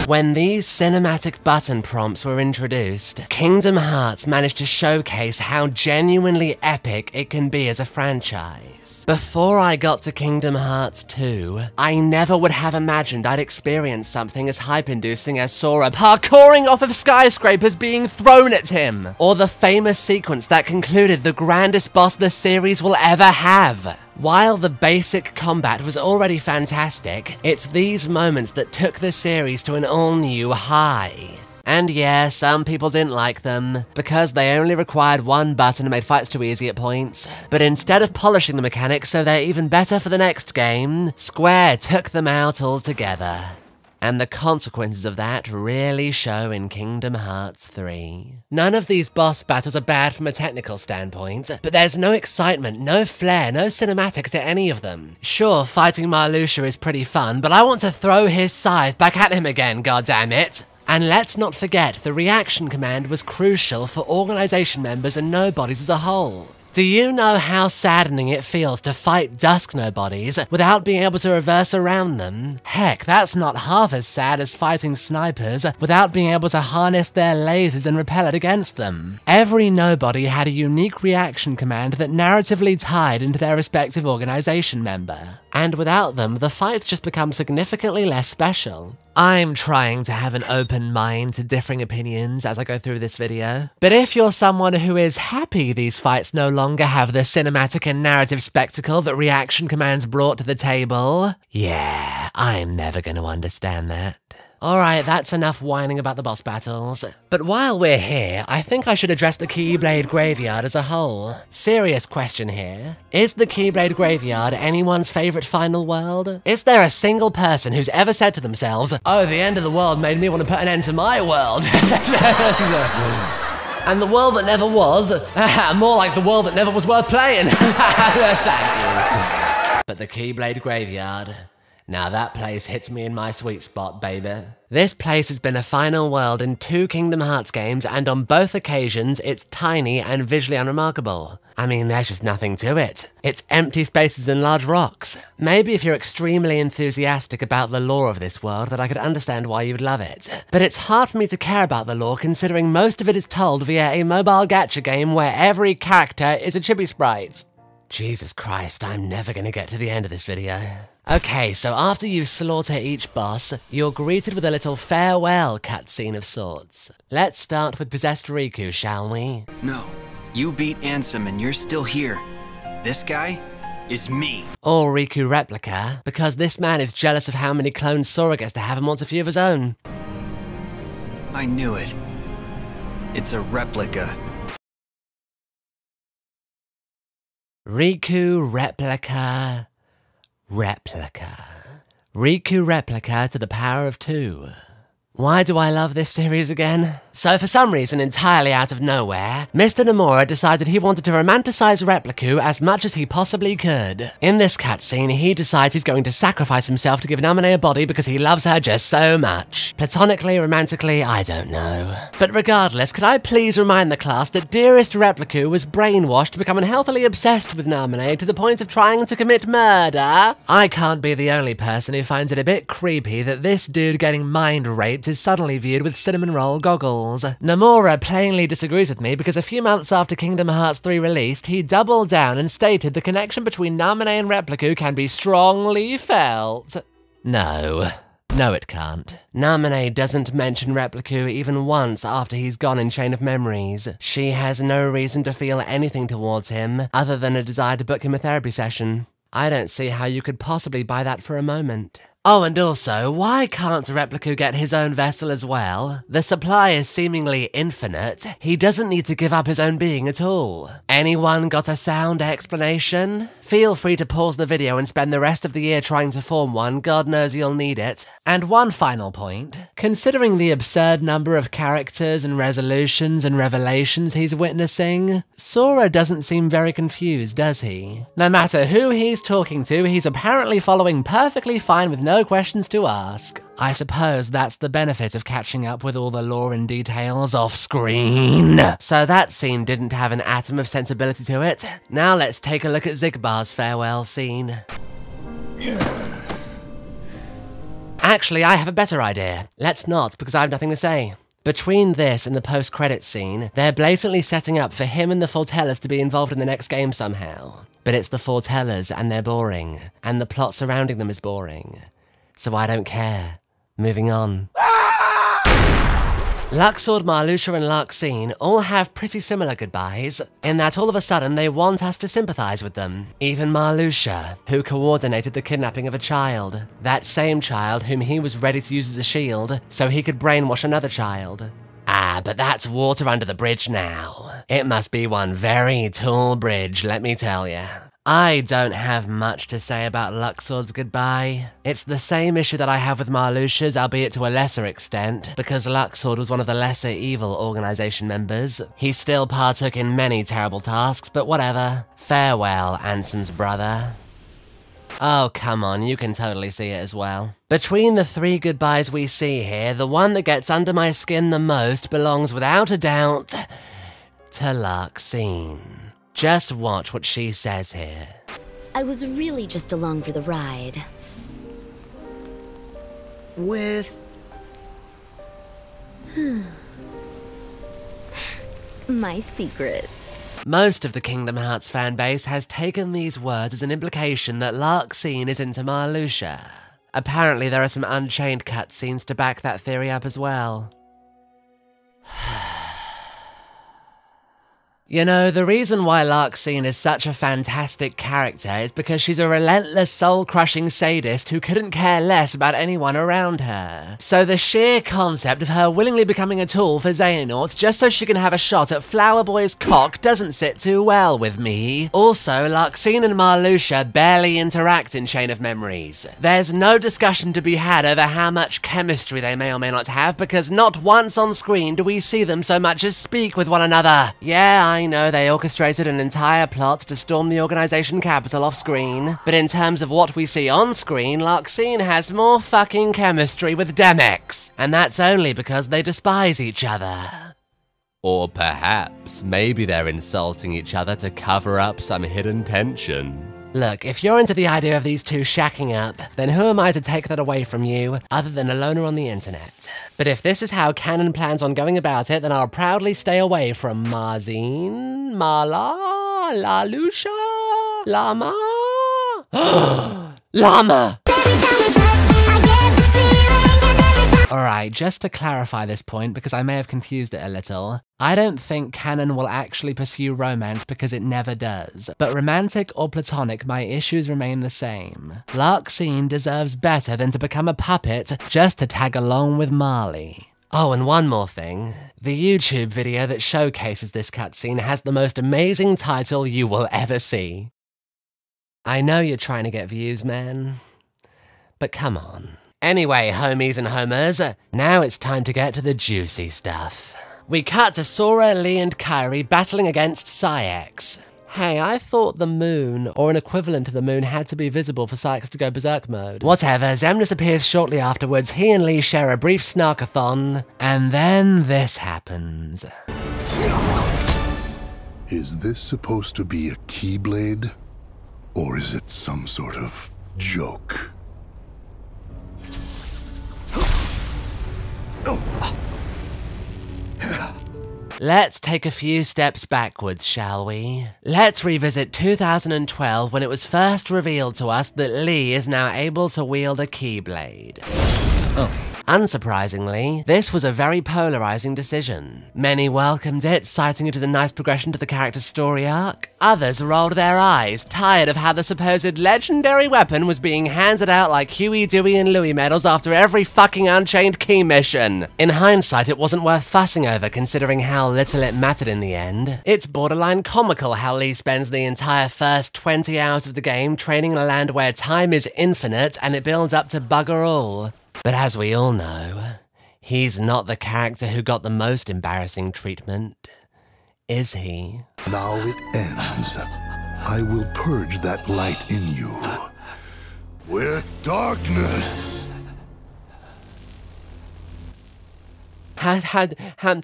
When these cinematic button prompts were introduced, Kingdom Hearts managed to showcase how genuinely epic it can be as a franchise. Before I got to Kingdom Hearts 2, I never would have imagined I'd experience something as hype-inducing as Sora parkouring off of skyscrapers being thrown at him, or the famous sequence that concluded the grandest boss the series will ever have. While the basic combat was already fantastic, it's these moments that took the series to an all-new high. And yeah, some people didn't like them, because they only required one button and made fights too easy at points. But instead of polishing the mechanics so they're even better for the next game, Square took them out altogether. And the consequences of that really show in Kingdom Hearts 3. None of these boss battles are bad from a technical standpoint, but there's no excitement, no flair, no cinematic to any of them. Sure, fighting Marluxia is pretty fun, but I want to throw his scythe back at him again, goddammit! And let's not forget, the reaction command was crucial for organization members and nobodies as a whole. Do you know how saddening it feels to fight Dusk Nobodies without being able to reverse around them? Heck, that's not half as sad as fighting snipers without being able to harness their lasers and repel it against them. Every Nobody had a unique reaction command that narratively tied into their respective organization member. And without them, the fights just become significantly less special. I'm trying to have an open mind to differing opinions as I go through this video. But if you're someone who is happy these fights no longer have the cinematic and narrative spectacle that reaction commands brought to the table, yeah, I'm never going to understand that. Alright, that's enough whining about the boss battles. But while we're here, I think I should address the Keyblade Graveyard as a whole. Serious question here. Is the Keyblade Graveyard anyone's favourite final world? Is there a single person who's ever said to themselves, Oh, the end of the world made me want to put an end to my world? (laughs) and the world that never was? (laughs) More like the world that never was worth playing. (laughs) Thank you. But the Keyblade Graveyard Now that place hits me in my sweet spot, baby. This place has been a final world in two Kingdom Hearts games, and on both occasions, it's tiny and visually unremarkable. I mean, there's just nothing to it. It's empty spaces and large rocks. Maybe if you're extremely enthusiastic about the lore of this world, that I could understand why you'd love it. But it's hard for me to care about the lore considering most of it is told via a mobile gacha game where every character is a chibi sprite. Jesus Christ, I'm never gonna get to the end of this video. Okay, so after you slaughter each boss, you're greeted with a little farewell cutscene of sorts. Let's start with possessed Riku, shall we? No, you beat Ansem and you're still here. This guy is me. Or Riku replica, because this man is jealous of how many clones Sora gets to have and wants a few of his own. I knew it. It's a replica. Riku replica. Replica. Riku replica to the power of two. Why do I love this series again? So for some reason entirely out of nowhere, Mr. Nomura decided he wanted to romanticize Repliku as much as he possibly could. In this cutscene, he decides he's going to sacrifice himself to give Namine a body because he loves her just so much. Platonically, romantically, I don't know. But regardless, could I please remind the class that dearest Repliku was brainwashed to become unhealthily obsessed with Namine to the point of trying to commit murder? I can't be the only person who finds it a bit creepy that this dude getting mind raped is suddenly viewed with cinnamon roll goggles. Nomura plainly disagrees with me because a few months after Kingdom Hearts 3 released, he doubled down and stated the connection between Namine and Repliku can be strongly felt. No. No, it can't. Namine doesn't mention Repliku even once after he's gone in Chain of Memories. She has no reason to feel anything towards him, other than a desire to book him a therapy session. I don't see how you could possibly buy that for a moment. Oh, and also, why can't Repliku get his own vessel as well? The supply is seemingly infinite. He doesn't need to give up his own being at all. Anyone got a sound explanation? Feel free to pause the video and spend the rest of the year trying to form one, God knows you'll need it. And one final point. Considering the absurd number of characters and resolutions and revelations he's witnessing, Sora doesn't seem very confused, does he? No matter who he's talking to, he's apparently following perfectly fine with no questions to ask. I suppose that's the benefit of catching up with all the lore and details off screen. So that scene didn't have an atom of sensibility to it. Now let's take a look at Xigbar's farewell scene. Actually, I have a better idea. Let's not, because I have nothing to say. Between this and the post-credit scene, they're blatantly setting up for him and the Fortellers to be involved in the next game somehow. But it's the Fortellers and they're boring, and the plot surrounding them is boring. So I don't care. Moving on. Luxord, Marluxia, and Larxene all have pretty similar goodbyes, in that all of a sudden they want us to sympathize with them. Even Marluxia, who coordinated the kidnapping of a child. That same child whom he was ready to use as a shield, so he could brainwash another child. Ah, but that's water under the bridge now. It must be one very tall bridge, let me tell you. I don't have much to say about Luxord's goodbye. It's the same issue that I have with Marluxia's, albeit to a lesser extent, because Luxord was one of the lesser evil organization members. He still partook in many terrible tasks, but whatever. Farewell, Ansem's brother. Oh, come on, you can totally see it as well. Between the three goodbyes we see here, the one that gets under my skin the most belongs without a doubt to Larxene. Just watch what she says here. I was really just along for the ride. With. Hmm. My secret. Most of the Kingdom Hearts fanbase has taken these words as an implication that Larxene is into Marluxia. Apparently there are some unchained cutscenes to back that theory up as well. (sighs) (sighs) (sighs) You know, the reason why Larxene is such a fantastic character is because she's a relentless, soul-crushing sadist who couldn't care less about anyone around her. So the sheer concept of her willingly becoming a tool for Xehanort just so she can have a shot at Flower Boy's cock doesn't sit too well with me. Also, Larxene and Marluxia barely interact in Chain of Memories. There's no discussion to be had over how much chemistry they may or may not have because not once on screen do we see them so much as speak with one another. Yeah, I I know they orchestrated an entire plot to storm the organization capital off screen, but in terms of what we see on screen, Larxene has more fucking chemistry with Demyx, and that's only because they despise each other. Or perhaps, maybe they're insulting each other to cover up some hidden tension. Look, if you're into the idea of these two shacking up, then who am I to take that away from you, other than a loner on the internet? But if this is how Canon plans on going about it, then I'll proudly stay away from Marzine, Mala, La Lucia, Lama. (gasps) Llama! Alright, just to clarify this point, because I may have confused it a little, I don't think canon will actually pursue romance because it never does. But romantic or platonic, my issues remain the same. Larxene deserves better than to become a puppet just to tag along with Marley. Oh, and one more thing. The YouTube video that showcases this cutscene has the most amazing title you will ever see. I know you're trying to get views, man. But come on. Anyway, homies and homers, now it's time to get to the juicy stuff. We cut to Sora, Lea, and Kairi battling against Saïx. Hey, I thought the moon, or an equivalent to the moon, had to be visible for Saïx to go berserk mode. Whatever, Xemnas appears shortly afterwards, he and Lea share a brief snarkathon, and then this happens. Is this supposed to be a Keyblade? Or is it some sort of joke? Let's take a few steps backwards, shall we? Let's revisit 2012 when it was first revealed to us that Lea is now able to wield a Keyblade. Oh. Unsurprisingly, this was a very polarizing decision. Many welcomed it, citing it as a nice progression to the character's story arc. Others rolled their eyes, tired of how the supposed legendary weapon was being handed out like Huey, Dewey, and Louie medals after every fucking Unchained Key mission. In hindsight, it wasn't worth fussing over considering how little it mattered in the end. It's borderline comical how Lea spends the entire first 20 hours of the game training in a land where time is infinite and it builds up to bugger all. But as we all know, he's not the character who got the most embarrassing treatment, is he? Now it ends. I will purge that light in you with darkness. How, how, how,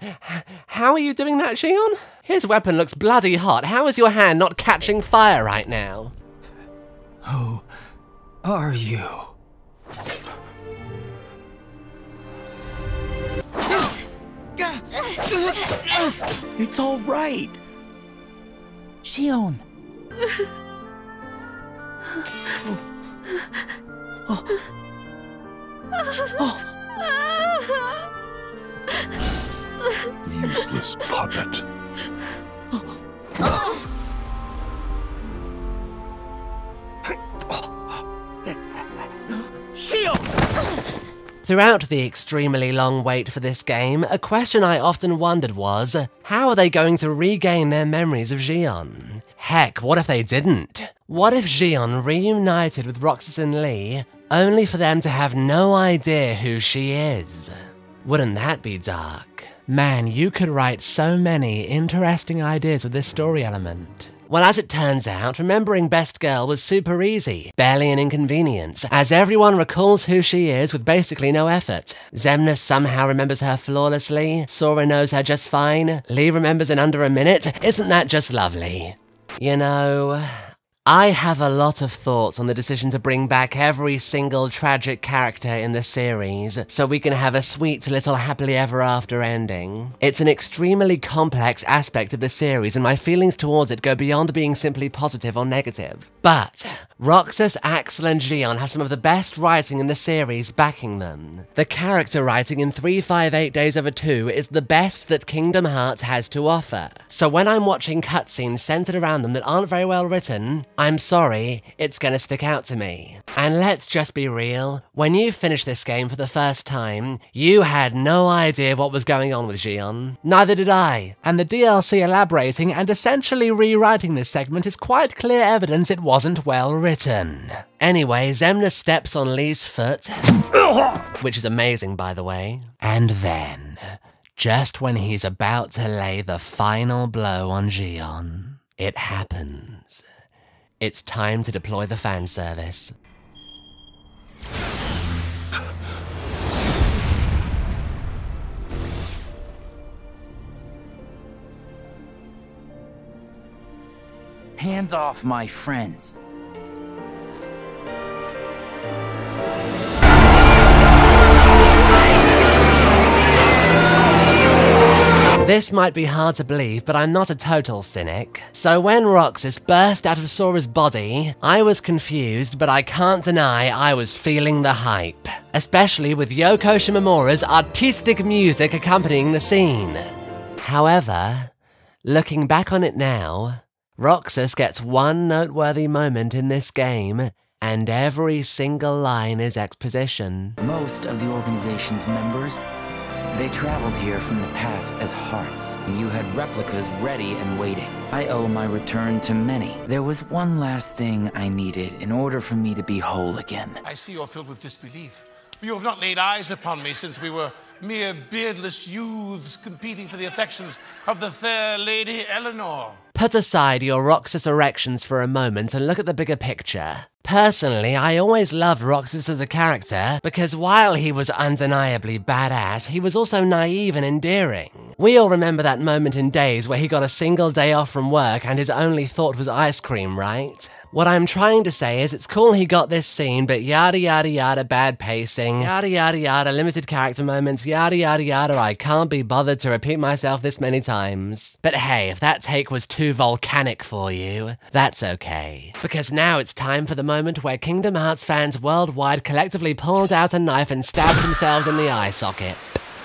how are you doing that, Xion? His weapon looks bloody hot. How is your hand not catching fire right now? Who are you? It's all right. Xion. oh. Oh. Useless puppet. Xion! Throughout the extremely long wait for this game, a question I often wondered was, how are they going to regain their memories of Xion? Heck, what if they didn't? What if Xion reunited with Roxas and Lea, only for them to have no idea who she is? Wouldn't that be dark? Man, you could write so many interesting ideas with this story element. Well, as it turns out, remembering Best Girl was super easy, barely an inconvenience, as everyone recalls who she is with basically no effort. Xemnas somehow remembers her flawlessly, Sora knows her just fine, Lea remembers in under a minute. Isn't that just lovely? You know, I have a lot of thoughts on the decision to bring back every single tragic character in the series, so we can have a sweet little happily ever after ending. It's an extremely complex aspect of the series, and my feelings towards it go beyond being simply positive or negative. But Roxas, Axel, and Xion have some of the best writing in the series backing them. The character writing in 358 Days Over 2 is the best that Kingdom Hearts has to offer. So when I'm watching cutscenes centered around them that aren't very well written, I'm sorry, it's gonna stick out to me. And let's just be real, when you finished this game for the first time, you had no idea what was going on with Xion. Neither did I. And the DLC elaborating and essentially rewriting this segment is quite clear evidence it wasn't well written. Anyway, Xemnas steps on Lea's foot, (coughs) which is amazing by the way, and then Just when he's about to lay the final blow on Xion, it happens. It's time to deploy the fan service. Hands off my friends. This might be hard to believe, but I'm not a total cynic. So when Roxas burst out of Sora's body, I was confused, but I can't deny I was feeling the hype. Especially with Yoko Shimomura's artistic music accompanying the scene. However, looking back on it now, Roxas gets one noteworthy moment in this game, and every single line is exposition. Most of the organization's members they traveled here from the past as hearts, and you had replicas ready and waiting. I owe my return to many. There was one last thing I needed in order for me to be whole again. I see you're filled with disbelief. You have not laid eyes upon me since we were mere beardless youths competing for the affections of the fair Lady Eleanor. Put aside your Roxas erections for a moment and look at the bigger picture. Personally, I always loved Roxas as a character because while he was undeniably badass, he was also naive and endearing. We all remember that moment in Days where he got a single day off from work and his only thought was ice cream, right? What I'm trying to say is it's cool he got this scene, but yada yada yada bad pacing, yada yada yada limited character moments, yada yada yada I can't be bothered to repeat myself this many times. But hey, if that take was too volcanic for you, that's okay. Because now it's time for the moment where Kingdom Hearts fans worldwide collectively pulled out a knife and stabbed themselves in the eye socket. (gasps)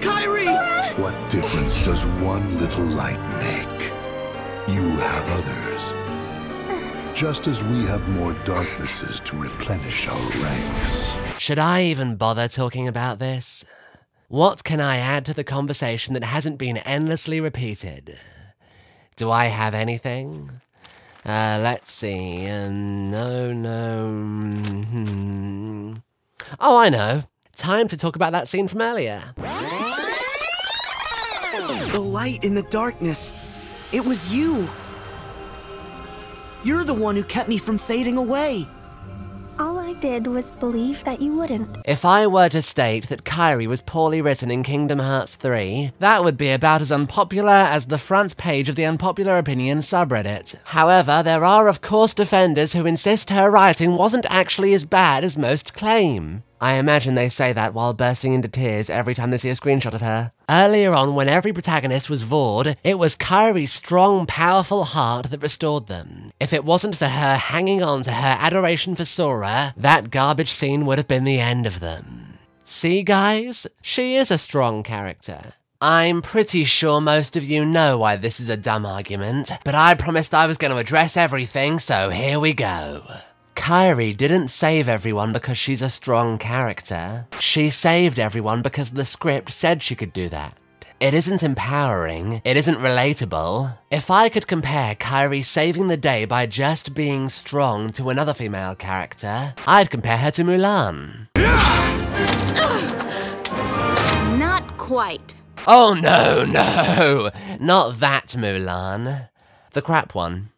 Kairi! What difference does one little light make? You have others. Just as we have more darknesses to replenish our ranks. Should I even bother talking about this? What can I add to the conversation that hasn't been endlessly repeated? Do I have anything? Uh, let's see. Uh, no, no. Hmm. Oh, I know. Time to talk about that scene from earlier. The light in the darkness. It was you. You're the one who kept me from fading away. All I did was believe that you wouldn't. If I were to state that Kairi was poorly written in Kingdom Hearts 3, that would be about as unpopular as the front page of the Unpopular Opinion subreddit. However, there are of course defenders who insist her writing wasn't actually as bad as most claim. I imagine they say that while bursting into tears every time they see a screenshot of her. Earlier on, when every protagonist was Norted, it was Kairi's strong, powerful heart that restored them. If it wasn't for her hanging on to her adoration for Sora, that garbage scene would have been the end of them. See, guys? She is a strong character. I'm pretty sure most of you know why this is a dumb argument, but I promised I was going to address everything, so here we go. Kairi didn't save everyone because she's a strong character. She saved everyone because the script said she could do that. It isn't empowering, it isn't relatable. If I could compare Kairi saving the day by just being strong to another female character, I'd compare her to Mulan. (sighs) Not quite. Oh no, no! Not that Mulan. The crap one.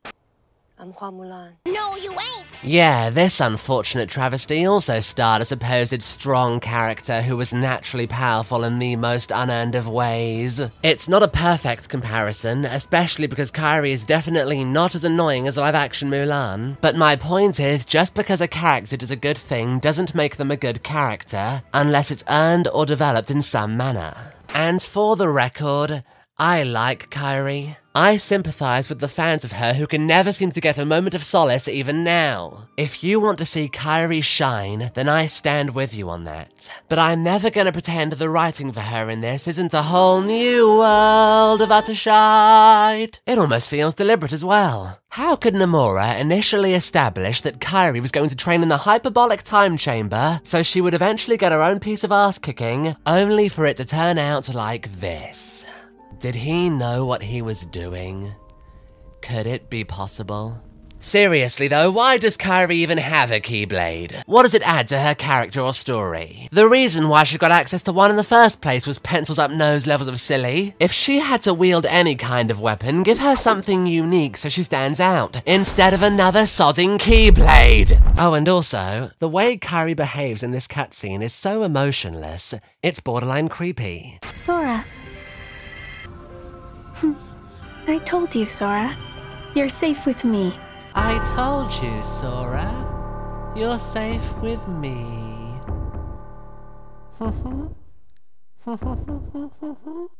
I'm Hua Mulan. No, you ain't. Yeah, this unfortunate travesty also starred a supposed strong character who was naturally powerful in the most unearned of ways. It's not a perfect comparison, especially because Kairi is definitely not as annoying as live-action Mulan. But my point is, just because a character does a good thing doesn't make them a good character, unless it's earned or developed in some manner. And for the record, I like Kairi. I sympathize with the fans of her who can never seem to get a moment of solace even now. If you want to see Kairi shine, then I stand with you on that. But I'm never gonna pretend the writing for her in this isn't a whole new world of utter shite. It almost feels deliberate as well. How could Nomura initially establish that Kairi was going to train in the hyperbolic time chamber so she would eventually get her own piece of ass kicking, only for it to turn out like this? Did he know what he was doing? Could it be possible? Seriously though, why does Kairi even have a Keyblade? What does it add to her character or story? The reason why she got access to one in the first place was pencils up nose levels of silly. If she had to wield any kind of weapon, give her something unique so she stands out, instead of another sodding Keyblade. Oh, and also, the way Kairi behaves in this cutscene is so emotionless, it's borderline creepy. Sora. I told you, Sora. You're safe with me. I told you, Sora. You're safe with me. (laughs)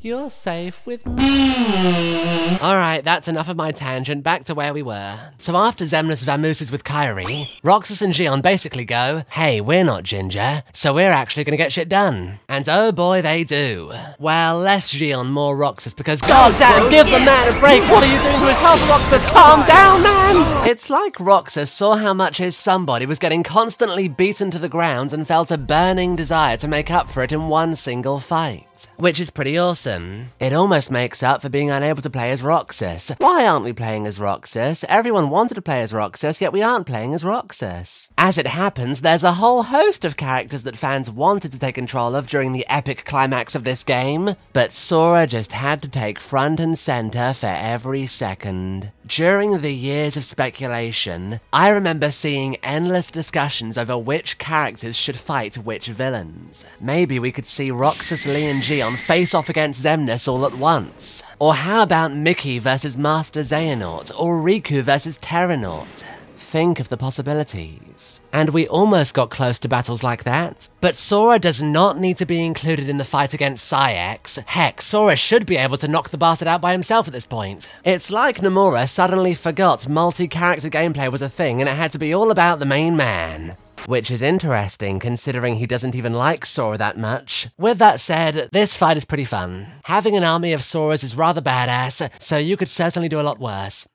You're safe with me. Alright, that's enough of my tangent. Back to where we were. So after Xemnas vamooses with Kairi, Roxas and Xion basically go, hey, we're not ginger, so we're actually gonna get shit done. And oh boy, they do. Well, less Xion, more Roxas, because goddamn, oh, give the man a break! What are you doing to his health, Roxas? Calm down, man! It's like Roxas saw how much his somebody was getting constantly beaten to the ground and felt a burning desire to make up for it in one single fight. Which is pretty awesome. It almost makes up for being unable to play as Roxas. Why aren't we playing as Roxas? Everyone wanted to play as Roxas, yet we aren't playing as Roxas. As it happens, there's a whole host of characters that fans wanted to take control of during the epic climax of this game, but Sora just had to take front and center for every second. During the years of speculation, I remember seeing endless discussions over which characters should fight which villains. Maybe we could see Roxas, Lea, and Xion face off against Xemnas all at once. Or how about Mickey versus Master Xehanort, or Riku versus Terranort? Think of the possibilities. And we almost got close to battles like that. But Sora does not need to be included in the fight against Saïx. Heck, Sora should be able to knock the bastard out by himself at this point. It's like Nomura suddenly forgot multi-character gameplay was a thing and it had to be all about the main man. Which is interesting considering he doesn't even like Sora that much. With that said, this fight is pretty fun. Having an army of Soras is rather badass, so you could certainly do a lot worse.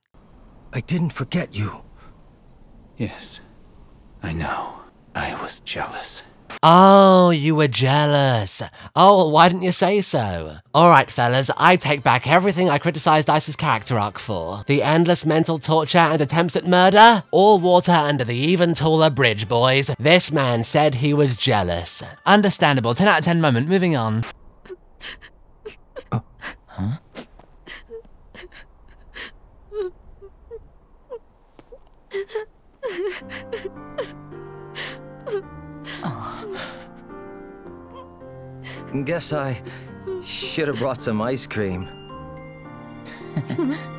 I didn't forget you. Yes, I know. I was jealous. Oh, you were jealous. Oh, why didn't you say so? Alright, fellas, I take back everything I criticized Ice's character arc for. The endless mental torture and attempts at murder? All water under the even taller bridge, boys. This man said he was jealous. Understandable, 10 out of 10 moment, moving on. Huh? Ah. Guess I should have brought some ice cream. (laughs)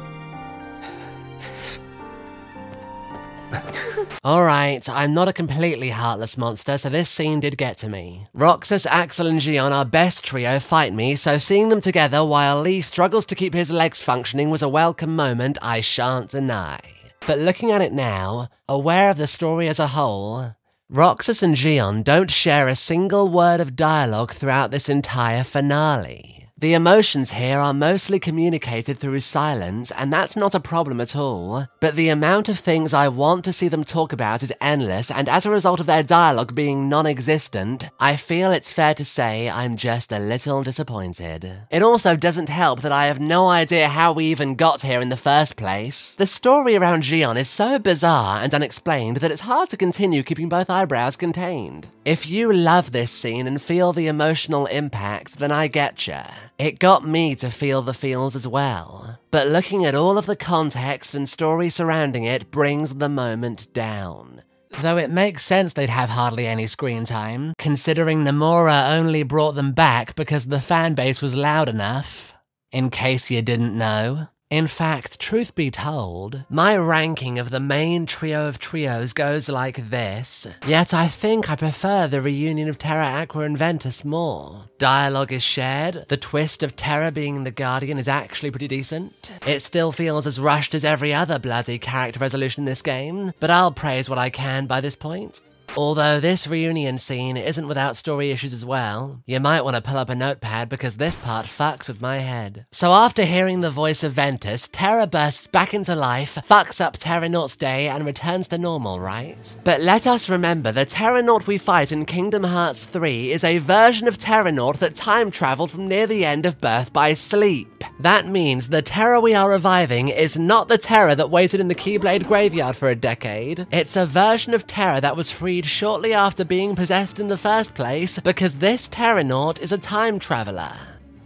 Alright, I'm not a completely heartless monster, so this scene did get to me. Roxas, Axel, and Xion, our best trio, fight me, so seeing them together while Lea struggles to keep his legs functioning was a welcome moment I shan't deny. But looking at it now, aware of the story as a whole, Roxas and Xion don't share a single word of dialogue throughout this entire finale. The emotions here are mostly communicated through silence, and that's not a problem at all. But the amount of things I want to see them talk about is endless, and as a result of their dialogue being non existent, I feel it's fair to say I'm just a little disappointed. It also doesn't help that I have no idea how we even got here in the first place. The story around Xion is so bizarre and unexplained that it's hard to continue keeping both eyebrows contained. If you love this scene and feel the emotional impact, then I getcha. It got me to feel the feels as well. But looking at all of the context and story surrounding it brings the moment down. Though it makes sense they'd have hardly any screen time, considering Nomura only brought them back because the fanbase was loud enough. In case you didn't know. In fact, truth be told, my ranking of the main trio of trios goes like this. Yet I think I prefer the reunion of Terra, Aqua, and Ventus more. Dialogue is shared, the twist of Terra being the Guardian is actually pretty decent. It still feels as rushed as every other bloody character resolution in this game, but I'll praise what I can by this point. Although this reunion scene isn't without story issues as well, you might want to pull up a notepad because this part fucks with my head. So after hearing the voice of Ventus, Terra bursts back into life, fucks up Terranort's day, and returns to normal, right? But let us remember the Terranort we fight in Kingdom Hearts 3 is a version of Terranort that time traveled from near the end of Birth by Sleep. That means the Terra we are reviving is not the Terra that waited in the Keyblade graveyard for a decade. It's a version of Terra that was freed shortly after being possessed in the first place because this Terranort is a time traveler.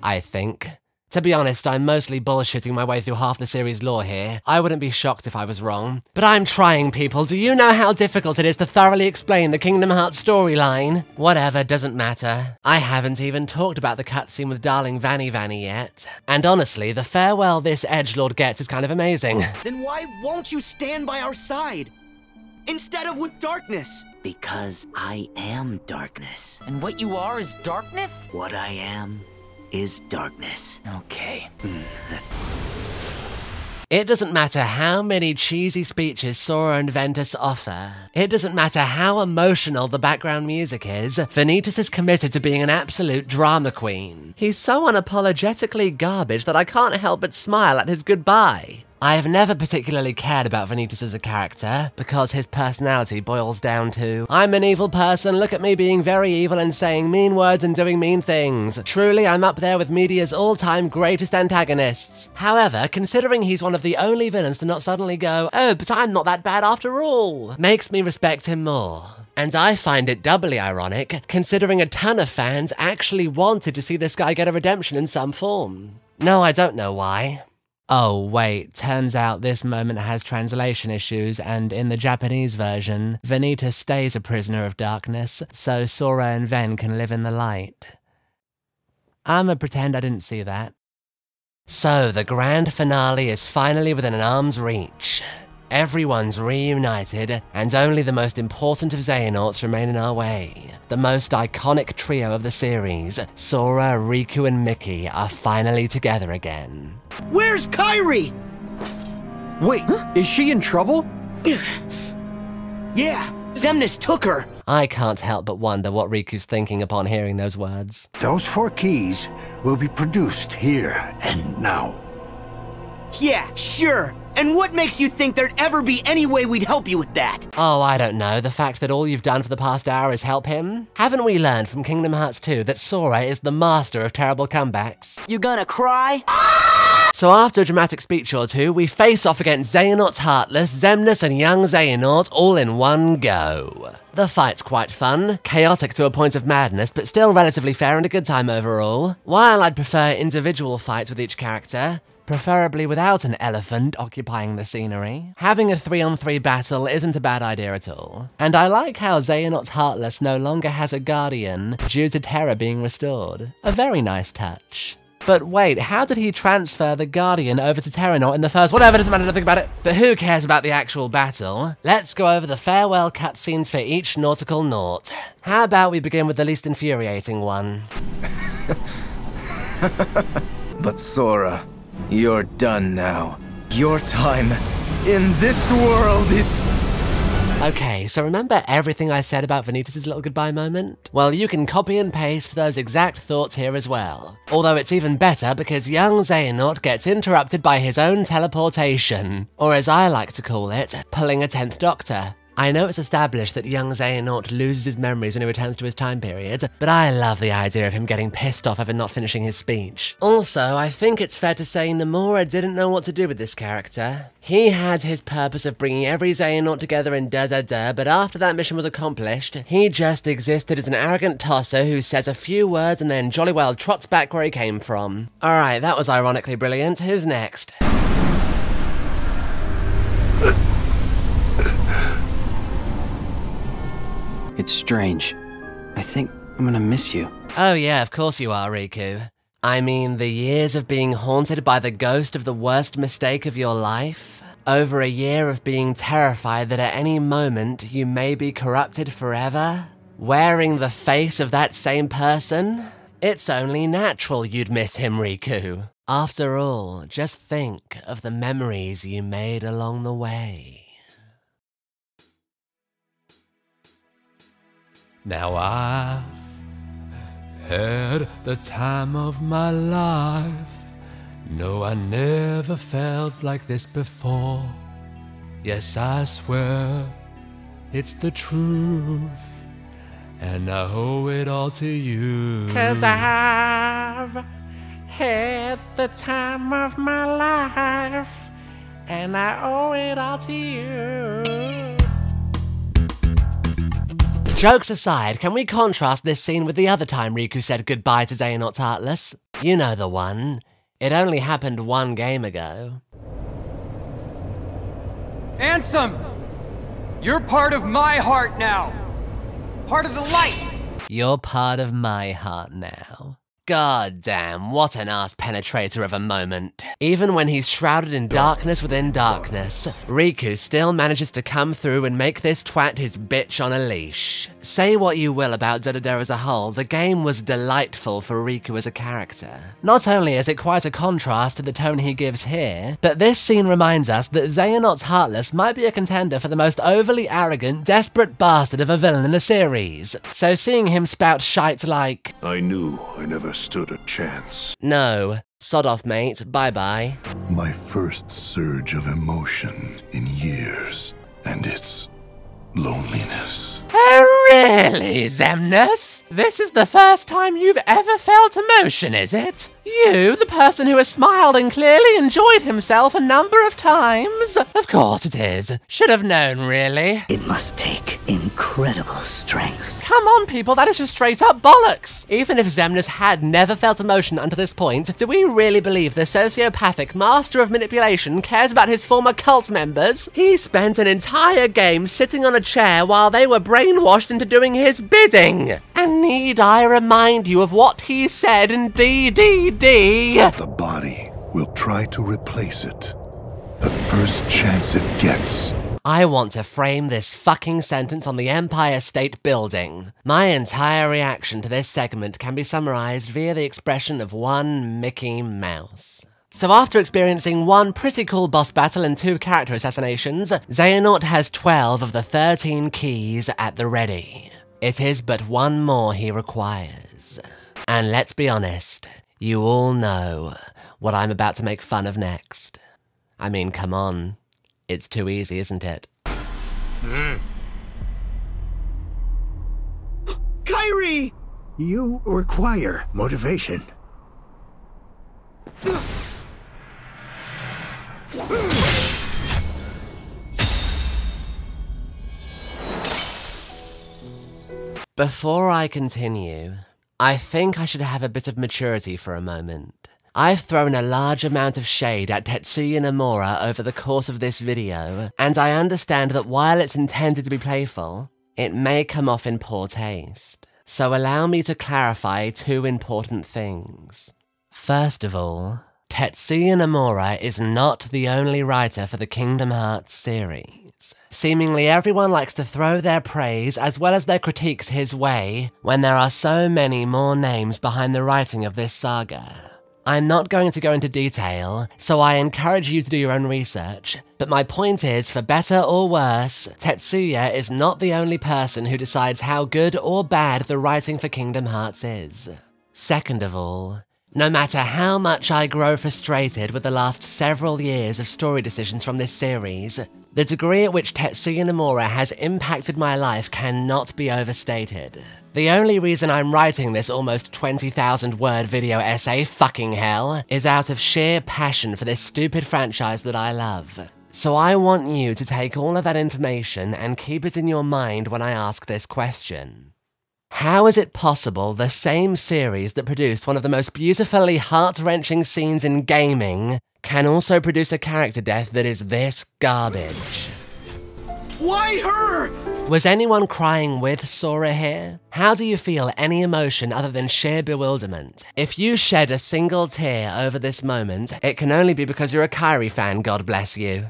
I think. To be honest, I'm mostly bullshitting my way through half the series lore here. I wouldn't be shocked if I was wrong. But I'm trying, people. Do you know how difficult it is to thoroughly explain the Kingdom Hearts storyline? Whatever, doesn't matter. I haven't even talked about the cutscene with darling Vanny Vanny yet. And honestly, the farewell this edgelord gets is kind of amazing. Then why won't you stand by our side? Instead of with darkness? Because I am darkness. And what you are is darkness? What I am is darkness. Okay. (laughs) It doesn't matter how many cheesy speeches Sora and Ventus offer. It doesn't matter how emotional the background music is. Vanitas is committed to being an absolute drama queen. He's so unapologetically garbage that I can't help but smile at his goodbye. I have never particularly cared about Vanitas as a character, because his personality boils down to I'm an evil person, look at me being very evil and saying mean words and doing mean things. Truly, I'm up there with media's all-time greatest antagonists. However, considering he's one of the only villains to not suddenly go, oh, but I'm not that bad after all, makes me respect him more. And I find it doubly ironic, considering a ton of fans actually wanted to see this guy get a redemption in some form. No, I don't know why. Oh, wait, turns out this moment has translation issues, and in the Japanese version, Vanitas stays a prisoner of darkness, so Sora and Ven can live in the light. I'ma pretend I didn't see that. So, the grand finale is finally within an arm's reach. Everyone's reunited, and only the most important of Xehanorts remain in our way. The most iconic trio of the series, Sora, Riku, and Mickey, are finally together again. Where's Kairi? Wait, is she in trouble? yeah, Xemnas took her. I can't help but wonder what Riku's thinking upon hearing those words. Those four keys will be produced here and now. Yeah, sure. And what makes you think there'd ever be any way we'd help you with that? Oh, I don't know. The fact that all you've done for the past hour is help him? Haven't we learned from Kingdom Hearts 2 that Sora is the master of terrible comebacks? You gonna cry? So after a dramatic speech or two, we face off against Xehanort's Heartless, Xemnas, and young Xehanort all in one go. The fight's quite fun, chaotic to a point of madness, but still relatively fair and a good time overall. While I'd prefer individual fights with each character, preferably without an elephant occupying the scenery. Having a 3-on-3 battle isn't a bad idea at all. And I like how Xehanort Heartless no longer has a guardian due to Terra being restored. A very nice touch. But wait, how did he transfer the Guardian over to Terranort in the first- whatever, doesn't matter, nothing about it. But who cares about the actual battle? Let's go over the farewell cutscenes for each nautical naught. How about we begin with the least infuriating one? (laughs) but Sora, you're done now. Your time in this world is... Okay, so remember everything I said about Vanitas' little goodbye moment? Well, you can copy and paste those exact thoughts here as well. Although it's even better because young Xehanort gets interrupted by his own teleportation. Or as I like to call it, pulling a 10th Doctor. I know it's established that young Xehanort loses his memories when he returns to his time period, but I love the idea of him getting pissed off over not finishing his speech. Also, I think it's fair to say Nomura didn't know what to do with this character. He had his purpose of bringing every Xehanort together in da da da, but after that mission was accomplished, he just existed as an arrogant tosser who says a few words and then jolly well trots back where he came from. Alright, that was ironically brilliant. Who's next? It's strange. I think I'm gonna miss you. Oh yeah, of course you are, Riku. I mean, the years of being haunted by the ghost of the worst mistake of your life? Over a year of being terrified that at any moment you may be corrupted forever? Wearing the face of that same person? It's only natural you'd miss him, Riku. After all, just think of the memories you made along the way. Now I've had the time of my life. No, I never felt like this before. Yes, I swear it's the truth. And I owe it all to you. Cause I've had the time of my life, and I owe it all to you. Jokes aside, can we contrast this scene with the other time Riku said goodbye to Xehanort's Heartless? You know the one. It only happened one game ago. Ansem! You're part of my heart now! Part of the light! You're part of my heart now. God damn, what an ass penetrator of a moment. Even when he's shrouded in darkness within darkness, Riku still manages to come through and make this twat his bitch on a leash. Say what you will about DDD as a whole, the game was delightful for Riku as a character. Not only is it quite a contrast to the tone he gives here, but this scene reminds us that Xehanort's Heartless might be a contender for the most overly arrogant, desperate bastard of a villain in the series. So seeing him spout shite like, I knew I never stood a chance. No. Sod off, mate. Bye bye. My first surge of emotion in years, and it's loneliness. Oh, really, Xemnas? This is the first time you've ever felt emotion, is it? You, the person who has smiled and clearly enjoyed himself a number of times? Of course it is. Should have known, really. It must take incredible strength. Come on, people, that is just straight up bollocks! Even if Xemnas had never felt emotion until this point, do we really believe the sociopathic master of manipulation cares about his former cult members? He spent an entire game sitting on a chair while they were brainwashed into doing his bidding! And need I remind you of what he said in DDD? The body will try to replace it. The first chance it gets. I want to frame this fucking sentence on the Empire State Building. My entire reaction to this segment can be summarized via the expression of one Mickey Mouse. So after experiencing one pretty cool boss battle and two character assassinations, Xehanort has 12 of the 13 keys at the ready. It is but one more he requires. And let's be honest, you all know what I'm about to make fun of next. I mean, come on. It's too easy, isn't it? Kairi! You require motivation. Before I continue, I think I should have a bit of maturity for a moment. I've thrown a large amount of shade at Tetsuya Nomura over the course of this video, and I understand that while it's intended to be playful, it may come off in poor taste. So allow me to clarify two important things. First of all, Tetsuya Nomura is not the only writer for the Kingdom Hearts series. Seemingly everyone likes to throw their praise as well as their critiques his way when there are so many more names behind the writing of this saga. I'm not going to go into detail, so I encourage you to do your own research, but my point is, for better or worse, Tetsuya is not the only person who decides how good or bad the writing for Kingdom Hearts is. Second of all, no matter how much I grow frustrated with the last several years of story decisions from this series, the degree at which Tetsuya Nomura has impacted my life cannot be overstated. The only reason I'm writing this almost 20,000 word video essay, fucking hell, is out of sheer passion for this stupid franchise that I love. So I want you to take all of that information and keep it in your mind when I ask this question. How is it possible the same series that produced one of the most beautifully heart-wrenching scenes in gaming can also produce a character death that is this garbage? Why her? Was anyone crying with Sora here? How do you feel any emotion other than sheer bewilderment? If you shed a single tear over this moment, it can only be because you're a Kairi fan, God bless you.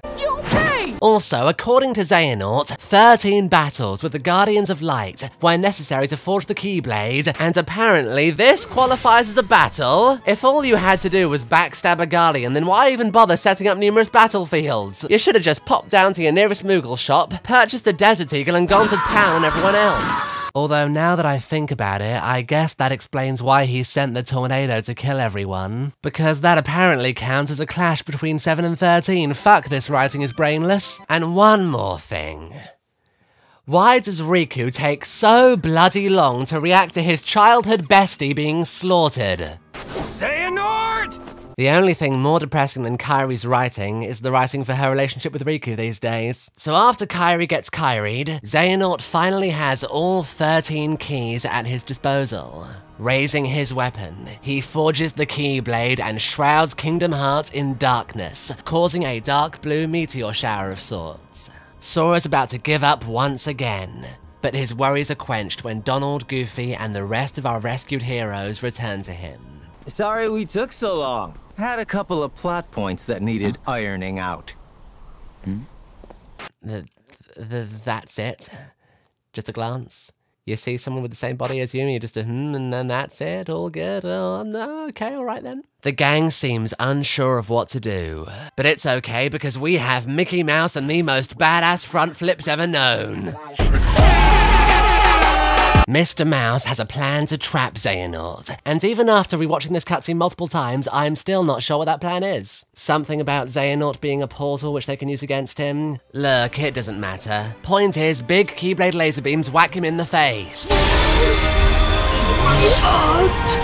Also, according to Xehanort, 13 battles with the Guardians of Light were necessary to forge the Keyblade, and apparently this qualifies as a battle. If all you had to do was backstab a Guardian, then why even bother setting up numerous battlefields? You should have just popped down to your nearest Moogle shop, purchased a Desert Eagle, and gone to town on everyone else. Although now that I think about it, I guess that explains why he sent the tornado to kill everyone. Because that apparently counts as a clash between 7 and 13. Fuck, this writing is brainless. And one more thing. Why does Riku take so bloody long to react to his childhood bestie being slaughtered? Xehanort! The only thing more depressing than Kairi's writing is the writing for her relationship with Riku these days. So after Kairi gets Kairi'd, Xehanort finally has all 13 keys at his disposal. Raising his weapon, he forges the Keyblade and shrouds Kingdom Hearts in darkness, causing a dark blue meteor shower of sorts. Sora's about to give up once again, but his worries are quenched when Donald, Goofy, and the rest of our rescued heroes return to him. Sorry we took so long. Had a couple of plot points that needed ironing out. Hmm? The, the, that's it. Just a glance. You see someone with the same body as you, and you just a hmm, and then that's it. All good. Oh, no, okay, all right then. The gang seems unsure of what to do, but it's okay because we have Mickey Mouse and the most badass front flips ever known. (laughs) Mr. Mouse has a plan to trap Xehanort, and even after rewatching this cutscene multiple times, I'm still not sure what that plan is. Something about Xehanort being a portal which they can use against him? Look, it doesn't matter. Point is, big Keyblade laser beams whack him in the face.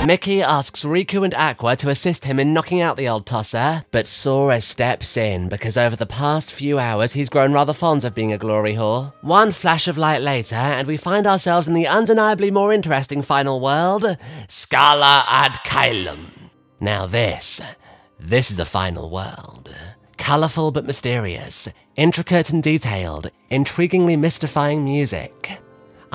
Mickey asks Riku and Aqua to assist him in knocking out the old tosser, but Sora steps in because over the past few hours he's grown rather fond of being a glory whore. One flash of light later, and we find ourselves in the undeniably more interesting final world, Scala ad Caelum. Now this, this is a final world. Colourful but mysterious, intricate and detailed, intriguingly mystifying music.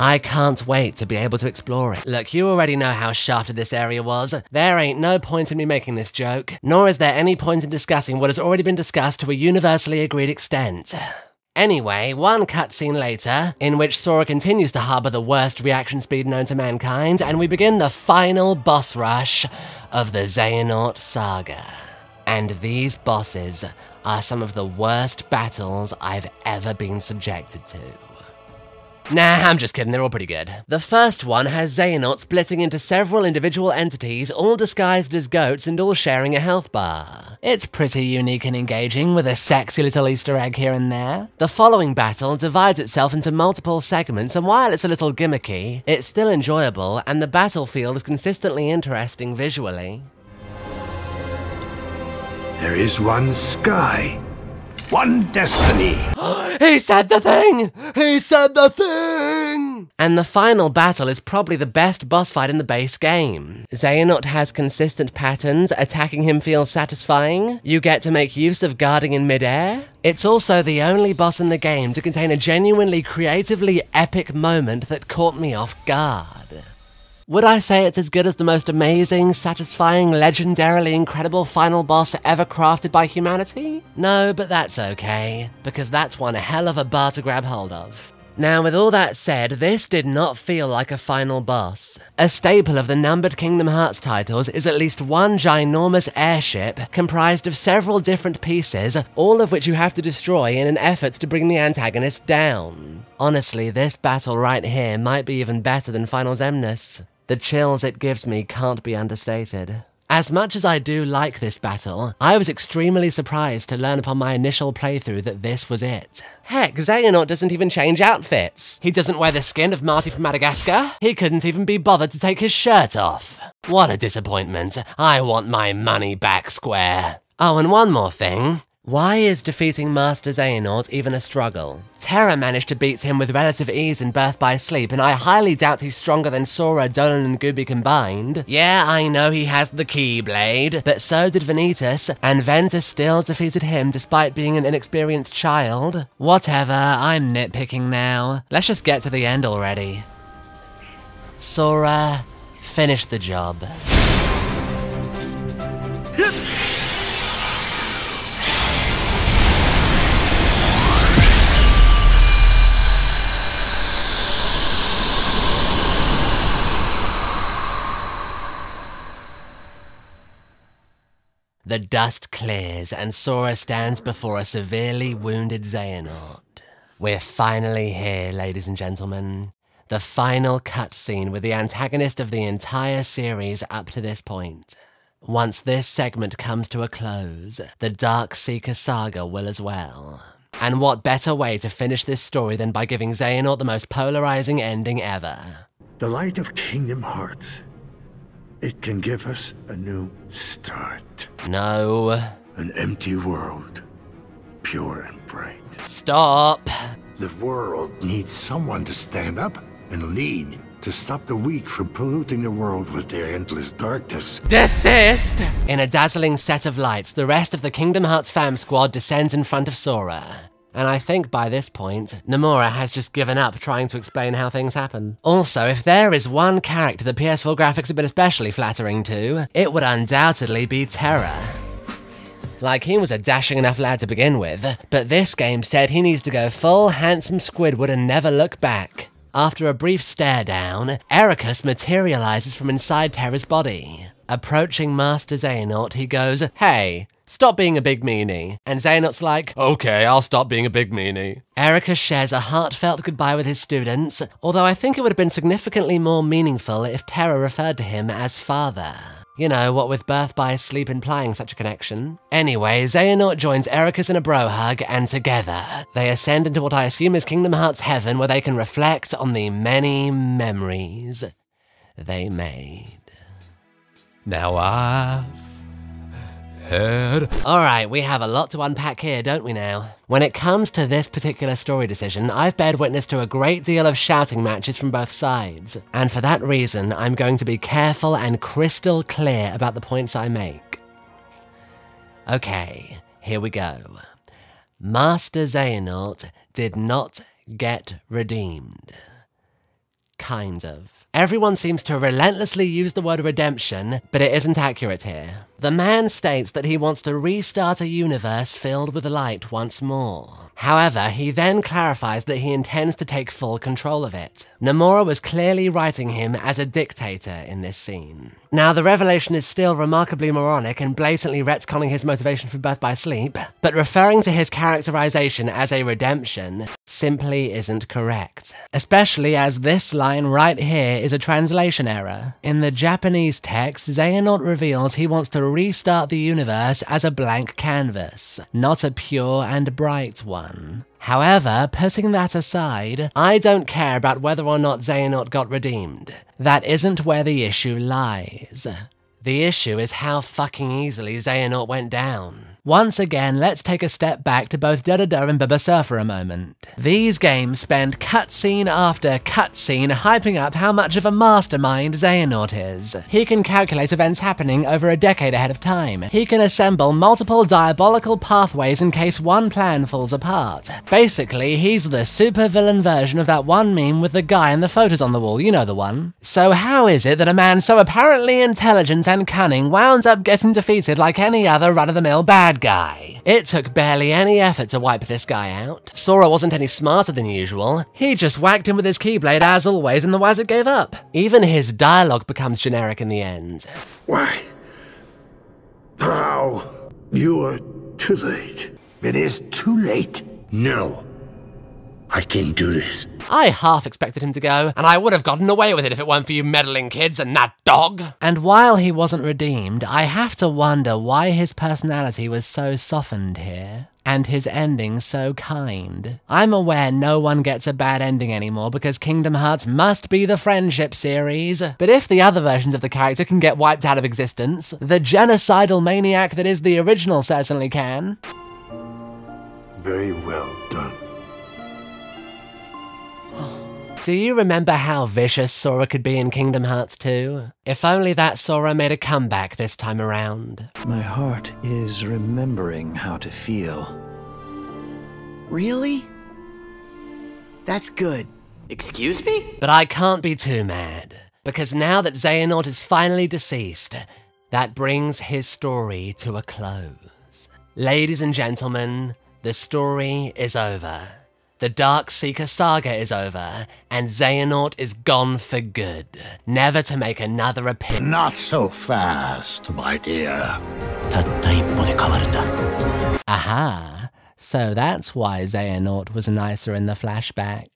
I can't wait to be able to explore it. Look, you already know how shafted this area was. There ain't no point in me making this joke, nor is there any point in discussing what has already been discussed to a universally agreed extent. Anyway, one cutscene later, in which Sora continues to harbour the worst reaction speed known to mankind, and we begin the final boss rush of the Xehanort saga. And these bosses are some of the worst battles I've ever been subjected to. Nah, I'm just kidding, they're all pretty good. The first one has Xehanort splitting into several individual entities, all disguised as goats and all sharing a health bar. It's pretty unique and engaging, with a sexy little Easter egg here and there. The following battle divides itself into multiple segments, and while it's a little gimmicky, it's still enjoyable, and the battlefield is consistently interesting visually. There is one sky, one destiny. (gasps) he said the thing! He said the thing! And the final battle is probably the best boss fight in the base game. Xehanort has consistent patterns, attacking him feels satisfying, you get to make use of guarding in midair. It's also the only boss in the game to contain a genuinely creatively epic moment that caught me off guard. Would I say it's as good as the most amazing, satisfying, legendarily incredible final boss ever crafted by humanity? No, but that's okay, because that's one hell of a bar to grab hold of. Now, with all that said, this did not feel like a final boss. A staple of the numbered Kingdom Hearts titles is at least one ginormous airship comprised of several different pieces, all of which you have to destroy in an effort to bring the antagonist down. Honestly, this battle right here might be even better than Final Xemnas. The chills it gives me can't be understated. As much as I do like this battle, I was extremely surprised to learn upon my initial playthrough that this was it. Heck, Xehanort doesn't even change outfits. He doesn't wear the skin of Marty from Madagascar. He couldn't even be bothered to take his shirt off. What a disappointment. I want my money back square. Oh, and one more thing. Why is defeating Master Xehanort even a struggle? Terra managed to beat him with relative ease in Birth by Sleep, and I highly doubt he's stronger than Sora, Dolan, and Gooby combined. Yeah, I know he has the Keyblade, but so did Vanitas, and Ventus still defeated him despite being an inexperienced child. Whatever, I'm nitpicking now. Let's just get to the end already. Sora, finish the job. The dust clears and Sora stands before a severely wounded Xehanort. We're finally here, ladies and gentlemen. the final cutscene with the antagonist of the entire series up to this point. Once this segment comes to a close, the Dark Seeker saga will as well. And what better way to finish this story than by giving Xehanort the most polarizing ending ever? The light of Kingdom Hearts. It can give us a new start. No. An empty world. Pure and bright. Stop. The world needs someone to stand up and lead to stop the weak from polluting the world with their endless darkness. Desist! In a dazzling set of lights, the rest of the Kingdom Hearts fam squad descends in front of Sora. And I think by this point, Nomura has just given up trying to explain how things happen. Also, if there is one character the PS4 graphics have been especially flattering to, it would undoubtedly be Terra. Like, he was a dashing enough lad to begin with, but this game said he needs to go full handsome Squidward and never look back. After a brief stare down, Eraqus materializes from inside Terra's body. Approaching Master Xehanort, he goes, Hey, stop being a big meanie. And Xehanort's like, Okay, I'll stop being a big meanie. Eraqus shares a heartfelt goodbye with his students, although I think it would have been significantly more meaningful if Terra referred to him as father. You know, what with birth by sleep implying such a connection. Anyway, Xehanort joins Eraqus in a bro hug, and together, they ascend into what I assume is Kingdom Hearts Heaven, where they can reflect on the many memories they made. Now I've heard. Alright, we have a lot to unpack here, don't we now? When it comes to this particular story decision, I've bared witness to a great deal of shouting matches from both sides, and for that reason, I'm going to be careful and crystal clear about the points I make. Okay, here we go. Master Xehanort did not get redeemed. Kind of. Everyone seems to relentlessly use the word redemption, but it isn't accurate here. The man states that he wants to restart a universe filled with light once more. However, he then clarifies that he intends to take full control of it. Nomura was clearly writing him as a dictator in this scene. Now, the revelation is still remarkably moronic and blatantly retconning his motivation for birth by sleep, but referring to his characterization as a redemption simply isn't correct. Especially as this line right here is a translation error. In the Japanese text, Xehanort reveals he wants to restart the universe as a blank canvas, not a pure and bright one. However, putting that aside, I don't care about whether or not Xehanort got redeemed. That isn't where the issue lies. The issue is how fucking easily Xehanort went down. Once again, let's take a step back to both DDD and Bibasur for a moment. These games spend cutscene after cutscene hyping up how much of a mastermind Xehanort is. He can calculate events happening over a decade ahead of time. He can assemble multiple diabolical pathways in case one plan falls apart. Basically, he's the supervillain version of that one meme with the guy and the photos on the wall, you know the one. So how is it that a man so apparently intelligent and cunning wound up getting defeated like any other run-of-the-mill bad guy. It took barely any effort to wipe this guy out. Sora wasn't any smarter than usual. He just whacked him with his Keyblade as always and the wizard gave up. Even his dialogue becomes generic in the end. Why? How? You are too late. It is too late. No. I can do this. I half expected him to go, and I would have gotten away with it if it weren't for you meddling kids and that dog. And while he wasn't redeemed, I have to wonder why his personality was so softened here. And his ending so kind. I'm aware no one gets a bad ending anymore because Kingdom Hearts must be the friendship series. But if the other versions of the character can get wiped out of existence, the genocidal maniac that is the original certainly can. Very well done. Do you remember how vicious Sora could be in Kingdom Hearts 2? If only that Sora made a comeback this time around. My heart is remembering how to feel. Really? That's good. Excuse me? But I can't be too mad, because now that Xehanort is finally deceased, that brings his story to a close. Ladies and gentlemen, the story is over. The Dark Seeker saga is over, and Xehanort is gone for good, never to make another appearance. Not so fast, my dear. Aha, so that's why Xehanort was nicer in the flashback.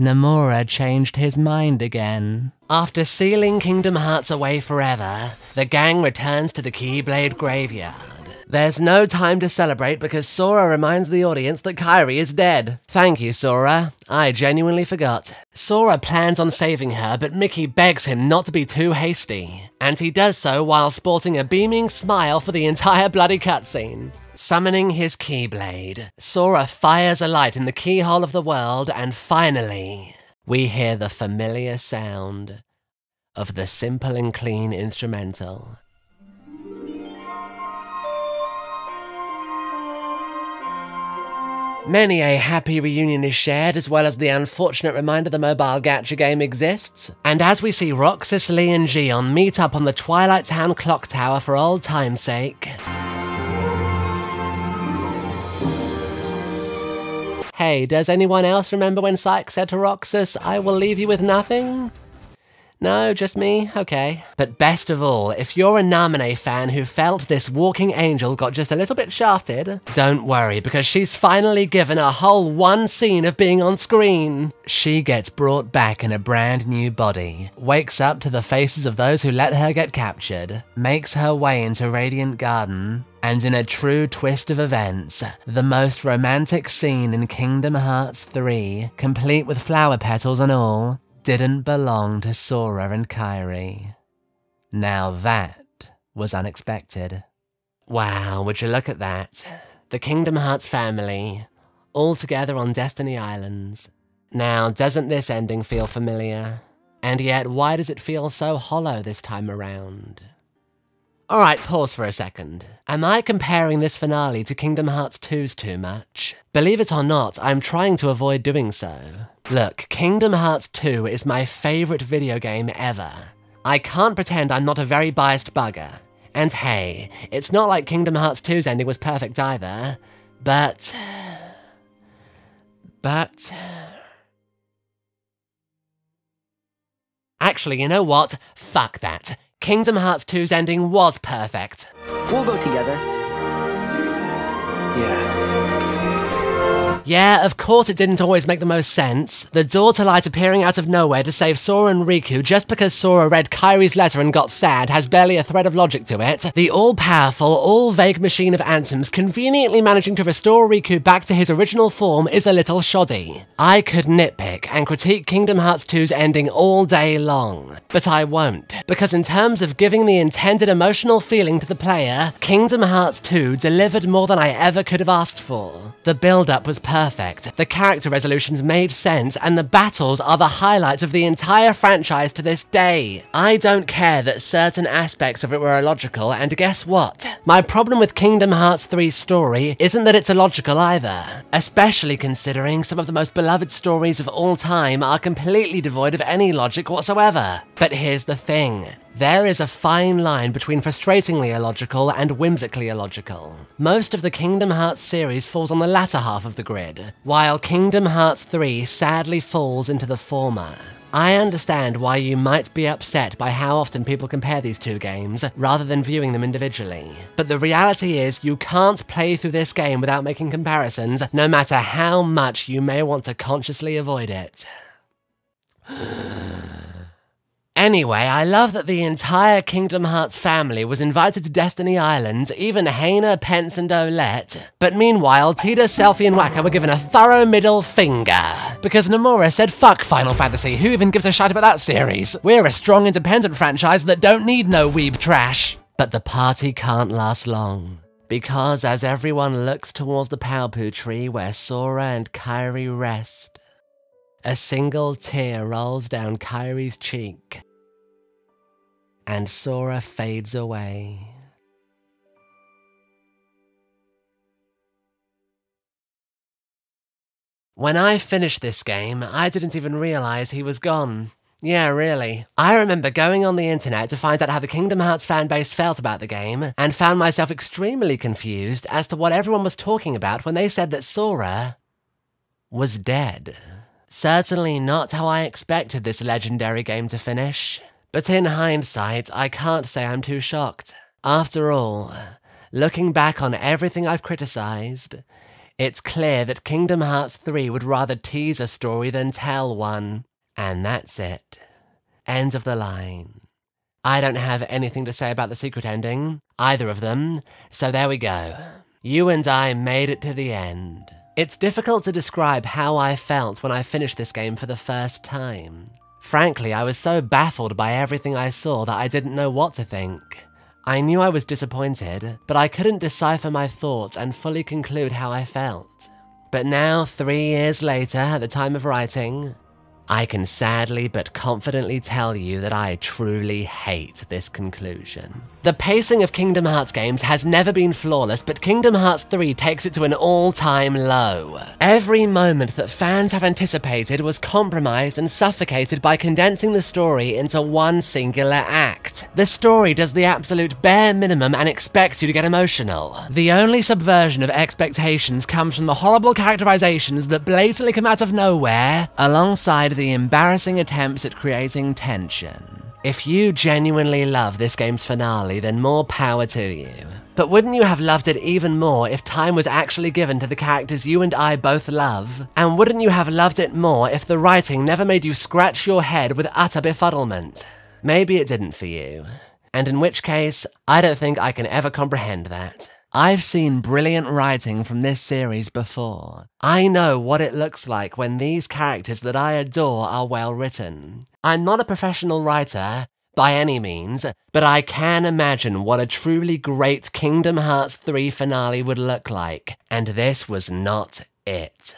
Nomura changed his mind again. After sealing Kingdom Hearts away forever, the gang returns to the Keyblade Graveyard. There's no time to celebrate because Sora reminds the audience that Kairi is dead. Thank you, Sora. I genuinely forgot. Sora plans on saving her, but Mickey begs him not to be too hasty. And he does so while sporting a beaming smile for the entire bloody cutscene. Summoning his Keyblade, Sora fires a light in the keyhole of the world, and finally, we hear the familiar sound of the simple and clean instrumental. Many a happy reunion is shared, as well as the unfortunate reminder the mobile gacha game exists. And as we see Roxas, Lea, and Xion meet up on the Twilight Town clock tower for old time's sake. Hey, does anyone else remember when Saïx said to Roxas, I will leave you with nothing? No, just me? Okay. But best of all, if you're a Namine fan who felt this walking angel got just a little bit shafted, don't worry, because she's finally given a whole one scene of being on screen. She gets brought back in a brand new body, wakes up to the faces of those who let her get captured, makes her way into Radiant Garden, and in a true twist of events, the most romantic scene in Kingdom Hearts 3, complete with flower petals and all, didn't belong to Sora and Kairi. Now that was unexpected. Wow, would you look at that? The Kingdom Hearts family, all together on Destiny Islands. Now, doesn't this ending feel familiar? And yet, why does it feel so hollow this time around? Alright, pause for a second. Am I comparing this finale to Kingdom Hearts 2's too much? Believe it or not, I'm trying to avoid doing so. Look, Kingdom Hearts 2 is my favourite video game ever. I can't pretend I'm not a very biased bugger. And hey, it's not like Kingdom Hearts 2's ending was perfect either. But... But... Actually, you know what? Fuck that. Kingdom Hearts 2's ending was perfect. We'll go together. Yeah. Yeah, of course it didn't always make the most sense. The door to light appearing out of nowhere to save Sora and Riku just because Sora read Kairi's letter and got sad has barely a thread of logic to it. The all-powerful, all-vague machine of Ansem's conveniently managing to restore Riku back to his original form is a little shoddy. I could nitpick and critique Kingdom Hearts 2's ending all day long, but I won't, because in terms of giving the intended emotional feeling to the player, Kingdom Hearts 2 delivered more than I ever could have asked for. The build-up was perfect, the character resolutions made sense, and the battles are the highlights of the entire franchise to this day. I don't care that certain aspects of it were illogical, and guess what? My problem with Kingdom Hearts 3's story isn't that it's illogical either, especially considering some of the most beloved stories of all time are completely devoid of any logic whatsoever. But here's the thing. There is a fine line between frustratingly illogical and whimsically illogical. Most of the Kingdom Hearts series falls on the latter half of the grid, while Kingdom Hearts 3 sadly falls into the former. I understand why you might be upset by how often people compare these two games, rather than viewing them individually. But the reality is, you can't play through this game without making comparisons, no matter how much you may want to consciously avoid it. (gasps) (sighs) Anyway, I love that the entire Kingdom Hearts family was invited to Destiny Islands, even Hayner, Pence, and Olette. But meanwhile, Tidus, Selphie, and Wakka were given a thorough middle finger. Because Nomura said, fuck Final Fantasy, who even gives a shit about that series? We're a strong independent franchise that don't need no weeb trash. But the party can't last long. Because as everyone looks towards the Paopu tree where Sora and Kairi rest, a single tear rolls down Kairi's cheek, and Sora fades away. When I finished this game, I didn't even realize he was gone. Yeah, really. I remember going on the internet to find out how the Kingdom Hearts fanbase felt about the game, and found myself extremely confused as to what everyone was talking about when they said that Sora was dead. Certainly not how I expected this legendary game to finish. But in hindsight, I can't say I'm too shocked. After all, looking back on everything I've criticized, it's clear that Kingdom Hearts 3 would rather tease a story than tell one. And that's it. End of the line. I don't have anything to say about the secret ending, either of them, so there we go. You and I made it to the end. It's difficult to describe how I felt when I finished this game for the first time. Frankly, I was so baffled by everything I saw that I didn't know what to think. I knew I was disappointed, but I couldn't decipher my thoughts and fully conclude how I felt. But now, three years later, at the time of writing, I can sadly but confidently tell you that I truly hate this conclusion. The pacing of Kingdom Hearts games has never been flawless, but Kingdom Hearts 3 takes it to an all-time low. Every moment that fans have anticipated was compromised and suffocated by condensing the story into one singular act. The story does the absolute bare minimum and expects you to get emotional. The only subversion of expectations comes from the horrible characterizations that blatantly come out of nowhere, alongside the embarrassing attempts at creating tension. If you genuinely love this game's finale, then more power to you. But wouldn't you have loved it even more if time was actually given to the characters you and I both love? And wouldn't you have loved it more if the writing never made you scratch your head with utter befuddlement? Maybe it didn't for you. And in which case, I don't think I can ever comprehend that. I've seen brilliant writing from this series before. I know what it looks like when these characters that I adore are well written. I'm not a professional writer, by any means, but I can imagine what a truly great Kingdom Hearts 3 finale would look like, and this was not it.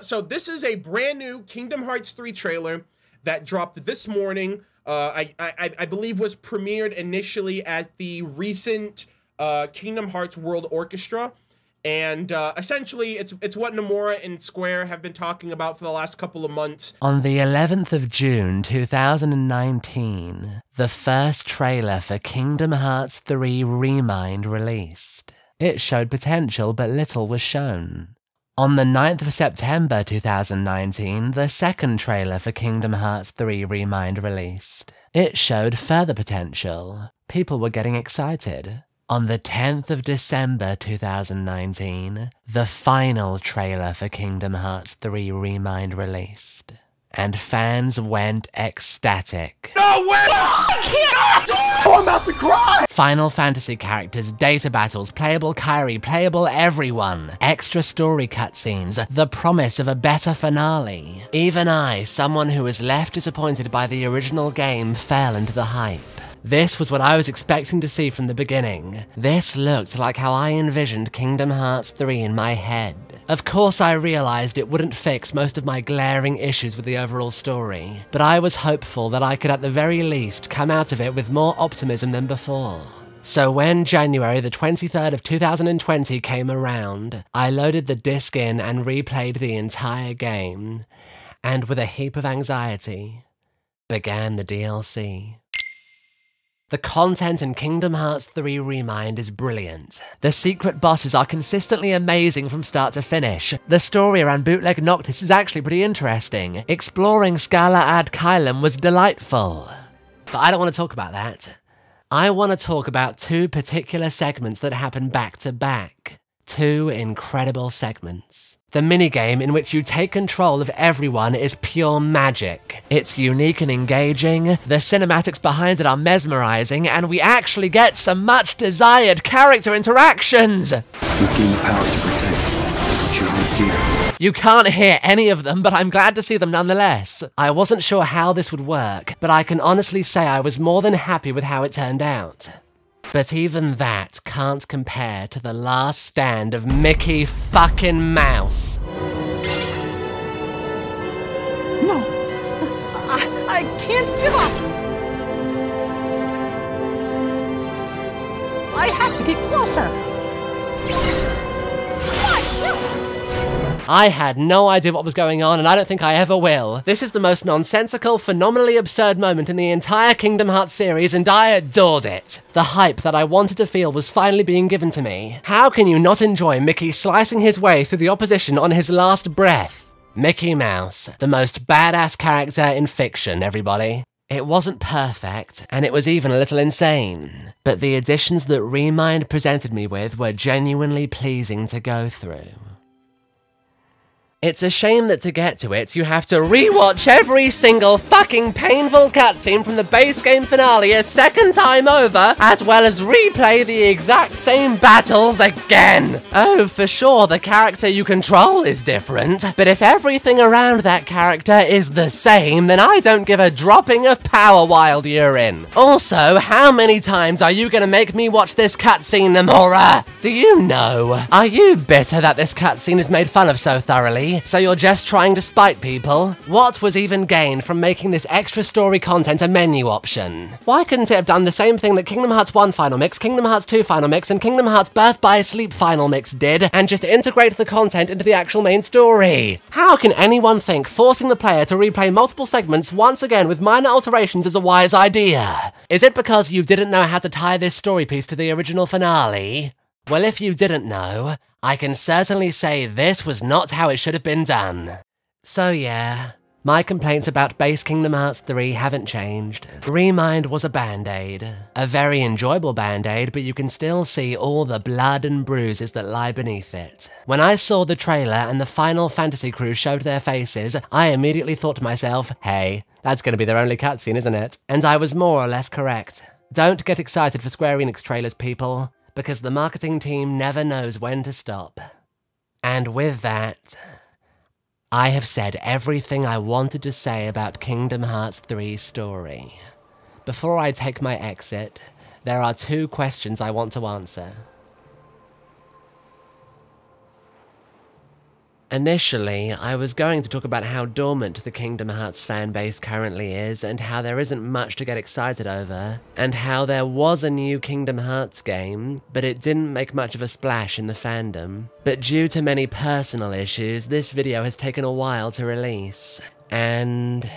So this is a brand new Kingdom Hearts 3 trailer that dropped this morning. Uh, I, I, I believe was premiered initially at the recent uh, Kingdom Hearts World Orchestra. And uh, essentially, it's it's what Nomura and Square have been talking about for the last couple of months. On the 11th of June 2019, the first trailer for Kingdom Hearts 3 Remind released. It showed potential, but little was shown. On the 9th of September 2019, the second trailer for Kingdom Hearts 3 Remind released. It showed further potential. People were getting excited. On the 10th of December 2019, the final trailer for Kingdom Hearts 3 Remind released. And fans went ecstatic. No way! I can't! Oh, I'm about to cry! Final Fantasy characters, data battles, playable Kairi, playable everyone, extra story cutscenes, the promise of a better finale. Even I, someone who was left disappointed by the original game, fell into the hype. This was what I was expecting to see from the beginning. This looked like how I envisioned Kingdom Hearts 3 in my head. Of course, I realized it wouldn't fix most of my glaring issues with the overall story, but I was hopeful that I could at the very least come out of it with more optimism than before. So when January the 23rd of 2020 came around, I loaded the disc in and replayed the entire game, and with a heap of anxiety, began the DLC. The content in Kingdom Hearts 3 Remind is brilliant. The secret bosses are consistently amazing from start to finish. The story around Bootleg Noctis is actually pretty interesting. Exploring Scala ad Caelum was delightful. But I don't want to talk about that. I want to talk about two particular segments that happen back to back. Two incredible segments. The minigame in which you take control of everyone is pure magic. It's unique and engaging, the cinematics behind it are mesmerizing, and we actually get some much desired character interactions! You gain the power to protect, but you're dear. You can't hear any of them, but I'm glad to see them nonetheless. I wasn't sure how this would work, but I can honestly say I was more than happy with how it turned out. But even that can't compare to the last stand of Mickey fucking Mouse. No, I, I can't give up. I have to get closer. I had no idea what was going on, and I don't think I ever will. This is the most nonsensical, phenomenally absurd moment in the entire Kingdom Hearts series, and I adored it. The hype that I wanted to feel was finally being given to me. How can you not enjoy Mickey slicing his way through the opposition on his last breath? Mickey Mouse, the most badass character in fiction, everybody. It wasn't perfect, and it was even a little insane, but the additions that Remind presented me with were genuinely pleasing to go through. It's a shame that to get to it, you have to rewatch every single fucking painful cutscene from the base game finale a second time over, as well as replay the exact same battles again. Oh, for sure, the character you control is different, but if everything around that character is the same, then I don't give a dropping of power wild you're in. Also, how many times are you gonna make me watch this cutscene, Nomura? Do you know? Are you bitter that this cutscene is made fun of so thoroughly? So you're just trying to spite people? What was even gained from making this extra story content a menu option? Why couldn't it have done the same thing that Kingdom Hearts 1 Final Mix, Kingdom Hearts 2 Final Mix, and Kingdom Hearts Birth by Sleep Final Mix did, and just integrate the content into the actual main story? How can anyone think forcing the player to replay multiple segments once again with minor alterations is a wise idea? Is it because you didn't know how to tie this story piece to the original finale? Well, if you didn't know, I can certainly say this was not how it should have been done. So yeah, my complaints about base Kingdom Hearts 3 haven't changed. Remind was a band-aid. A very enjoyable band-aid, but you can still see all the blood and bruises that lie beneath it. When I saw the trailer and the Final Fantasy crew showed their faces, I immediately thought to myself, hey, that's gonna be their only cutscene, isn't it? And I was more or less correct. Don't get excited for Square Enix trailers, people because the marketing team never knows when to stop. And with that, I have said everything I wanted to say about Kingdom Hearts 3's story. Before I take my exit, there are two questions I want to answer. Initially, I was going to talk about how dormant the Kingdom Hearts fanbase currently is, and how there isn't much to get excited over, and how there was a new Kingdom Hearts game, but it didn't make much of a splash in the fandom. But due to many personal issues, this video has taken a while to release, and...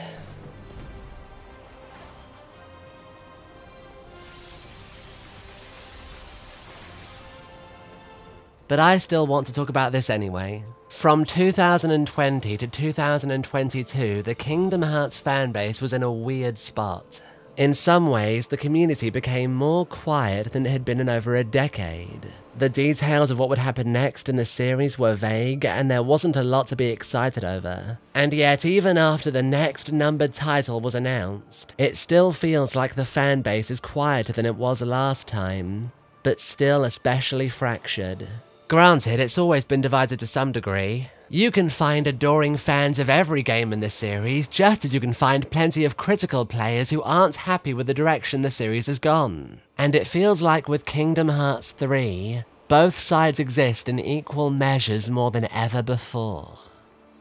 But I still want to talk about this anyway. From 2020 to 2022, the Kingdom Hearts fanbase was in a weird spot. In some ways, the community became more quiet than it had been in over a decade. The details of what would happen next in the series were vague, and there wasn't a lot to be excited over. And yet, even after the next numbered title was announced, it still feels like the fanbase is quieter than it was last time, but still especially fractured. Granted, it's always been divided to some degree. You can find adoring fans of every game in the series, just as you can find plenty of critical players who aren't happy with the direction the series has gone. And it feels like with Kingdom Hearts 3, both sides exist in equal measures more than ever before.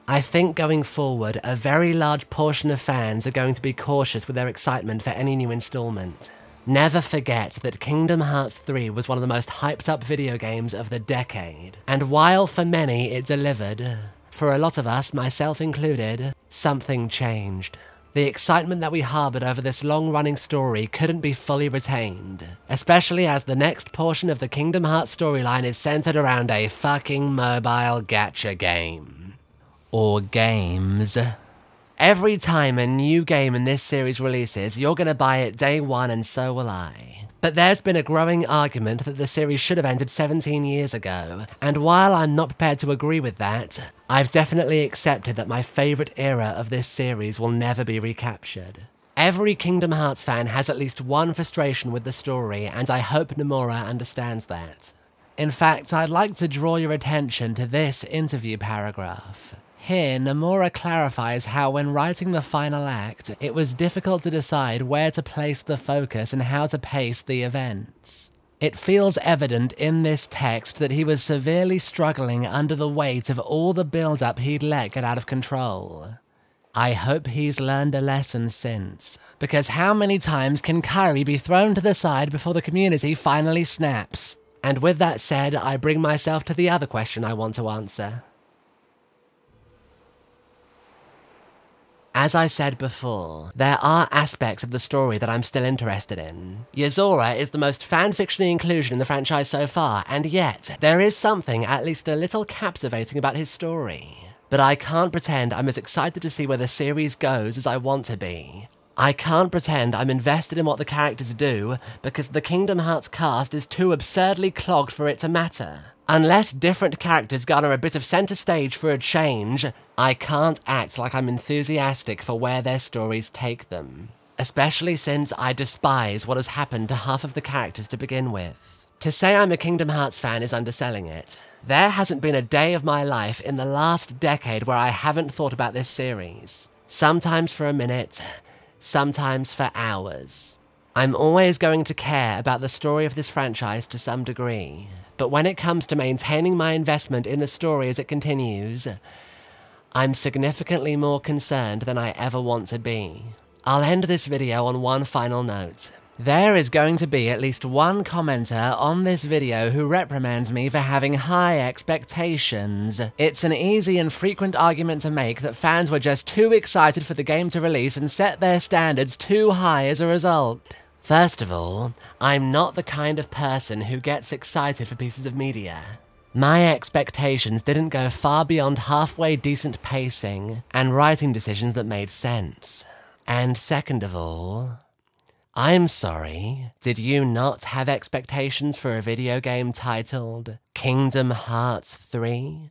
I think going forward, a very large portion of fans are going to be cautious with their excitement for any new installment. Never forget that Kingdom Hearts 3 was one of the most hyped up video games of the decade. And while for many it delivered, for a lot of us, myself included, something changed. The excitement that we harbored over this long running story couldn't be fully retained, especially as the next portion of the Kingdom Hearts storyline is centered around a fucking mobile gacha game. Or games. Every time a new game in this series releases, you're gonna buy it day one and so will I. But there's been a growing argument that the series should have ended 17 years ago, and while I'm not prepared to agree with that, I've definitely accepted that my favourite era of this series will never be recaptured. Every Kingdom Hearts fan has at least one frustration with the story, and I hope Nomura understands that. In fact, I'd like to draw your attention to this interview paragraph. Here, Nomura clarifies how when writing the final act, it was difficult to decide where to place the focus and how to pace the events. It feels evident in this text that he was severely struggling under the weight of all the build-up he'd let get out of control. I hope he's learned a lesson since, because how many times can Kairi be thrown to the side before the community finally snaps? And with that said, I bring myself to the other question I want to answer. As I said before, there are aspects of the story that I'm still interested in. Yozora is the most fanfictiony inclusion in the franchise so far, and yet, there is something at least a little captivating about his story. But I can't pretend I'm as excited to see where the series goes as I want to be. I can't pretend I'm invested in what the characters do because the Kingdom Hearts cast is too absurdly clogged for it to matter. Unless different characters garner a bit of center stage for a change, I can't act like I'm enthusiastic for where their stories take them. Especially since I despise what has happened to half of the characters to begin with. To say I'm a Kingdom Hearts fan is underselling it. There hasn't been a day of my life in the last decade where I haven't thought about this series. Sometimes for a minute, sometimes for hours. I'm always going to care about the story of this franchise to some degree, but when it comes to maintaining my investment in the story as it continues, I'm significantly more concerned than I ever want to be. I'll end this video on one final note. There is going to be at least one commenter on this video who reprimands me for having high expectations. It's an easy and frequent argument to make that fans were just too excited for the game to release and set their standards too high as a result. First of all, I'm not the kind of person who gets excited for pieces of media. My expectations didn't go far beyond halfway decent pacing and writing decisions that made sense. And second of all, I'm sorry, did you not have expectations for a video game titled Kingdom Hearts 3?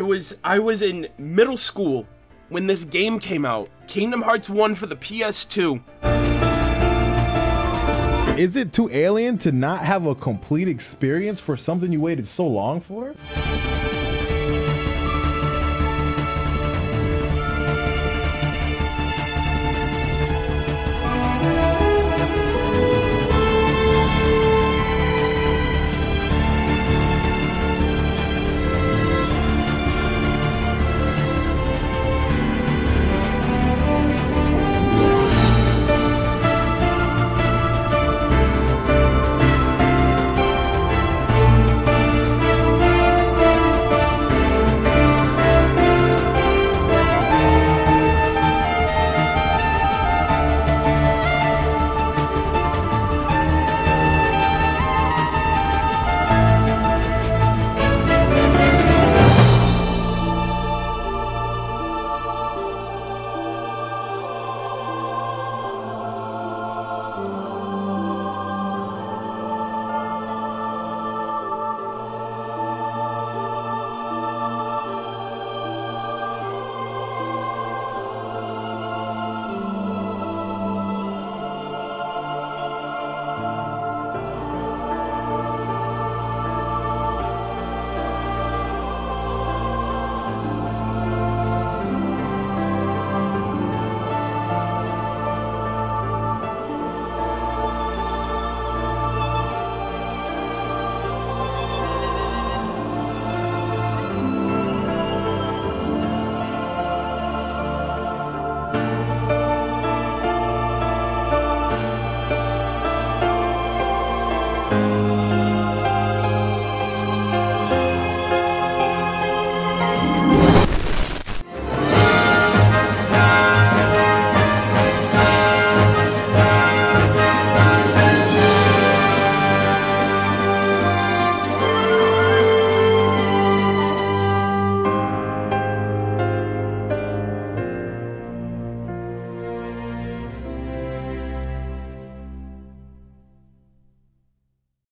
I was I was in middle school when this game came out. Kingdom Hearts 1 for the PS2. Is it too alien to not have a complete experience for something you waited so long for?